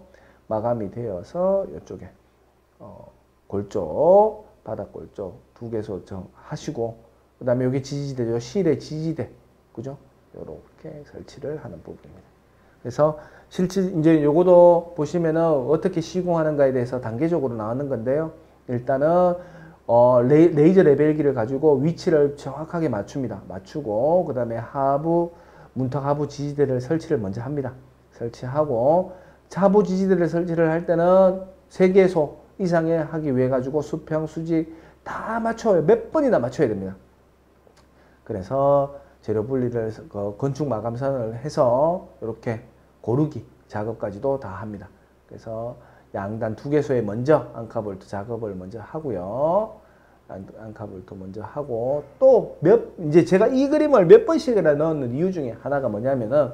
마감이 되어서 이쪽에 어, 골조, 바닥 골조 두 개소 하시고 그 다음에 여기 지지대죠. 실의 지지대, 그죠? 요렇게 설치를 하는 부분입니다. 그래서 실제 이제 요거도 보시면은 어떻게 시공하는가에 대해서 단계적으로 나오는 건데요. 일단은 어, 레이, 저 레벨기를 가지고 위치를 정확하게 맞춥니다. 맞추고 그 다음에 하부 문턱 하부 지지대를 설치를 먼저 합니다. 설치하고 하부 지지대를 설치를 할 때는 세 개소 이상의 하기 위해 가지고 수평 수직 다 맞춰요. 몇 번이나 맞춰야 됩니다. 그래서 재료 분리를 그 건축 마감선을 해서 이렇게 고르기 작업까지도 다 합니다. 그래서 양단 두 개소에 먼저 앙카볼트 작업을 먼저 하고요. 안- 안카부터 먼저 하고 또 몇 이제 제가 이 그림을 몇 번씩이나 넣는 이유 중에 하나가 뭐냐면은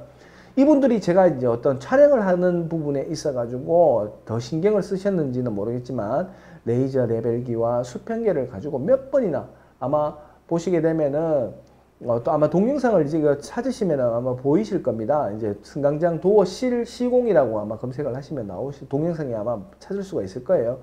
이분들이 제가 이제 어떤 촬영을 하는 부분에 있어 가지고 더 신경을 쓰셨는지는 모르겠지만 레이저 레벨기와 수평계를 가지고 몇 번이나 아마 보시게 되면은 어, 또 아마 동영상을 이제 찾으시면 아마 보이실 겁니다. 이제 승강장 도어 실 시공이라고 아마 검색을 하시면 나오실 동영상이 아마 찾을 수가 있을 거예요.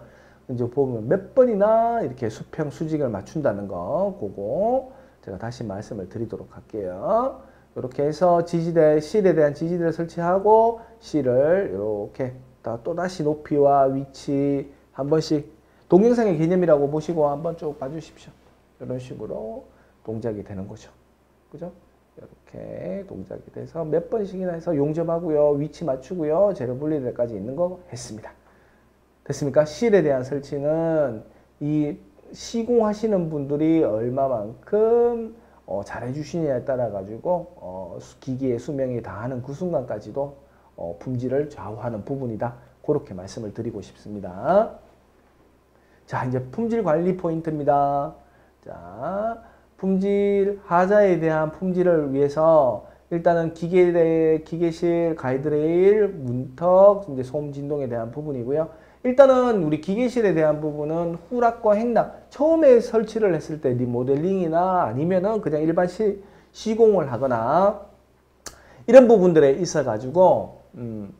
이제 보면 몇 번이나 이렇게 수평 수직을 맞춘다는 거 그거 제가 다시 말씀을 드리도록 할게요. 이렇게 해서 지지대 실에 대한 지지대를 설치하고 실을 이렇게 또 다시 높이와 위치 한 번씩 동영상의 개념이라고 보시고 한번 쭉 봐주십시오. 이런 식으로 동작이 되는 거죠. 그죠? 이렇게 동작이 돼서 몇 번씩이나 해서 용접하고요. 위치 맞추고요. 재료 분리대까지 있는 거 했습니다. 됐습니까? 실에 대한 설치는 이 시공하시는 분들이 얼마만큼 어, 잘해주시냐에 따라 가지고 어, 수- 기기의 수명이 다하는 그 순간까지도 어, 품질을 좌우하는 부분이다. 그렇게 말씀을 드리고 싶습니다. 자, 이제 품질 관리 포인트입니다. 자, 품질 하자에 대한 품질을 위해서 일단은 기계 기계실 가이드레일 문턱 이제 소음 진동에 대한 부분이고요. 일단은 우리 기계실에 대한 부분은 후락과 행락 처음에 설치를 했을 때 리모델링이나 아니면은 그냥 일반 시, 시공을 하거나 이런 부분들에 있어 가지고 음,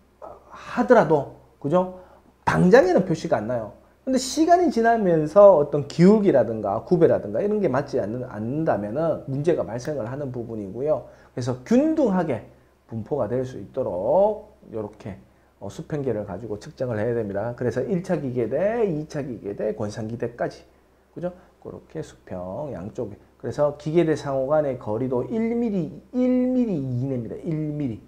하더라도 그죠 당장에는 표시가 안 나요. 근데 시간이 지나면서 어떤 기울기라든가 구배라든가 이런 게 맞지 않는, 않는다면은 문제가 발생을 하는 부분이고요. 그래서 균등하게 분포가 될 수 있도록 이렇게 어, 수평계를 가지고 측정을 해야 됩니다. 그래서 1차 기계대, 2차 기계대, 권상기대까지 그죠? 그렇게 수평 양쪽에 그래서 기계대 상호 간의 거리도 1mm, 1mm 이내입니다. 1mm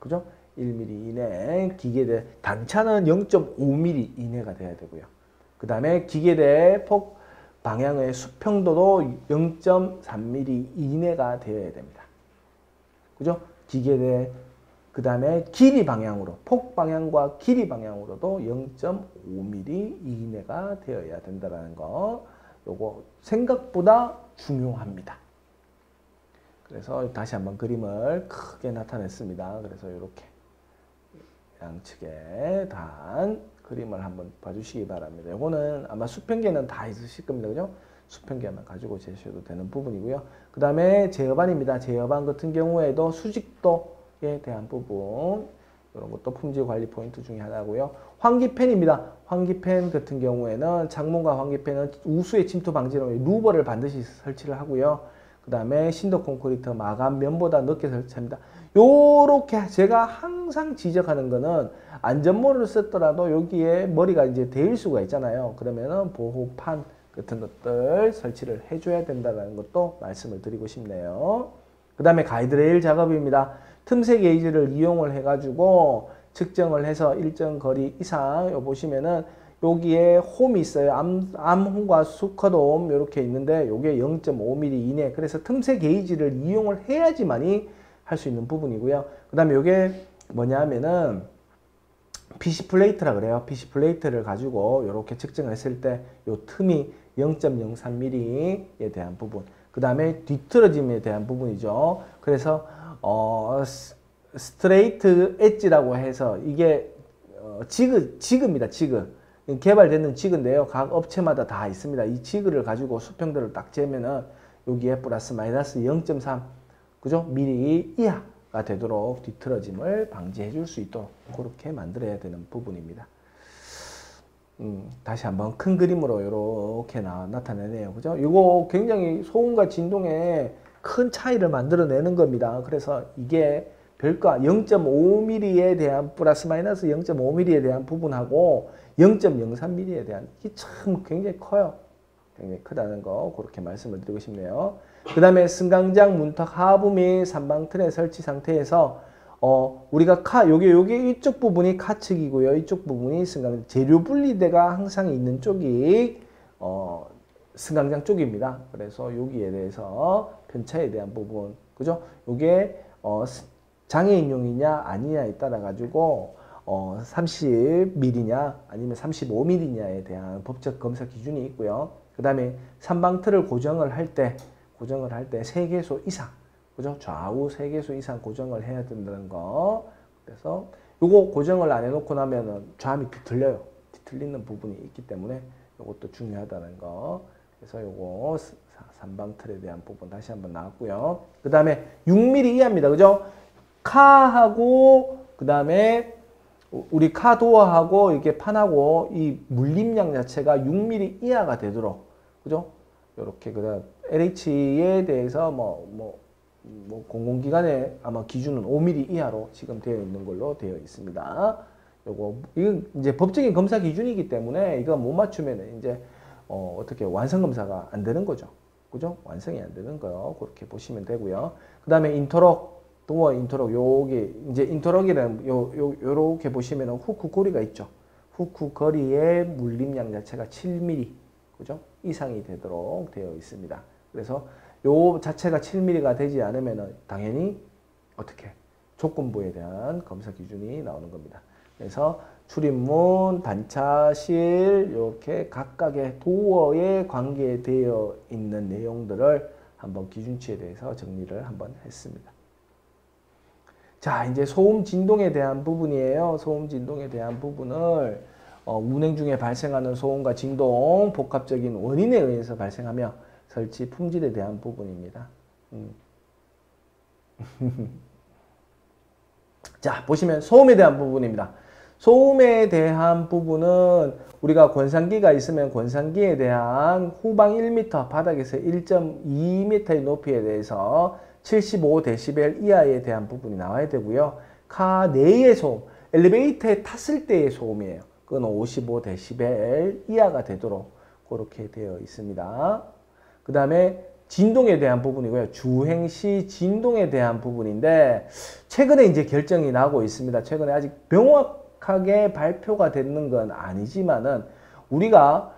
그죠? 1mm 이내 기계대 단차는 0.5mm 이내가 돼야 되고요. 그 다음에 기계대 폭 방향의 수평도도 0.3mm 이내가 되어야 됩니다. 그죠? 기계대 그 다음에 길이 방향으로 폭 방향과 길이 방향으로도 0.5mm 이내가 되어야 된다는 거 요거 생각보다 중요합니다. 그래서 다시 한번 그림을 크게 나타냈습니다. 그래서 이렇게 양측에 단 그림을 한번 봐주시기 바랍니다. 이거는 아마 수평계는 다 있으실 겁니다. 그죠? 수평계만 가지고 재셔도 되는 부분이고요. 그 다음에 제어반입니다. 제어반 같은 경우에도 수직도에 대한 부분 이런 것도 품질 관리 포인트 중에 하나고요. 환기팬입니다. 환기팬 같은 경우에는 창문과 환기팬은 우수의 침투 방지로 루버를 반드시 설치를 하고요. 그 다음에 신도 콘크리트 마감 면보다 넓게 설치합니다. 요렇게 제가 항상 지적하는 거는 안전모를 썼더라도 여기에 머리가 이제 데일 수가 있잖아요. 그러면은 보호판 같은 것들 설치를 해줘야 된다는 것도 말씀을 드리고 싶네요. 그 다음에 가이드레일 작업입니다. 틈새 게이지를 이용을 해가지고 측정을 해서 일정 거리 이상 요 보시면은 여기에 홈이 있어요. 암, 암홈과 수컷홈 이렇게 있는데 요게 0.5mm 이내 그래서 틈새 게이지를 이용을 해야지만이 할 수 있는 부분이고요. 그 다음에 요게 뭐냐 하면은 PC 플레이트라 그래요. PC 플레이트를 가지고 이렇게 측정을 했을 때요 틈이 0.03mm에 대한 부분. 그 다음에 뒤틀어짐에 대한 부분이죠. 그래서 어, 스- straight edge라고 해서 이게 어, 지그 지그입니다. 지그 개발되는 지그인데요. 각 업체마다 다 있습니다. 이 지그를 가지고 수평들을 딱 재면은 여기에 플러스 마이너스 0.3 그죠? 미리 이하가 되도록 뒤틀어짐을 방지해 줄 수 있도록 그렇게 만들어야 되는 부분입니다. 음, 다시 한번 큰 그림으로 이렇게 나, 나타내네요. 그죠? 이거 굉장히 소음과 진동에 큰 차이를 만들어내는 겁니다. 그래서 이게 별거 0.5mm에 대한 플러스 마이너스 0.5mm에 대한 부분하고 0.03mm에 대한 이게 참 굉장히 커요. 굉장히 크다는 거 그렇게 말씀을 드리고 싶네요. 그 다음에 승강장 문턱 하부 및 삼방 틀의 설치 상태에서 어 우리가 카 요게 요게 이쪽 부분이 카측이고요. 이쪽 부분이 승강 재료 분리대가 항상 있는 쪽이 어 승강장 쪽입니다. 그래서 여기에 대해서 편차에 대한 부분 그죠? 요게 어 스- 장애인용이냐 아니냐에 따라 가지고 어 30mm냐 아니면 35mm냐에 대한 법적 검사 기준이 있고요. 그 다음에 삼방틀을 고정을 할 때, 고정을 할 때 세 개소 이상, 그죠? 좌우 세 개소 이상 고정을 해야 된다는 거. 그래서 요거 고정을 안 해놓고 나면은 좌함이 뒤틀려요. 뒤틀리는 부분이 있기 때문에 요것도 중요하다는 거. 그래서 요거 삼방틀에 대한 부분 다시 한번 나왔고요. 그 다음에 6mm 이하입니다. 그죠? 카하고 그 다음에 우리 카도어하고 이게 판하고 이 물림량 자체가 6mm 이하가 되도록 그죠? 이렇게 그다음 LH에 대해서 뭐 뭐 뭐 공공기관의 아마 기준은 5mm 이하로 지금 되어 있는 걸로 되어 있습니다. 요거 이건 이제 법적인 검사 기준이기 때문에 이거 못 맞추면 이제 어, 어떻게 완성 검사가 안 되는 거죠. 그죠? 완성이 안 되는 거 그렇게 보시면 되고요. 그다음에 인터럭 도어 인터럭 요게 이제 인터럭이라는 요, 요 요렇게 보시면은 후크 고리가 있죠. 후크 거리의 물림량 자체가 7mm 그죠? 이상이 되도록 되어 있습니다. 그래서 요 자체가 7mm가 되지 않으면은 당연히 어떻게 조건부에 대한 검사 기준이 나오는 겁니다. 그래서 출입문, 단차실 이렇게 각각의 도어에 관계되어 있는 내용들을 한번 기준치에 대해서 정리를 한번 했습니다. 자, 이제 소음 진동에 대한 부분이에요. 소음 진동에 대한 부분을 어, 운행 중에 발생하는 소음과 진동, 복합적인 원인에 의해서 발생하며 설치 품질에 대한 부분입니다. 음. 자, 보시면 소음에 대한 부분입니다. 소음에 대한 부분은 우리가 권상기가 있으면 권상기에 대한 후방 1m, 바닥에서 1.2m의 높이에 대해서 75dB 이하에 대한 부분이 나와야 되고요. 카 내의 소음, 엘리베이터에 탔을 때의 소음이에요. 그건 55dB 이하가 되도록 그렇게 되어 있습니다. 그 다음에 진동에 대한 부분이고요. 주행 시 진동에 대한 부분인데 최근에 이제 결정이 나고 있습니다. 최근에 아직 명확하게 발표가 되는 건 아니지만은 우리가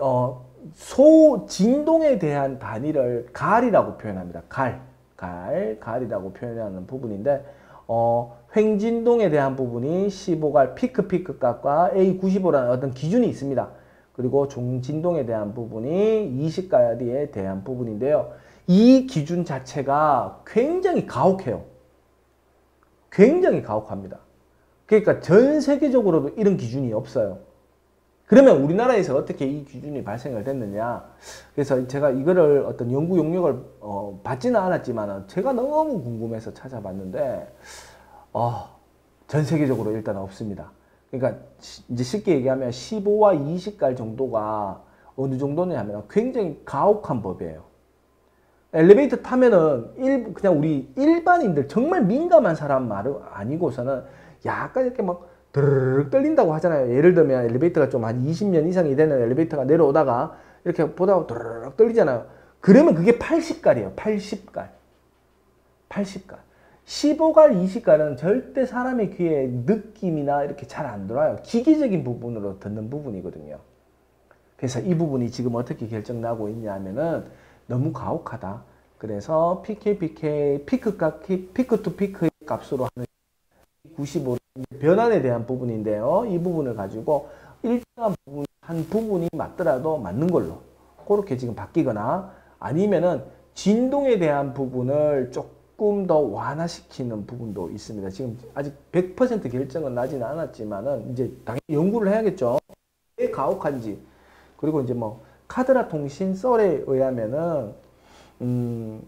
어, 소 진동에 대한 단위를 갈이라고 표현합니다. 갈. 갈, 갈이라고 표현하는 부분인데 어, 횡진동에 대한 부분이 15갈 피크 피크 값과 A95라는 어떤 기준이 있습니다. 그리고 중진동에 대한 부분이 20가야디에 대한 부분인데요. 이 기준 자체가 굉장히 가혹해요. 굉장히 가혹합니다. 그러니까 전 세계적으로도 이런 기준이 없어요. 그러면 우리나라에서 어떻게 이 기준이 발생을 됐느냐. 그래서 제가 이거를 어떤 연구 용역을 어, 받지는 않았지만 제가 너무 궁금해서 찾아봤는데 어, 전 세계적으로 일단 없습니다. 그러니까 이제 쉽게 얘기하면 15와 20갈 정도가 어느 정도냐 하면 굉장히 가혹한 법이에요. 엘리베이터 타면은 일, 그냥 우리 일반인들 정말 민감한 사람 말 아니고서는 약간 이렇게 막 드르륵 떨린다고 하잖아요. 예를 들면 엘리베이터가 좀 한 20년 이상이 되는 엘리베이터가 내려오다가 이렇게 보다가 드르륵 떨리잖아요. 그러면 그게 80갈이에요. 80갈. 80갈. 15갈, 20갈은 절대 사람의 귀에 느낌이나 이렇게 잘 안 들어와요. 기계적인 부분으로 듣는 부분이거든요. 그래서 이 부분이 지금 어떻게 결정나고 있냐 하면은 너무 가혹하다. 그래서 PK, PK, 피크 값, peak to peak 값으로 하는 95 변환에 대한 부분인데요. 이 부분을 가지고 일정한 부분, 한 부분이 맞더라도 맞는 걸로 그렇게 지금 바뀌거나 아니면은 진동에 대한 부분을 조금 더 완화시키는 부분도 있습니다. 지금 아직 100% 결정은 나지는 않았지만은 이제 당연히 연구를 해야겠죠. 왜 가혹한지 그리고 이제 뭐 카드라 통신 썰에 의하면은 음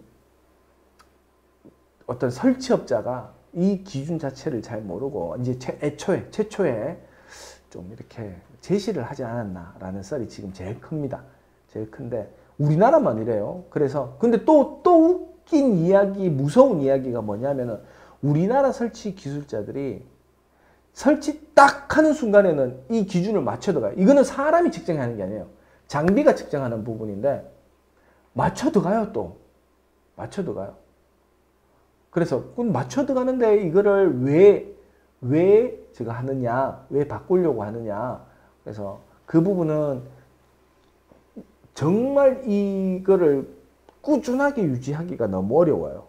어떤 설치업자가 이 기준 자체를 잘 모르고 이제 최, 애초에 최초에 좀 이렇게 제시를 하지 않았나라는 썰이 지금 제일 큽니다. 제일 큰데 우리나라만 이래요. 그래서 근데 또또 웃긴 이야기, 무서운 이야기가 뭐냐면은 우리나라 설치 기술자들이 설치 딱 하는 순간에는 이 기준을 맞춰 들어가요. 이거는 사람이 측정하는 게 아니에요. 장비가 측정하는 부분인데 맞춰 들어가요 또. 맞춰 들어가요. 그래서 맞춰 들어가는데 이거를 왜, 왜 제가 하느냐, 왜 바꾸려고 하느냐. 그래서 그 부분은 정말 이거를 꾸준하게 유지하기가 너무 어려워요.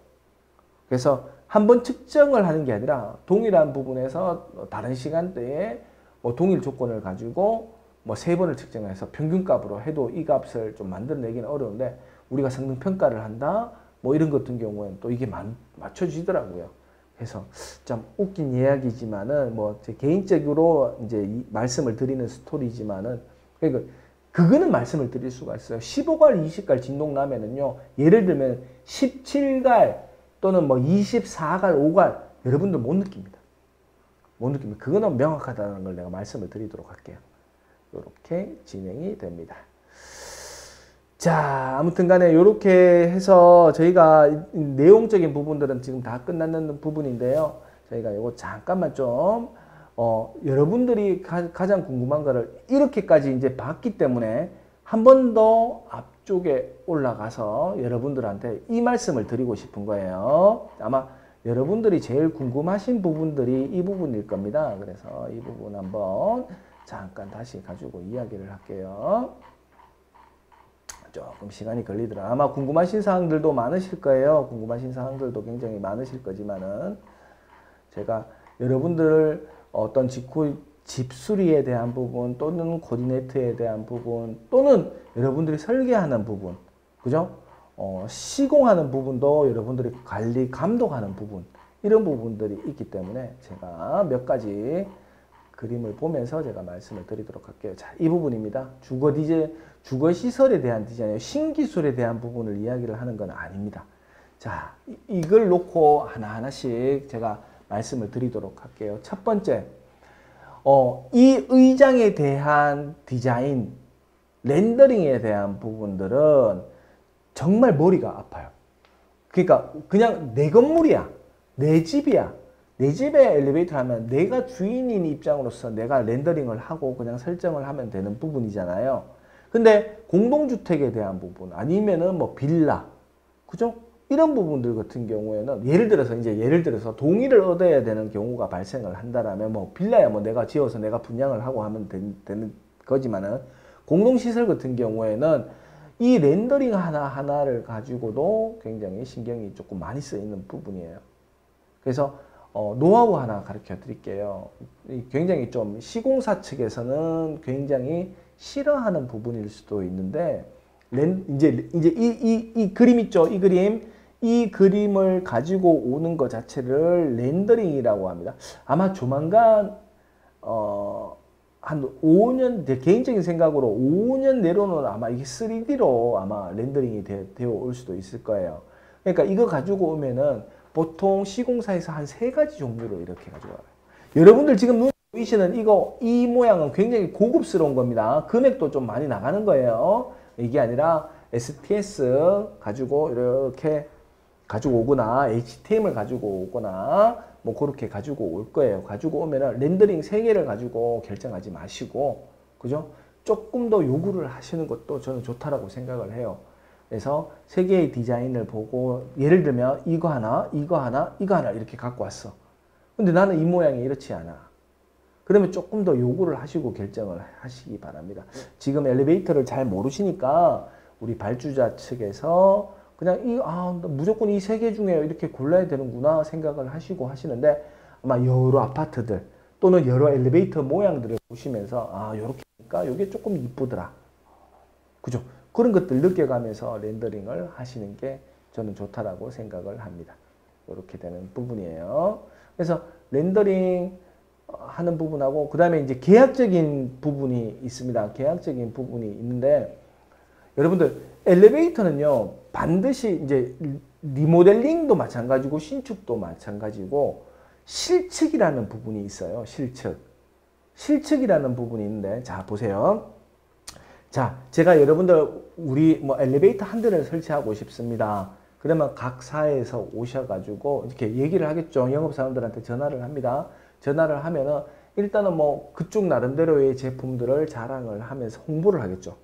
그래서 한 번 측정을 하는 게 아니라 동일한 부분에서 다른 시간대에 뭐 동일 조건을 가지고 뭐 세 번을 측정해서 평균값으로 해도 이 값을 좀 만들어내기는 어려운데 우리가 성능 평가를 한다 뭐 이런 것 같은 경우에는 또 이게 만, 맞춰지더라고요. 그래서 좀 웃긴 이야기지만은 뭐 제 개인적으로 이제 이 말씀을 드리는 스토리지만은 그러니까 그거는 말씀을 드릴 수가 있어요. 15갈, 20갈 진동 나면은요. 예를 들면 17갈 또는 뭐 24갈, 5갈 여러분들 못 느낍니다. 못 느낍니다. 그거는 명확하다는 걸 내가 말씀을 드리도록 할게요. 이렇게 진행이 됩니다. 자, 아무튼 간에 이렇게 해서 저희가 이 내용적인 부분들은 지금 다 끝났는 부분인데요. 저희가 이거 잠깐만 좀, 어, 여러분들이 가, 장 궁금한 거를 이렇게까지 이제 봤기 때문에 한 번 더 앞쪽에 올라가서 여러분들한테 이 말씀을 드리고 싶은 거예요. 아마 여러분들이 제일 궁금하신 부분들이 이 부분일 겁니다. 그래서 이 부분 한번 잠깐 다시 가지고 이야기를 할게요. 조금 시간이 걸리더라. 아마 궁금하신 사항들도 많으실 거예요. 궁금하신 사항들도 굉장히 많으실 거지만은 제가 여러분들 어떤 직구 집수리에 대한 부분 또는 코디네이트에 대한 부분 또는 여러분들이 설계하는 부분 그죠? 어, 시공하는 부분도 여러분들이 관리 감독하는 부분 이런 부분들이 있기 때문에 제가 몇 가지 그림을 보면서 제가 말씀을 드리도록 할게요. 자, 이 부분입니다. 주거 디제 주거 시설에 대한 디자인, 신기술에 대한 부분을 이야기를 하는 건 아닙니다. 자, 이- 이걸 놓고 하나하나씩 제가 말씀을 드리도록 할게요. 첫 번째, 어, 이 의장에 대한 디자인, 렌더링에 대한 부분들은 정말 머리가 아파요. 그러니까 그냥 내 건물이야. 내 집이야. 내 집에 엘리베이터 하면 내가 주인인 입장으로서 내가 렌더링을 하고 그냥 설정을 하면 되는 부분이잖아요. 근데 공동주택에 대한 부분 아니면은 뭐 빌라 그죠? 이런 부분들 같은 경우에는 예를 들어서 이제 예를 들어서 동의를 얻어야 되는 경우가 발생을 한다라면 뭐 빌라야 뭐 내가 지어서 내가 분양을 하고 하면 된- 되는 거지만은 공동시설 같은 경우에는 이 렌더링 하나 하나를 가지고도 굉장히 신경이 조금 많이 쓰이는 부분이에요. 그래서 어, 노하우 하나 가르쳐 드릴게요. 이 굉장히 좀 시공사 측에서는 굉장히 싫어하는 부분일 수도 있는데 렌, 이제 이제 이, 이, 이 그림 있죠? 이 그림 이 그림을 가지고 오는 것 자체를 렌더링이라고 합니다. 아마 조만간 어, 한 5년 내 개인적인 생각으로 5년 내로는 아마 이게 3D로 아마 렌더링이 되, 되어 올 수도 있을 거예요. 그러니까 이거 가지고 오면은 보통 시공사에서 한 세 가지 종류로 이렇게 가지고 와요. 여러분들 지금 눈 보이시는 이거 이 모양은 굉장히 고급스러운 겁니다. 금액도 좀 많이 나가는 거예요. 이게 아니라 STS 가지고 이렇게 가지고 오거나 HTM을 가지고 오거나 뭐 그렇게 가지고 올 거예요. 가지고 오면은 렌더링 세 개를 가지고 결정하지 마시고 그죠? 조금 더 요구를 하시는 것도 저는 좋다라고 생각을 해요. 그래서 세 개의 디자인을 보고 예를 들면 이거 하나, 이거 하나, 이거 하나 이렇게 갖고 왔어. 근데 나는 이 모양이 이렇지 않아. 그러면 조금 더 요구를 하시고 결정을 하시기 바랍니다. 지금 엘리베이터를 잘 모르시니까 우리 발주자 측에서 그냥 이, 아, 나 무조건 이 세 개 중에 이렇게 골라야 되는구나 생각을 하시고 하시는데 아마 여러 아파트들 또는 여러 엘리베이터 모양들을 보시면서 아, 요렇게 하니까 이게 조금 이쁘더라. 그죠? 그런 것들 느껴가면서 렌더링을 하시는 게 저는 좋다라고 생각을 합니다. 이렇게 되는 부분이에요. 그래서 렌더링 어, 하는 부분하고 그 다음에 이제 계약적인 부분이 있습니다. 계약적인 부분이 있는데 여러분들 엘리베이터는요 반드시 이제 리모델링도 마찬가지고 신축도 마찬가지고 실측이라는 부분이 있어요. 실측. 실측이라는 부분이 있는데 자 보세요. 자, 제가 여러분들 우리 뭐 엘리베이터 한 대를 설치하고 싶습니다. 그러면 각 사에서 오셔가지고 이렇게 얘기를 하겠죠. 영업 사원들한테 전화를 합니다. 전화를 하면은 일단은 뭐 그쪽 나름대로의 제품들을 자랑을 하면서 홍보를 하겠죠.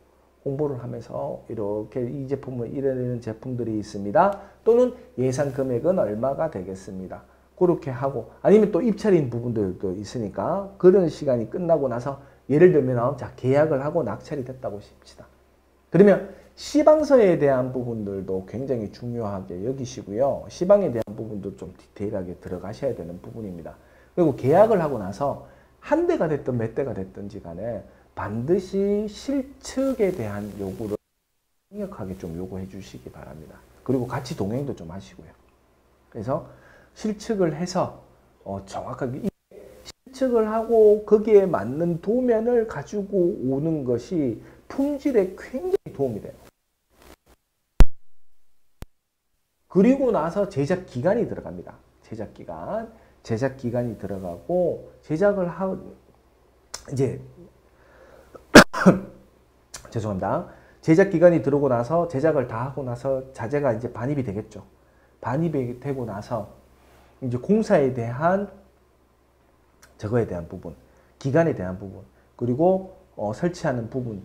홍보를 하면서 이렇게 이 제품을 이런 제품들이 있습니다. 또는 예상 금액은 얼마가 되겠습니다. 그렇게 하고 아니면 또 입찰인 부분들도 있으니까 그런 시간이 끝나고 나서 예를 들면 자 계약을 하고 낙찰이 됐다고 칩시다. 그러면 시방서에 대한 부분들도 굉장히 중요하게 여기시고요. 시방에 대한 부분도 좀 디테일하게 들어가셔야 되는 부분입니다. 그리고 계약을 하고 나서 한 대가 됐든 몇 대가 됐든지 간에 반드시 실측에 대한 요구를 강력하게 좀 요구해 주시기 바랍니다. 그리고 같이 동행도 좀 하시고요. 그래서 실측을 해서 어, 정확하게 이 실측을 하고 거기에 맞는 도면을 가지고 오는 것이 품질에 굉장히 도움이 돼요. 그리고 나서 제작 기간이 들어갑니다. 제작 기간. 제작 기간이 들어가고 제작을 하 이제 죄송합니다. 제작 기간이 들어오고 나서 제작을 다 하고 나서 자재가 이제 반입이 되겠죠. 반입이 되고 나서 이제 공사에 대한 저거에 대한 부분, 기간에 대한 부분, 그리고 어, 설치하는 부분,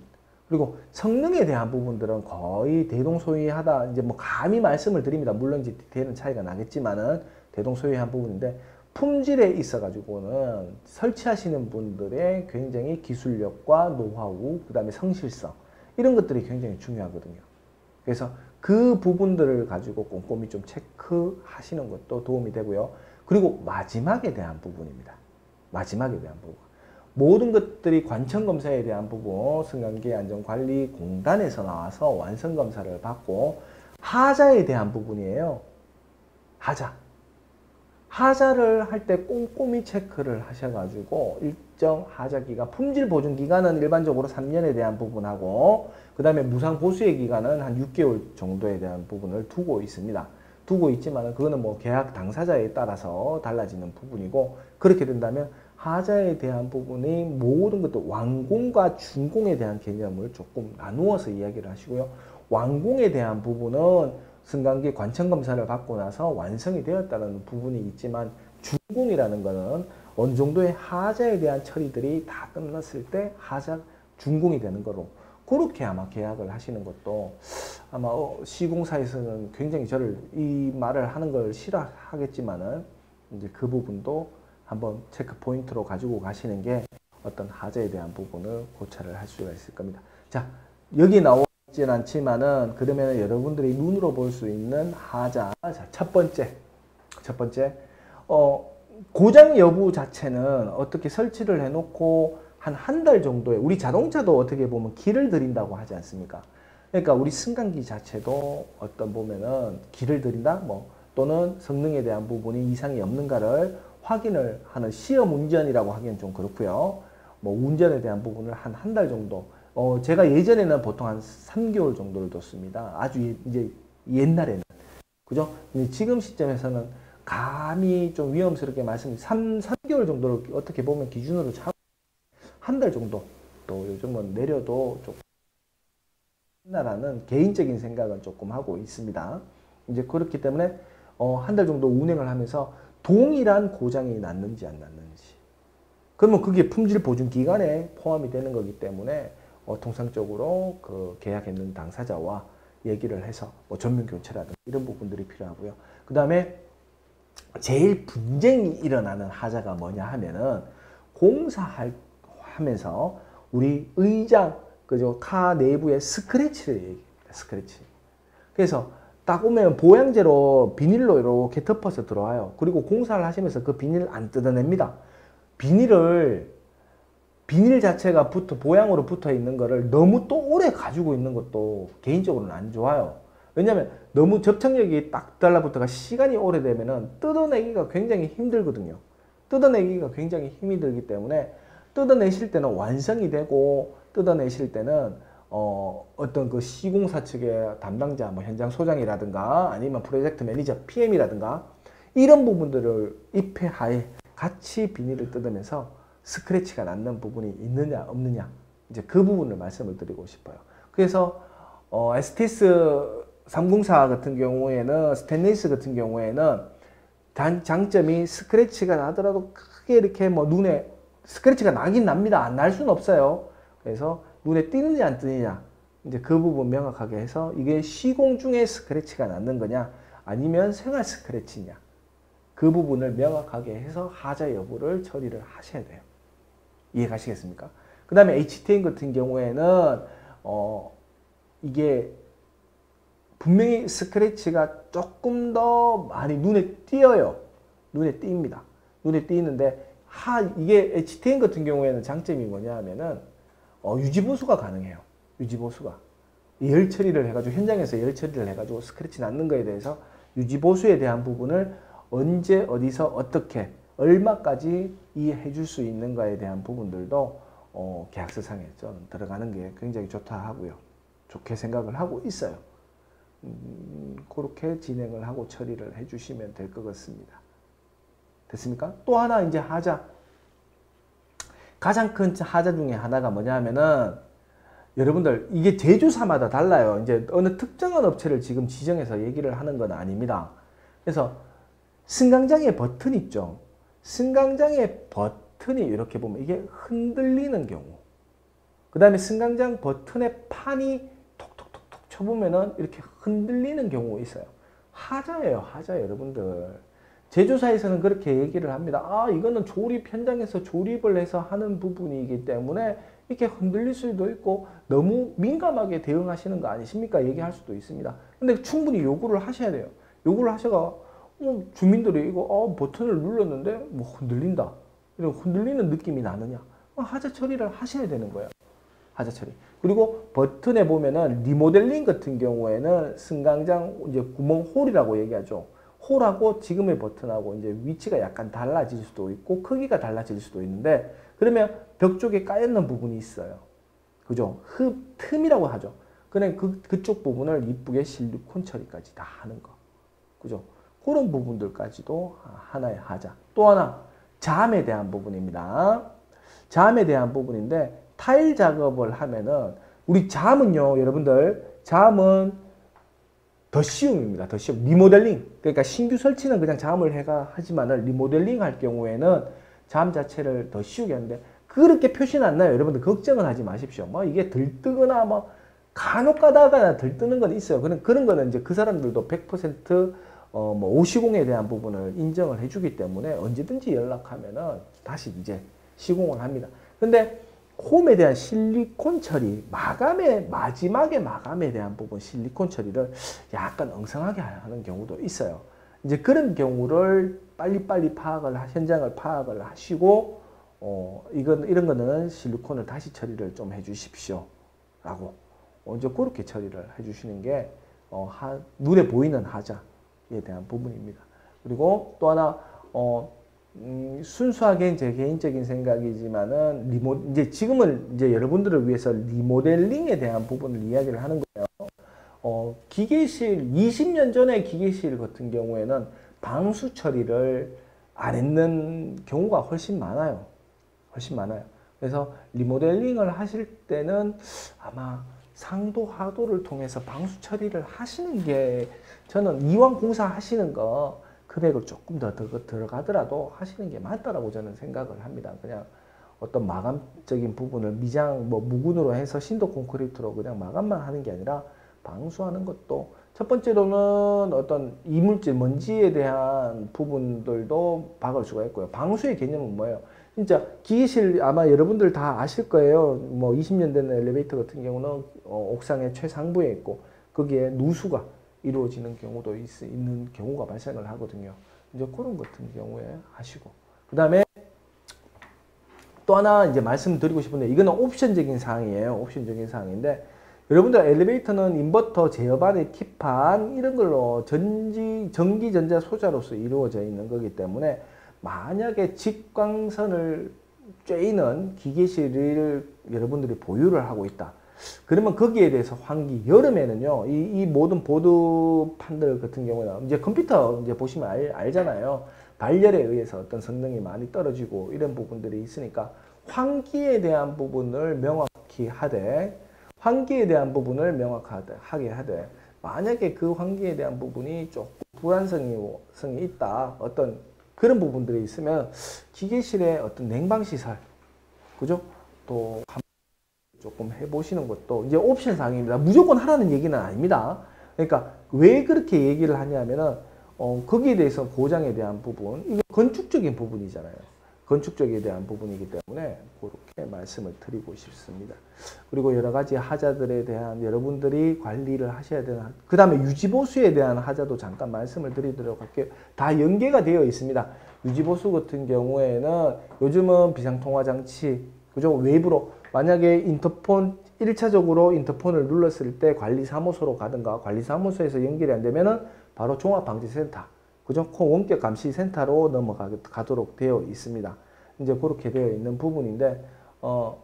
그리고 성능에 대한 부분들은 거의 대동소이하다. 이제 뭐 감히 말씀을 드립니다. 물론 이제 디테일은 차이가 나겠지만은 대동소이한 부분인데 품질에 있어 가지고는 설치하시는 분들의 굉장히 기술력과 노하우, 그 다음에 성실성 이런 것들이 굉장히 중요하거든요. 그래서 그 부분들을 가지고 꼼꼼히 좀 체크하시는 것도 도움이 되고요. 그리고 마지막에 대한 부분입니다. 마지막에 대한 부분. 모든 것들이 관청 검사에 대한 부분 승강기 안전관리공단에서 나와서 완성 검사를 받고 하자에 대한 부분이에요. 하자. 하자를 할 때 꼼꼼히 체크를 하셔가지고 일정 하자 기간, 품질 보증 기간은 일반적으로 3년에 대한 부분하고 그 다음에 무상 보수의 기간은 한 6개월 정도에 대한 부분을 두고 있습니다. 두고 있지만 그거는 뭐 계약 당사자에 따라서 달라지는 부분이고 그렇게 된다면 하자에 대한 부분이 모든 것도 완공과 준공에 대한 개념을 조금 나누어서 이야기를 하시고요. 완공에 대한 부분은 승강기 관청 검사를 받고 나서 완성이 되었다는 부분이 있지만 준공이라는 것은 어느 정도의 하자에 대한 처리들이 다 끝났을 때 하자 준공이 되는 거로 그렇게 아마 계약을 하시는 것도 아마 어, 시공사에서는 굉장히 저를 이 말을 하는 걸 싫어하겠지만은 이제 그 부분도 한번 체크 포인트로 가지고 가시는 게 어떤 하자에 대한 부분을 고찰을 할 수가 있을 겁니다. 자, 여기 나 오진 않지만은 그러면 여러분들이 눈으로 볼 수 있는 하자. 자, 첫 번째. 첫 번째. 어, 고장 여부 자체는 어떻게 설치를 해 놓고 한 한 달 정도에 우리 자동차도 어떻게 보면 기를 들인다고 하지 않습니까? 그러니까 우리 승강기 자체도 어떤 보면은 기를 들인다 뭐 또는 성능에 대한 부분이 이상이 없는가를 확인을 하는 시험 운전이라고 하기엔 좀 그렇고요. 뭐 운전에 대한 부분을 한 한 달 정도. 어 제가 예전에는 보통 한 3개월 정도를 뒀습니다. 아주 이제 옛날에는 그죠? 지금 시점에서는 감히 좀 위험스럽게 말씀 3, 3개월 정도를 어떻게 보면 기준으로 잡 한 달 정도 또 요즘은 내려도 좀 나라는 개인적인 생각은 조금 하고 있습니다. 이제 그렇기 때문에 어, 한 달 정도 운행을 하면서 동일한 고장이 났는지 안 났는지. 그러면 그게 품질 보증 기간에 포함이 되는 거기 때문에 어, 통상적으로 그 계약했는 당사자와 얘기를 해서 뭐 전면 교체라든가 이런 부분들이 필요하고요. 그 다음에 제일 분쟁이 일어나는 하자가 뭐냐 하면은 공사할 하면서 우리 의장 그죠 카 내부의 스크래치를 얘기합니다. 스크래치. 그래서 딱 오면 보양제로 비닐로 이렇게 덮어서 들어와요. 그리고 공사를 하시면서 그 비닐을 안 뜯어냅니다. 비닐을 비닐 자체가 붙어 보양으로 붙어 있는 거를 너무 또 오래 가지고 있는 것도 개인적으로는 안 좋아요. 왜냐하면 너무 접착력이 딱 달라붙어가 시간이 오래되면은 뜯어내기가 굉장히 힘들거든요. 뜯어내기가 굉장히 힘이 들기 때문에 뜯어내실 때는 완성이 되고 뜯어내실 때는 어, 어떤 그 시공사 측의 담당자, 뭐 현장 소장이라든가 아니면 프로젝트 매니저, PM이라든가 이런 부분들을 입회하에 같이 비닐을 뜯으면서 스크래치가 났는 부분이 있느냐 없느냐 이제 그 부분을 말씀을 드리고 싶어요. 그래서 어, STS 304 같은 경우에는 스테인리스 같은 경우에는 단 장점이 스크래치가 나더라도 크게 이렇게 뭐 눈에 스크래치가 나긴 납니다. 안 날 수는 없어요. 그래서 눈에 띄느냐 안 띄느냐 이제 그 부분 명확하게 해서 이게 시공 중에 스크래치가 났는 거냐 아니면 생활 스크래치냐 그 부분을 명확하게 해서 하자 여부를 처리를 하셔야 돼요. 이해 가시겠습니까? 그 다음에 HTN 같은 경우에는 어 이게 분명히 스크래치가 조금 더 많이 눈에 띄어요. 눈에 띕니다. 눈에 띄는데 하 이게 HTN 같은 경우에는 장점이 뭐냐 하면은 어, 유지보수가 가능해요. 유지보수가. 열 처리를 해가지고 현장에서 열 처리를 해가지고 스크래치 낳는 거에 대해서 유지보수에 대한 부분을 언제 어디서 어떻게 얼마까지 이해해 줄 수 있는가에 대한 부분들도 어, 계약서상에 좀 들어가는 게 굉장히 좋다 하고요. 좋게 생각을 하고 있어요. 음, 그렇게 진행을 하고 처리를 해 주시면 될 것 같습니다. 됐습니까? 또 하나 이제 하자. 가장 큰 하자 중에 하나가 뭐냐면은 여러분들 이게 제조사마다 달라요. 이제 어느 특정한 업체를 지금 지정해서 얘기를 하는 건 아닙니다. 그래서 승강장에 버튼 있죠. 승강장의 버튼이 이렇게 보면 이게 흔들리는 경우. 그 다음에 승강장 버튼의 판이 톡톡톡톡 쳐보면은 이렇게 흔들리는 경우가 있어요. 하자예요, 하자 여러분들. 제조사에서는 그렇게 얘기를 합니다. 아, 이거는 조립 현장에서 조립을 해서 하는 부분이기 때문에 이렇게 흔들릴 수도 있고 너무 민감하게 대응하시는 거 아니십니까? 얘기할 수도 있습니다. 근데 충분히 요구를 하셔야 돼요. 요구를 하셔가 어, 주민들이 이거 어, 버튼을 눌렀는데 뭐 흔들린다. 이런 흔들리는 느낌이 나느냐? 어, 하자 처리를 하셔야 되는 거예요. 하자 처리. 그리고 버튼에 보면은 리모델링 같은 경우에는 승강장 이제 구멍 홀이라고 얘기하죠. 홀하고 지금의 버튼하고 이제 위치가 약간 달라질 수도 있고 크기가 달라질 수도 있는데 그러면 벽 쪽에 까였는 부분이 있어요. 그죠? 흡, 틈이라고 하죠. 그냥 그, 그쪽 부분을 이쁘게 실리콘 처리까지 다 하는 거. 그죠? 그런 부분들까지도 하나의 하자. 또 하나, 잠에 대한 부분입니다. 잠에 대한 부분인데 타일 작업을 하면은 우리 잠은요, 여러분들, 잠은 더 쉬움입니다. 더 쉬움. 리모델링. 그러니까 신규 설치는 그냥 잠을 해가 하지만은 리모델링 할 경우에는 잠 자체를 더 쉬우게 하는데 그렇게 표시는 안 나요. 여러분들 걱정은 하지 마십시오. 뭐 이게 들뜨거나 뭐 간혹 가다가 들뜨는 건 있어요. 그런 그런 거는 이제 그 사람들도 100% 어, 뭐 오시공에 대한 부분을 인정을 해주기 때문에 언제든지 연락하면은 다시 이제 시공을 합니다. 근데 홈에 대한 실리콘 처리, 마감의 마지막에 마감에 대한 부분 실리콘 처리를 약간 엉성하게 하는 경우도 있어요. 이제 그런 경우를 빨리빨리 파악을 현장을 파악을 하시고 어 이건 이런 거는 실리콘을 다시 처리를 좀 해주십시오라고 어, 이제 그렇게 처리를 해주시는 게 어, 하, 눈에 보이는 하자에 대한 부분입니다. 그리고 또 하나 어 음, 순수하게 제 개인적인 생각이지만은 리모 이제 지금은 이제 여러분들을 위해서 리모델링에 대한 부분을 이야기를 하는 거예요. 어, 기계실 20년 전에 기계실 같은 경우에는 방수 처리를 안 했는 경우가 훨씬 많아요. 훨씬 많아요. 그래서 리모델링을 하실 때는 아마 상도 하도를 통해서 방수 처리를 하시는 게 저는 이왕 공사 하시는 거 금액을 조금 더 들어가더라도 하시는 게 맞다라고 저는 생각을 합니다. 그냥 어떤 마감적인 부분을 미장 뭐 무근으로 해서 신도 콘크리트로 그냥 마감만 하는 게 아니라 방수하는 것도 첫 번째로는 어떤 이물질 먼지에 대한 부분들도 박을 수가 있고요. 방수의 개념은 뭐예요? 진짜 기계실 아마 여러분들 다 아실 거예요. 뭐 20년 된 엘리베이터 같은 경우는 어, 옥상의 최상부에 있고 거기에 누수가 이루어지는 경우도 있, 는 경우가 발생을 하거든요. 이제 그런 같은 경우에 하시고 그 다음에 또 하나 이제 말씀드리고 싶은데 이거는 옵션적인 사항이에요. 옵션적인 사항인데 여러분들 엘리베이터는 인버터 제어반의 키판 이런 걸로 전지 전기 전자 소자로서 이루어져 있는 거기 때문에 만약에 직광선을 쬐이는 기계실을 여러분들이 보유를 하고 있다. 그러면 거기에 대해서 환기 여름에는요 이, 이 모든 보드판들 같은 경우는 이제 컴퓨터 이제 보시면 알, 알잖아요. 발열에 의해서 어떤 성능이 많이 떨어지고 이런 부분들이 있으니까 환기에 대한 부분을 명확히 하되 환기에 대한 부분을 명확하게 하되 만약에 그 환기에 대한 부분이 조금 불안성이 성이 있다 어떤 그런 부분들이 있으면 기계실의 어떤 냉방 시설 그죠? 또 조금 해보시는 것도 이제 옵션 사항입니다. 무조건 하라는 얘기는 아닙니다. 그러니까 왜 그렇게 얘기를 하냐면은 어, 거기에 대해서 보장에 대한 부분, 이게 건축적인 부분이잖아요. 건축적에 대한 부분이기 때문에 그렇게 말씀을 드리고 싶습니다. 그리고 여러 가지 하자들에 대한 여러분들이 관리를 하셔야 되는, 그 다음에 유지보수에 대한 하자도 잠깐 말씀을 드리도록 할게요. 다 연계가 되어 있습니다. 유지보수 같은 경우에는 요즘은 비상통화장치, 그죠? 외부로 만약에 인터폰 1차적으로 인터폰을 눌렀을 때 관리사무소로 가든가 관리사무소에서 연결이 안 되면은 바로 종합방지센터, 그죠? 원격 감시센터로 넘어가도록 되어 있습니다. 이제 그렇게 되어 있는 부분인데 어,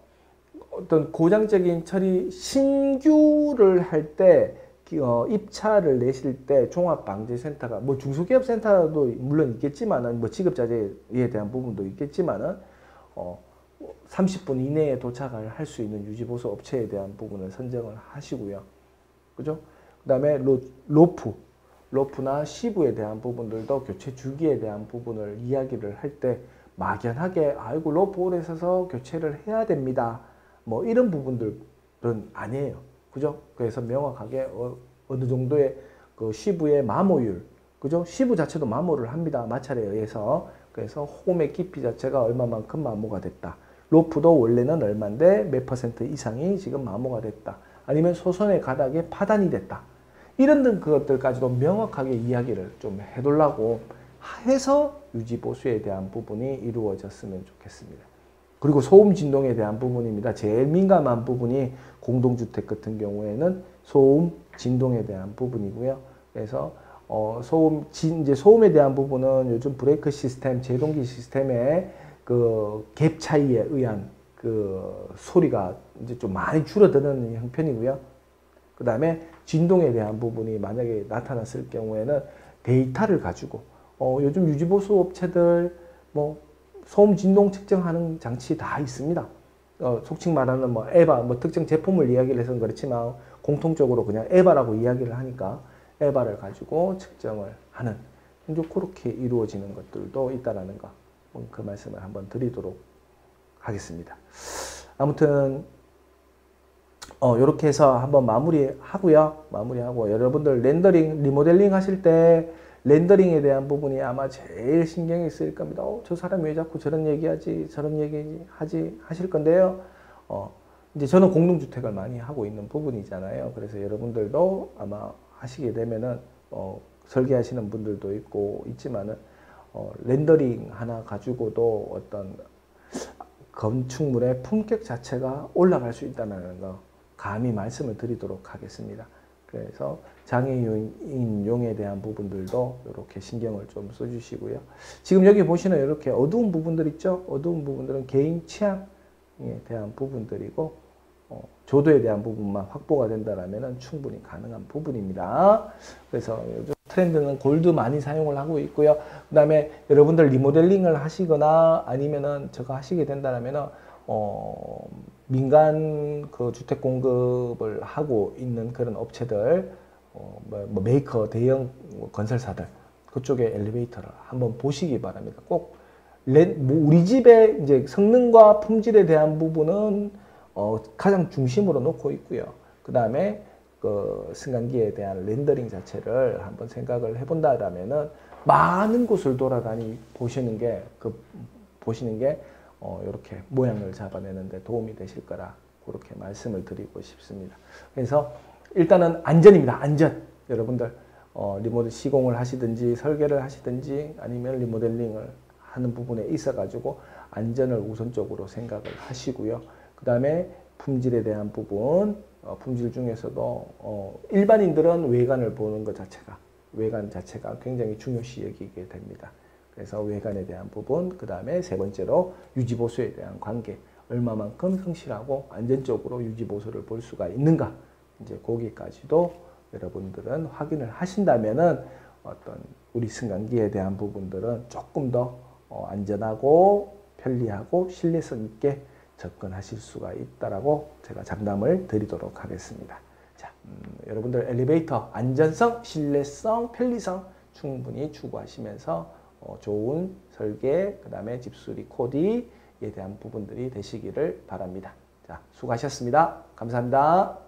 어떤 고장적인 처리 신규를 할 때 어, 입찰을 내실 때 종합방지센터가 뭐 중소기업센터도 물론 있겠지만은 뭐 지급자재에 대한 부분도 있겠지만은 어, 30분 이내에 도착을 할 수 있는 유지보수 업체에 대한 부분을 선정을 하시고요. 그죠? 그 다음에 로프, 로프나 sheave에 대한 부분들도 교체 주기에 대한 부분을 이야기를 할 때 막연하게 아이고 로프 오래 써서 교체를 해야 됩니다. 뭐 이런 부분들은 아니에요. 그죠? 그래서 명확하게 어, 느 정도의 그 sheave의 마모율, 그죠? sheave 자체도 마모를 합니다. 마찰에 의해서. 그래서 홈의 깊이 자체가 얼마만큼 마모가 됐다. 로프도 원래는 얼마인데 몇 퍼센트 이상이 지금 마모가 됐다. 아니면 소선의 가닥에 파단이 됐다. 이런 것들까지도 명확하게 이야기를 좀 해둘라고 해서 유지보수에 대한 부분이 이루어졌으면 좋겠습니다. 그리고 소음 진동에 대한 부분입니다. 제일 민감한 부분이 공동주택 같은 경우에는 소음 진동에 대한 부분이고요. 그래서 어, 소음 진, 이제 소음에 대한 부분은 요즘 브레이크 시스템, 제동기 시스템의 그 갭 차이에 의한 그 소리가 이제 좀 많이 줄어드는 형편이고요. 그 다음에 진동에 대한 부분이 만약에 나타났을 경우에는 데이터를 가지고 어, 요즘 유지보수 업체들 뭐 소음 진동 측정하는 장치 다 있습니다. 어, 속칭 말하는 뭐 에바, 뭐 특정 제품을 이야기를 해서는 그렇지만 공통적으로 그냥 에바라고 이야기를 하니까 에바를 가지고 측정을 하는 이제 그렇게 이루어지는 것들도 있다라는 거. 뭐그 말씀을 한번 드리도록 하겠습니다. 아무튼 어, 이렇게 해서 한번 마무리하고요. 마무리하고 여러분들 렌더링, 리모델링 하실 때 렌더링에 대한 부분이 아마 제일 신경이 쓰일 겁니다. 어, 저 사람이 왜 자꾸 저런 얘기하지, 저런 얘기하지 하실 건데요. 어, 이제 저는 공동주택을 많이 하고 있는 부분이잖아요. 그래서 여러분들도 아마 하시게 되면은 어, 설계하시는 분들도 있고 있지만은 어, 렌더링 하나 가지고도 어떤 건축물의 품격 자체가 올라갈 수 있다는 거 감히 말씀을 드리도록 하겠습니다. 그래서 장애인용에 대한 부분들도 이렇게 신경을 좀 써주시고요. 지금 여기 보시는 이렇게 어두운 부분들 있죠? 어두운 부분들은 개인 취향에 대한 부분들이고 어, 조도에 대한 부분만 확보가 된다면 충분히 가능한 부분입니다. 그래서 요즘 트렌드는 골드 많이 사용을 하고 있고요. 그 다음에 여러분들 리모델링을 하시거나 아니면은 저거 하시게 된다면은 어, 민간 그 주택 공급을 하고 있는 그런 업체들, 어, 뭐, 뭐 메이커 대형 건설사들 그쪽에 엘리베이터를 한번 보시기 바랍니다. 꼭 렌, 뭐 우리 집의 이제 성능과 품질에 대한 부분은 어, 가장 중심으로 놓고 있고요. 그 다음에 그 승강기에 대한 렌더링 자체를 한번 생각을 해본다라면은 많은 곳을 돌아다니 보시는 게 그 보시는 게 어, 이렇게 모양을 잡아내는데 도움이 되실 거라 그렇게 말씀을 드리고 싶습니다. 그래서 일단은 안전입니다. 안전. 여러분들 어, 리모델 시공을 하시든지 설계를 하시든지 아니면 리모델링을 하는 부분에 있어 가지고 안전을 우선적으로 생각을 하시고요. 그 다음에 품질에 대한 부분, 어, 품질 중에서도 어, 일반인들은 외관을 보는 것 자체가 외관 자체가 굉장히 중요시 여기게 됩니다. 그래서 외관에 대한 부분, 그 다음에 세 번째로 유지보수에 대한 관계, 얼마만큼 성실하고 안전적으로 유지보수를 볼 수가 있는가, 이제 거기까지도 여러분들은 확인을 하신다면은 어떤 우리 승강기에 대한 부분들은 조금 더 어, 안전하고 편리하고 신뢰성 있게 접근하실 수가 있다라고 제가 장담을 드리도록 하겠습니다. 자, 음, 여러분들 엘리베이터 안전성, 신뢰성, 편리성 충분히 추구하시면서 어, 좋은 설계, 그 다음에 집수리 코디에 대한 부분들이 되시기를 바랍니다. 자, 수고하셨습니다. 감사합니다.